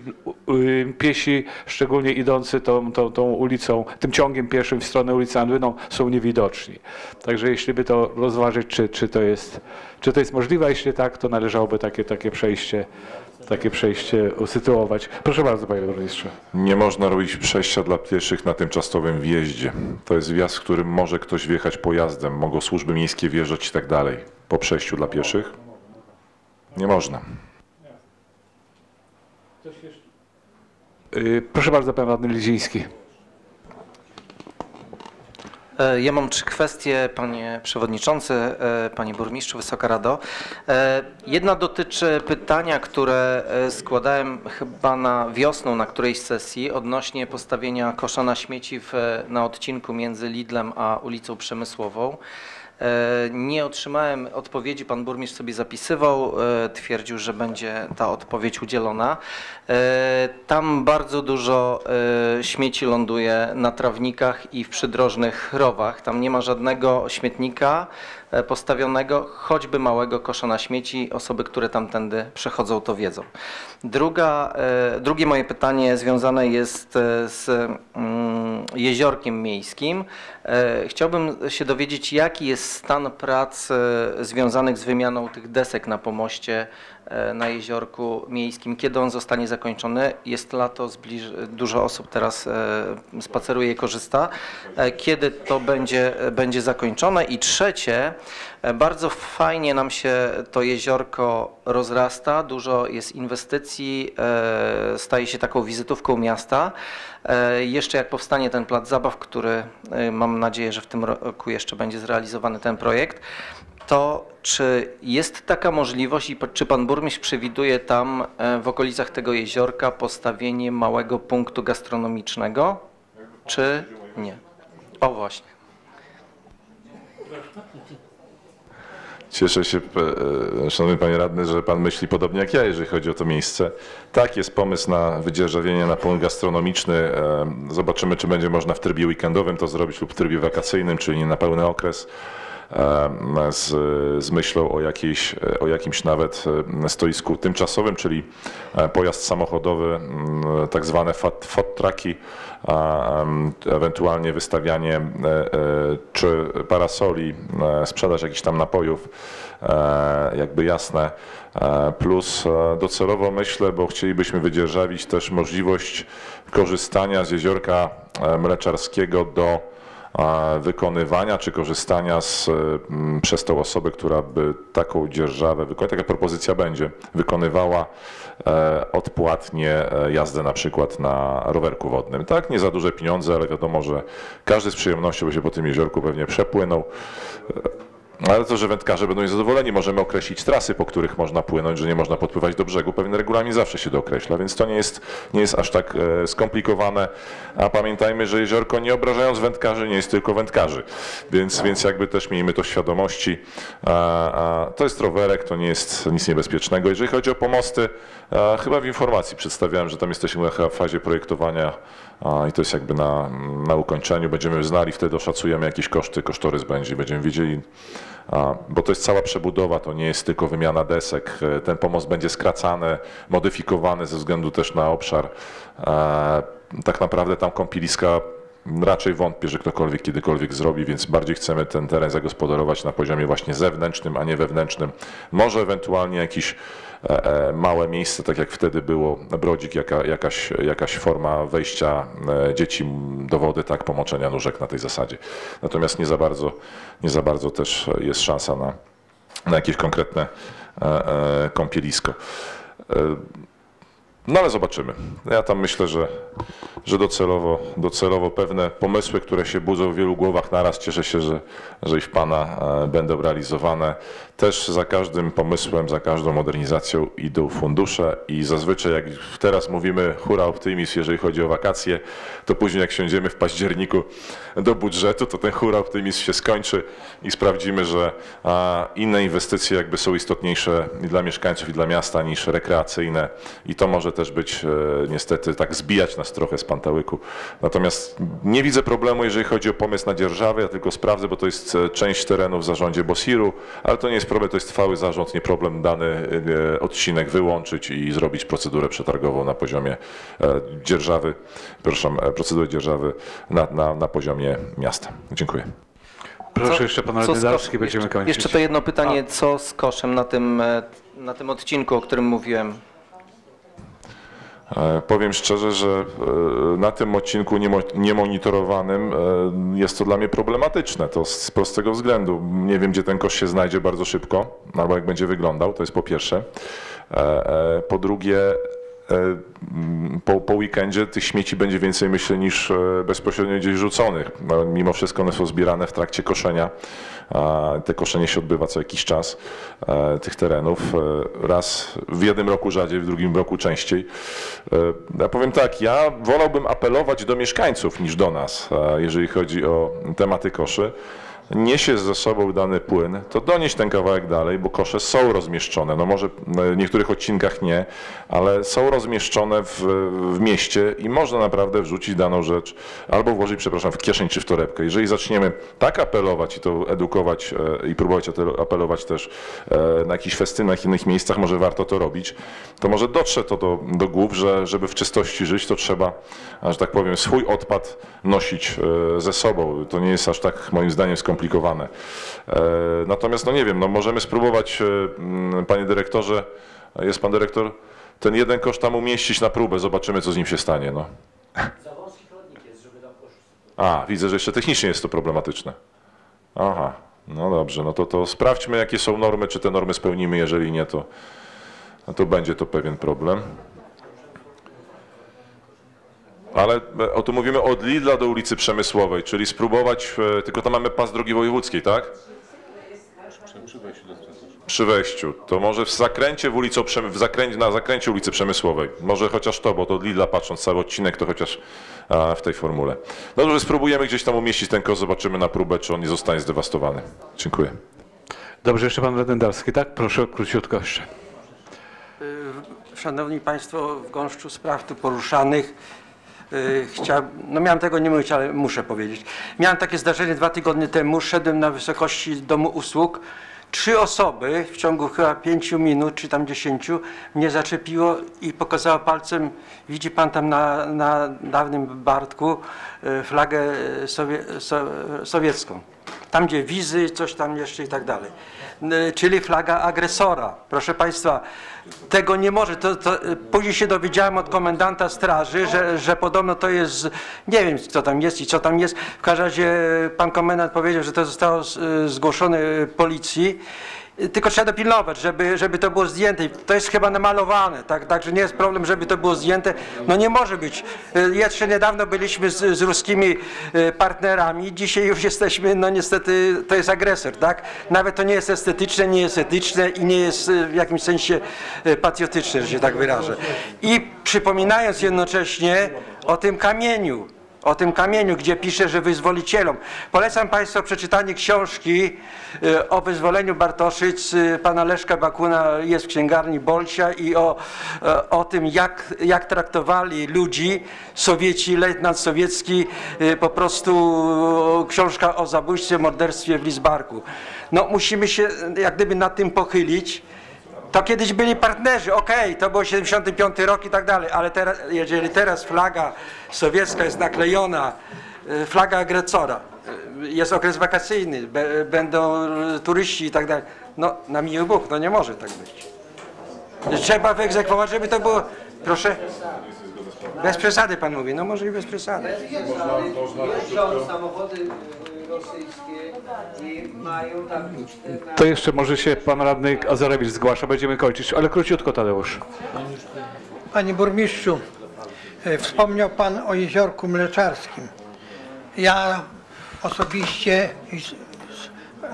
y, piesi, szczególnie idący tą, tą, tą ulicą, tym ciągiem pieszym w stronę ulicy Andłyną są niewidoczni. Także jeśli by to rozważyć, czy, czy, to, jest, czy to jest możliwe, jeśli tak, to należałoby takie, takie przejście takie przejście usytuować. Proszę bardzo, panie burmistrze. Nie można robić przejścia dla pieszych na tymczasowym wjeździe. To jest wjazd, w którym może ktoś wjechać pojazdem, mogą służby miejskie wjeżdżać i tak dalej. Po przejściu dla pieszych? Nie można. Y, Proszę bardzo, pan radny Liziński. E, Ja mam trzy kwestie, panie przewodniczący, e, panie burmistrzu, Wysoka Rado. E, Jedna dotyczy pytania, które składałem chyba na wiosną na którejś sesji odnośnie postawienia kosza na śmieci w, na odcinku między Lidlem a ulicą Przemysłową. E, Nie otrzymałem odpowiedzi, pan burmistrz sobie zapisywał, e, twierdził, że będzie ta odpowiedź udzielona. E, Tam bardzo dużo śmieci ląduje na trawnikach i w przydrożnych rowach. Tam nie ma żadnego śmietnika postawionego, choćby małego kosza na śmieci. Osoby, które tamtędy przechodzą, to wiedzą. Druga, e, drugie moje pytanie związane jest e, z mm, jeziorkiem miejskim. E, Chciałbym się dowiedzieć, jaki jest stan prac e, związanych z wymianą tych desek na pomoście e, na jeziorku miejskim. Kiedy on zostanie zakończony? Jest lato, zbliż... dużo osób teraz e, spaceruje i korzysta. E, Kiedy to będzie, będzie zakończone? I trzecie, e, bardzo fajnie nam się to jeziorko rozrasta, dużo jest inwestycji, e, staje się taką wizytówką miasta. E, Jeszcze jak powstanie ten plac zabaw, który e, mam nadzieję, że w tym roku jeszcze będzie zrealizowany ten projekt, to czy jest taka możliwość i czy pan burmistrz przewiduje tam e, w okolicach tego jeziorka postawienie małego punktu gastronomicznego, czy nie? O właśnie. Cieszę się, e, szanowny panie radny, że pan myśli podobnie jak ja, jeżeli chodzi o to miejsce. Tak, jest pomysł na wydzierżawienie na punkt gastronomiczny. E, Zobaczymy, czy będzie można w trybie weekendowym to zrobić lub w trybie wakacyjnym, czyli nie na pełny okres. E, Z, z myślą o, jakiejś, o jakimś nawet e, stoisku tymczasowym, czyli e, pojazd samochodowy, m, tak zwane fat, ewentualnie wystawianie e, e, czy parasoli, e, sprzedaż jakichś tam napojów, e, jakby jasne. E, Plus e, docelowo myślę, bo chcielibyśmy wydzierżawić też możliwość korzystania z jeziorka e, mleczarskiego do e, wykonywania czy korzystania z, e, przez tą osobę, która by taką dzierżawę wykonała, taka propozycja będzie, wykonywała e, odpłatnie e, jazdę na przykład na rowerku wodnym. Tak, nie za duże pieniądze, ale wiadomo, że każdy z przyjemnością by się po tym jeziorku pewnie przepłynął. Ale to, że wędkarze będą niezadowoleni, możemy określić trasy, po których można płynąć, że nie można podpływać do brzegu. Pewien regulamin zawsze się dookreśla, więc to nie jest, nie jest aż tak e, skomplikowane. A pamiętajmy, że jeziorko nie obrażając wędkarzy, nie jest tylko wędkarzy. Więc, więc jakby też miejmy to świadomości. A, a to jest rowerek, to nie jest nic niebezpiecznego. Jeżeli chodzi o pomosty, chyba w informacji przedstawiałem, że tam jesteśmy w fazie projektowania i to jest jakby na, na ukończeniu. Będziemy znali, wtedy oszacujemy jakieś koszty, kosztorys będzie, będziemy wiedzieli, bo to jest cała przebudowa, to nie jest tylko wymiana desek. E, Ten pomost będzie skracany, modyfikowany ze względu też na obszar. E, Tak naprawdę tam kąpieliska raczej wątpię, że ktokolwiek kiedykolwiek zrobi, więc bardziej chcemy ten teren zagospodarować na poziomie właśnie zewnętrznym, a nie wewnętrznym. Może ewentualnie jakieś e, małe miejsce, tak jak wtedy było brodzik, jaka, jakaś, jakaś forma wejścia e, dzieci do wody, tak, pomoczenia nóżek na tej zasadzie. Natomiast nie za bardzo, nie za bardzo też jest szansa na, na jakieś konkretne e, e, kąpielisko. E, no ale zobaczymy. Ja tam myślę, że, że docelowo, docelowo pewne pomysły, które się budzą w wielu głowach naraz, cieszę się, że, że i w Pana e, będą realizowane. Też za każdym pomysłem, za każdą modernizacją idą fundusze i zazwyczaj jak teraz mówimy hura optymizm, jeżeli chodzi o wakacje, to później jak siądziemy w październiku do budżetu, to ten hura optymizm się skończy i sprawdzimy, że inne inwestycje jakby są istotniejsze i dla mieszkańców i dla miasta niż rekreacyjne i to może też być e, niestety tak zbijać nas trochę z pantałyku. Natomiast nie widzę problemu, jeżeli chodzi o pomysł na dzierżawę, ja tylko sprawdzę, bo to jest e, część terenu w zarządzie Bosiru, ale to nie jest problem, to jest trwały zarząd, nie problem dany e, odcinek wyłączyć i zrobić procedurę przetargową na poziomie e, dzierżawy, przepraszam, e, procedurę dzierżawy na, na, na poziomie miasta. Dziękuję. Proszę Co- jeszcze z radny będziemy jeszcze, kończyć. Jeszcze to jedno pytanie, co z koszem na tym, na tym odcinku, o którym mówiłem? E, Powiem szczerze, że e, na tym odcinku niemo- niemonitorowanym e, jest to dla mnie problematyczne. To z prostego względu. Nie wiem, gdzie ten kosz się znajdzie bardzo szybko, albo jak będzie wyglądał, to jest po pierwsze. Po drugie, po, po weekendzie tych śmieci będzie więcej, myślę, niż e, bezpośrednio gdzieś rzuconych. No, Mimo wszystko one są zbierane w trakcie koszenia. Te koszenie się odbywa co jakiś czas e, tych terenów. E, Raz w jednym roku rzadziej, w drugim roku częściej. E, Ja powiem tak, ja wolałbym apelować do mieszkańców niż do nas, e, jeżeli chodzi o tematy koszy. Niesie ze sobą dany płyn, to donieść ten kawałek dalej, bo kosze są rozmieszczone. No może w niektórych odcinkach nie, ale są rozmieszczone w, w mieście i można naprawdę wrzucić daną rzecz albo włożyć, przepraszam, w kieszeń czy w torebkę. Jeżeli zaczniemy tak apelować i to edukować e, i próbować apelować też e, na jakichś festynach, innych miejscach, może warto to robić, to może dotrze to do, do głów, że żeby w czystości żyć, to trzeba, że tak powiem, swój odpad nosić e, ze sobą. To nie jest aż tak moim zdaniem skomplikowane. E, Natomiast, no nie wiem, no możemy spróbować, e, mm, panie dyrektorze, jest pan dyrektor, ten jeden kosz tam umieścić na próbę, zobaczymy, co z nim się stanie. No. A, widzę, że jeszcze technicznie jest to problematyczne. Aha, no dobrze, no to, to sprawdźmy, jakie są normy, czy te normy spełnimy, jeżeli nie, to, no to będzie to pewien problem. Ale e, o tu mówimy od Lidla do ulicy Przemysłowej, czyli spróbować, e, tylko tam mamy pas drogi wojewódzkiej, tak? Przy wejściu. To może w zakręcie w Przemy- w zakręcie, na zakręcie ulicy Przemysłowej. Może chociaż to, bo to od Lidla patrząc cały odcinek, to chociaż a, w tej formule. No dobrze, spróbujemy gdzieś tam umieścić ten kosz, zobaczymy na próbę, czy on nie zostanie zdewastowany. Dziękuję. Dobrze, jeszcze pan radny Darski, tak? Proszę króciutko jeszcze. Szanowni Państwo, w gąszczu spraw tu poruszanych y, chciał, no miałem tego nie mówić, ale muszę powiedzieć. Miałem takie zdarzenie dwa tygodnie temu, szedłem na wysokości domu usług. Trzy osoby w ciągu chyba pięciu minut, czy tam dziesięciu, mnie zaczepiło i pokazało palcem, widzi pan tam na, na dawnym Bartku y, flagę sowie, so, sowiecką. Tam gdzie wizy, coś tam jeszcze i tak dalej. Y, Czyli flaga agresora. Proszę Państwa, tego nie może. To, to, y, później się dowiedziałem od komendanta straży, że, że podobno to jest, nie wiem co tam jest i co tam jest. W każdym razie pan komendant powiedział, że to zostało y, zgłoszone policji Tylko trzeba dopilnować, żeby, żeby to było zdjęte. To jest chyba namalowane, tak, także nie jest problem, żeby to było zdjęte. No nie może być. Y, Jeszcze niedawno byliśmy z, z ruskimi y, partnerami, dzisiaj już jesteśmy, no niestety to jest agresor, tak? Nawet to nie jest estetyczne, nie jest etyczne i nie jest y, w jakimś sensie y, patriotyczne, że się tak wyrażę. I przypominając jednocześnie o tym kamieniu, o tym kamieniu, gdzie pisze, że wyzwolicielom. Polecam Państwu przeczytanie książki y, o wyzwoleniu Bartoszyc y, pana Leszka Bakuna jest w księgarni Bolsia i o, e, o tym, jak, jak traktowali ludzi Sowieci, lejtnant sowiecki, y, po prostu y, książka o zabójstwie, morderstwie w Lizbarku. No musimy się y, jak gdyby nad tym pochylić. To kiedyś byli partnerzy, okej, to był 75 rok i tak dalej, ale teraz, jeżeli teraz flaga sowiecka jest naklejona, y, flaga agresora, y, jest okres wakacyjny, będą turyści i tak dalej, no na miły Bóg, no nie może tak być. Trzeba wyegzekwować, żeby to było, proszę, bez przesady pan mówi, no może i bez przesady. Y, rosyjskie i mają tam To jeszcze może się pan radny Azarewicz zgłasza, będziemy kończyć, ale króciutko Tadeusz. Panie burmistrzu, e, wspomniał Pan o jeziorku mleczarskim. Ja osobiście,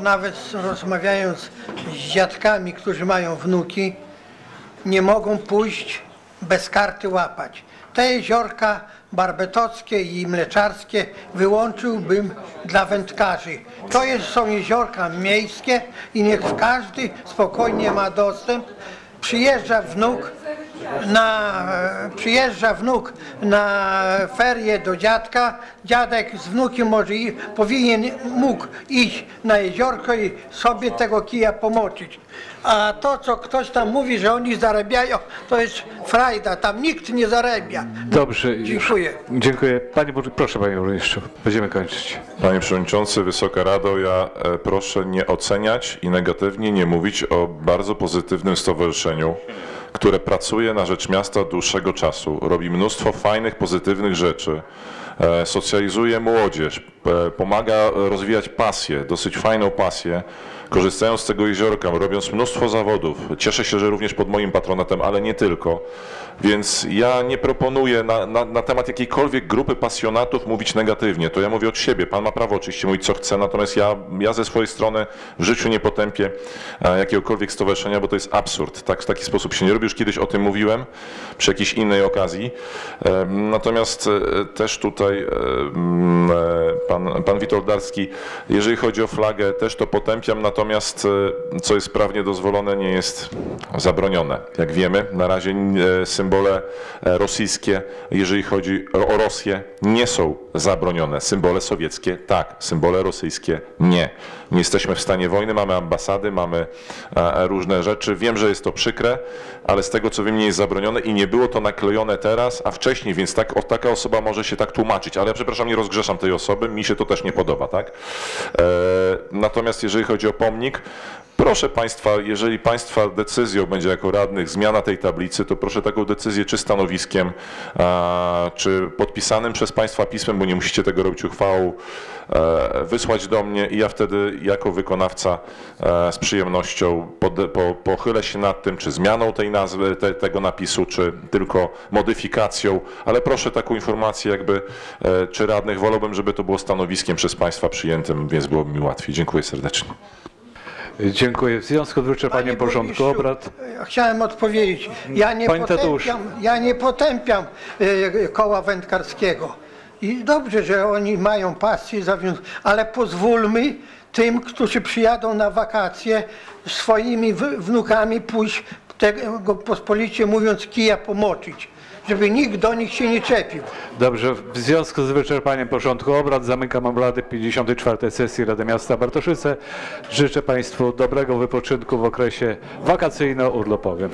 nawet rozmawiając z dziadkami, którzy mają wnuki, nie mogą pójść bez karty łapać. Te jeziorka barbetockie i mleczarskie wyłączyłbym dla wędkarzy. To jest, są jeziorka miejskie i niech każdy spokojnie ma dostęp. Przyjeżdża wnuk na, przyjeżdża wnuk na ferie do dziadka, dziadek z wnukiem może i powinien, mógł iść na jeziorko i sobie tego kija pomoczyć. A to, co ktoś tam mówi, że oni zarabiają, to jest frajda, tam nikt nie zarabia. Dobrze. już. Dziękuję. Dziękuję. Panie, burmistrzu, proszę panie burmistrzu, będziemy kończyć. Panie Przewodniczący, Wysoka Rado, ja e, proszę nie oceniać i negatywnie nie mówić o bardzo pozytywnym stowarzyszeniu, które pracuje na rzecz miasta od dłuższego czasu, robi mnóstwo fajnych, pozytywnych rzeczy, e, socjalizuje młodzież, e, pomaga rozwijać pasję, dosyć fajną pasję, korzystając z tego jeziorka, robiąc mnóstwo zawodów. Cieszę się, że również pod moim patronatem, ale nie tylko. Więc ja nie proponuję na, na, na temat jakiejkolwiek grupy pasjonatów mówić negatywnie. To ja mówię od siebie. Pan ma prawo oczywiście mówić co chce, natomiast ja, ja ze swojej strony w życiu nie potępię e, jakiegokolwiek stowarzyszenia, bo to jest absurd. Tak, w taki sposób się nie robi. Już kiedyś o tym mówiłem przy jakiejś innej okazji. Natomiast e, też tutaj e, pan, pan Witold Darski, jeżeli chodzi o flagę, też to potępiam, natomiast e, co jest prawnie dozwolone, nie jest zabronione. Jak wiemy, na razie e, symbole e, rosyjskie, jeżeli chodzi o Rosję, nie są zabronione. Symbole sowieckie tak, symbole rosyjskie nie. Nie jesteśmy w stanie wojny, mamy ambasady, mamy e, różne rzeczy. Wiem, że jest to przykre, ale z tego co wiem nie jest zabronione i nie było to naklejone teraz, a wcześniej, więc tak, o, taka osoba może się tak tłumaczyć, ale ja przepraszam, nie rozgrzeszam tej osoby, mi się to też nie podoba, tak? E, natomiast jeżeli chodzi o pomnik, Proszę Państwa, jeżeli Państwa decyzją będzie jako radnych zmiana tej tablicy, to proszę taką decyzję czy stanowiskiem, a, czy podpisanym przez Państwa pismem, bo nie musicie tego robić uchwałą, e, wysłać do mnie i ja wtedy jako wykonawca e, z przyjemnością pochylę się nad tym, czy zmianą tej nazwy, te, tego napisu, czy tylko modyfikacją, ale proszę taką informację jakby, e, czy radnych, wolałbym, żeby to było stanowiskiem przez Państwa przyjętym, więc byłoby mi łatwiej. Dziękuję serdecznie. Dziękuję. W związku z wyczerpaniem porządku burmistrzu, obrad. Chciałem odpowiedzieć. Ja nie Panie Tadeusz. potępiam, ja nie potępiam e, koła wędkarskiego. I dobrze, że oni mają pasję, zawią- ale pozwólmy tym, którzy przyjadą na wakacje swoimi wnukami pójść tego pospolicie mówiąc kija pomoczyć, żeby nikt do nich się nie czepił. Dobrze, w związku z wyczerpaniem porządku obrad zamykam obrady 54. sesji Rady Miasta Bartoszyce. Życzę Państwu dobrego wypoczynku w okresie wakacyjno-urlopowym.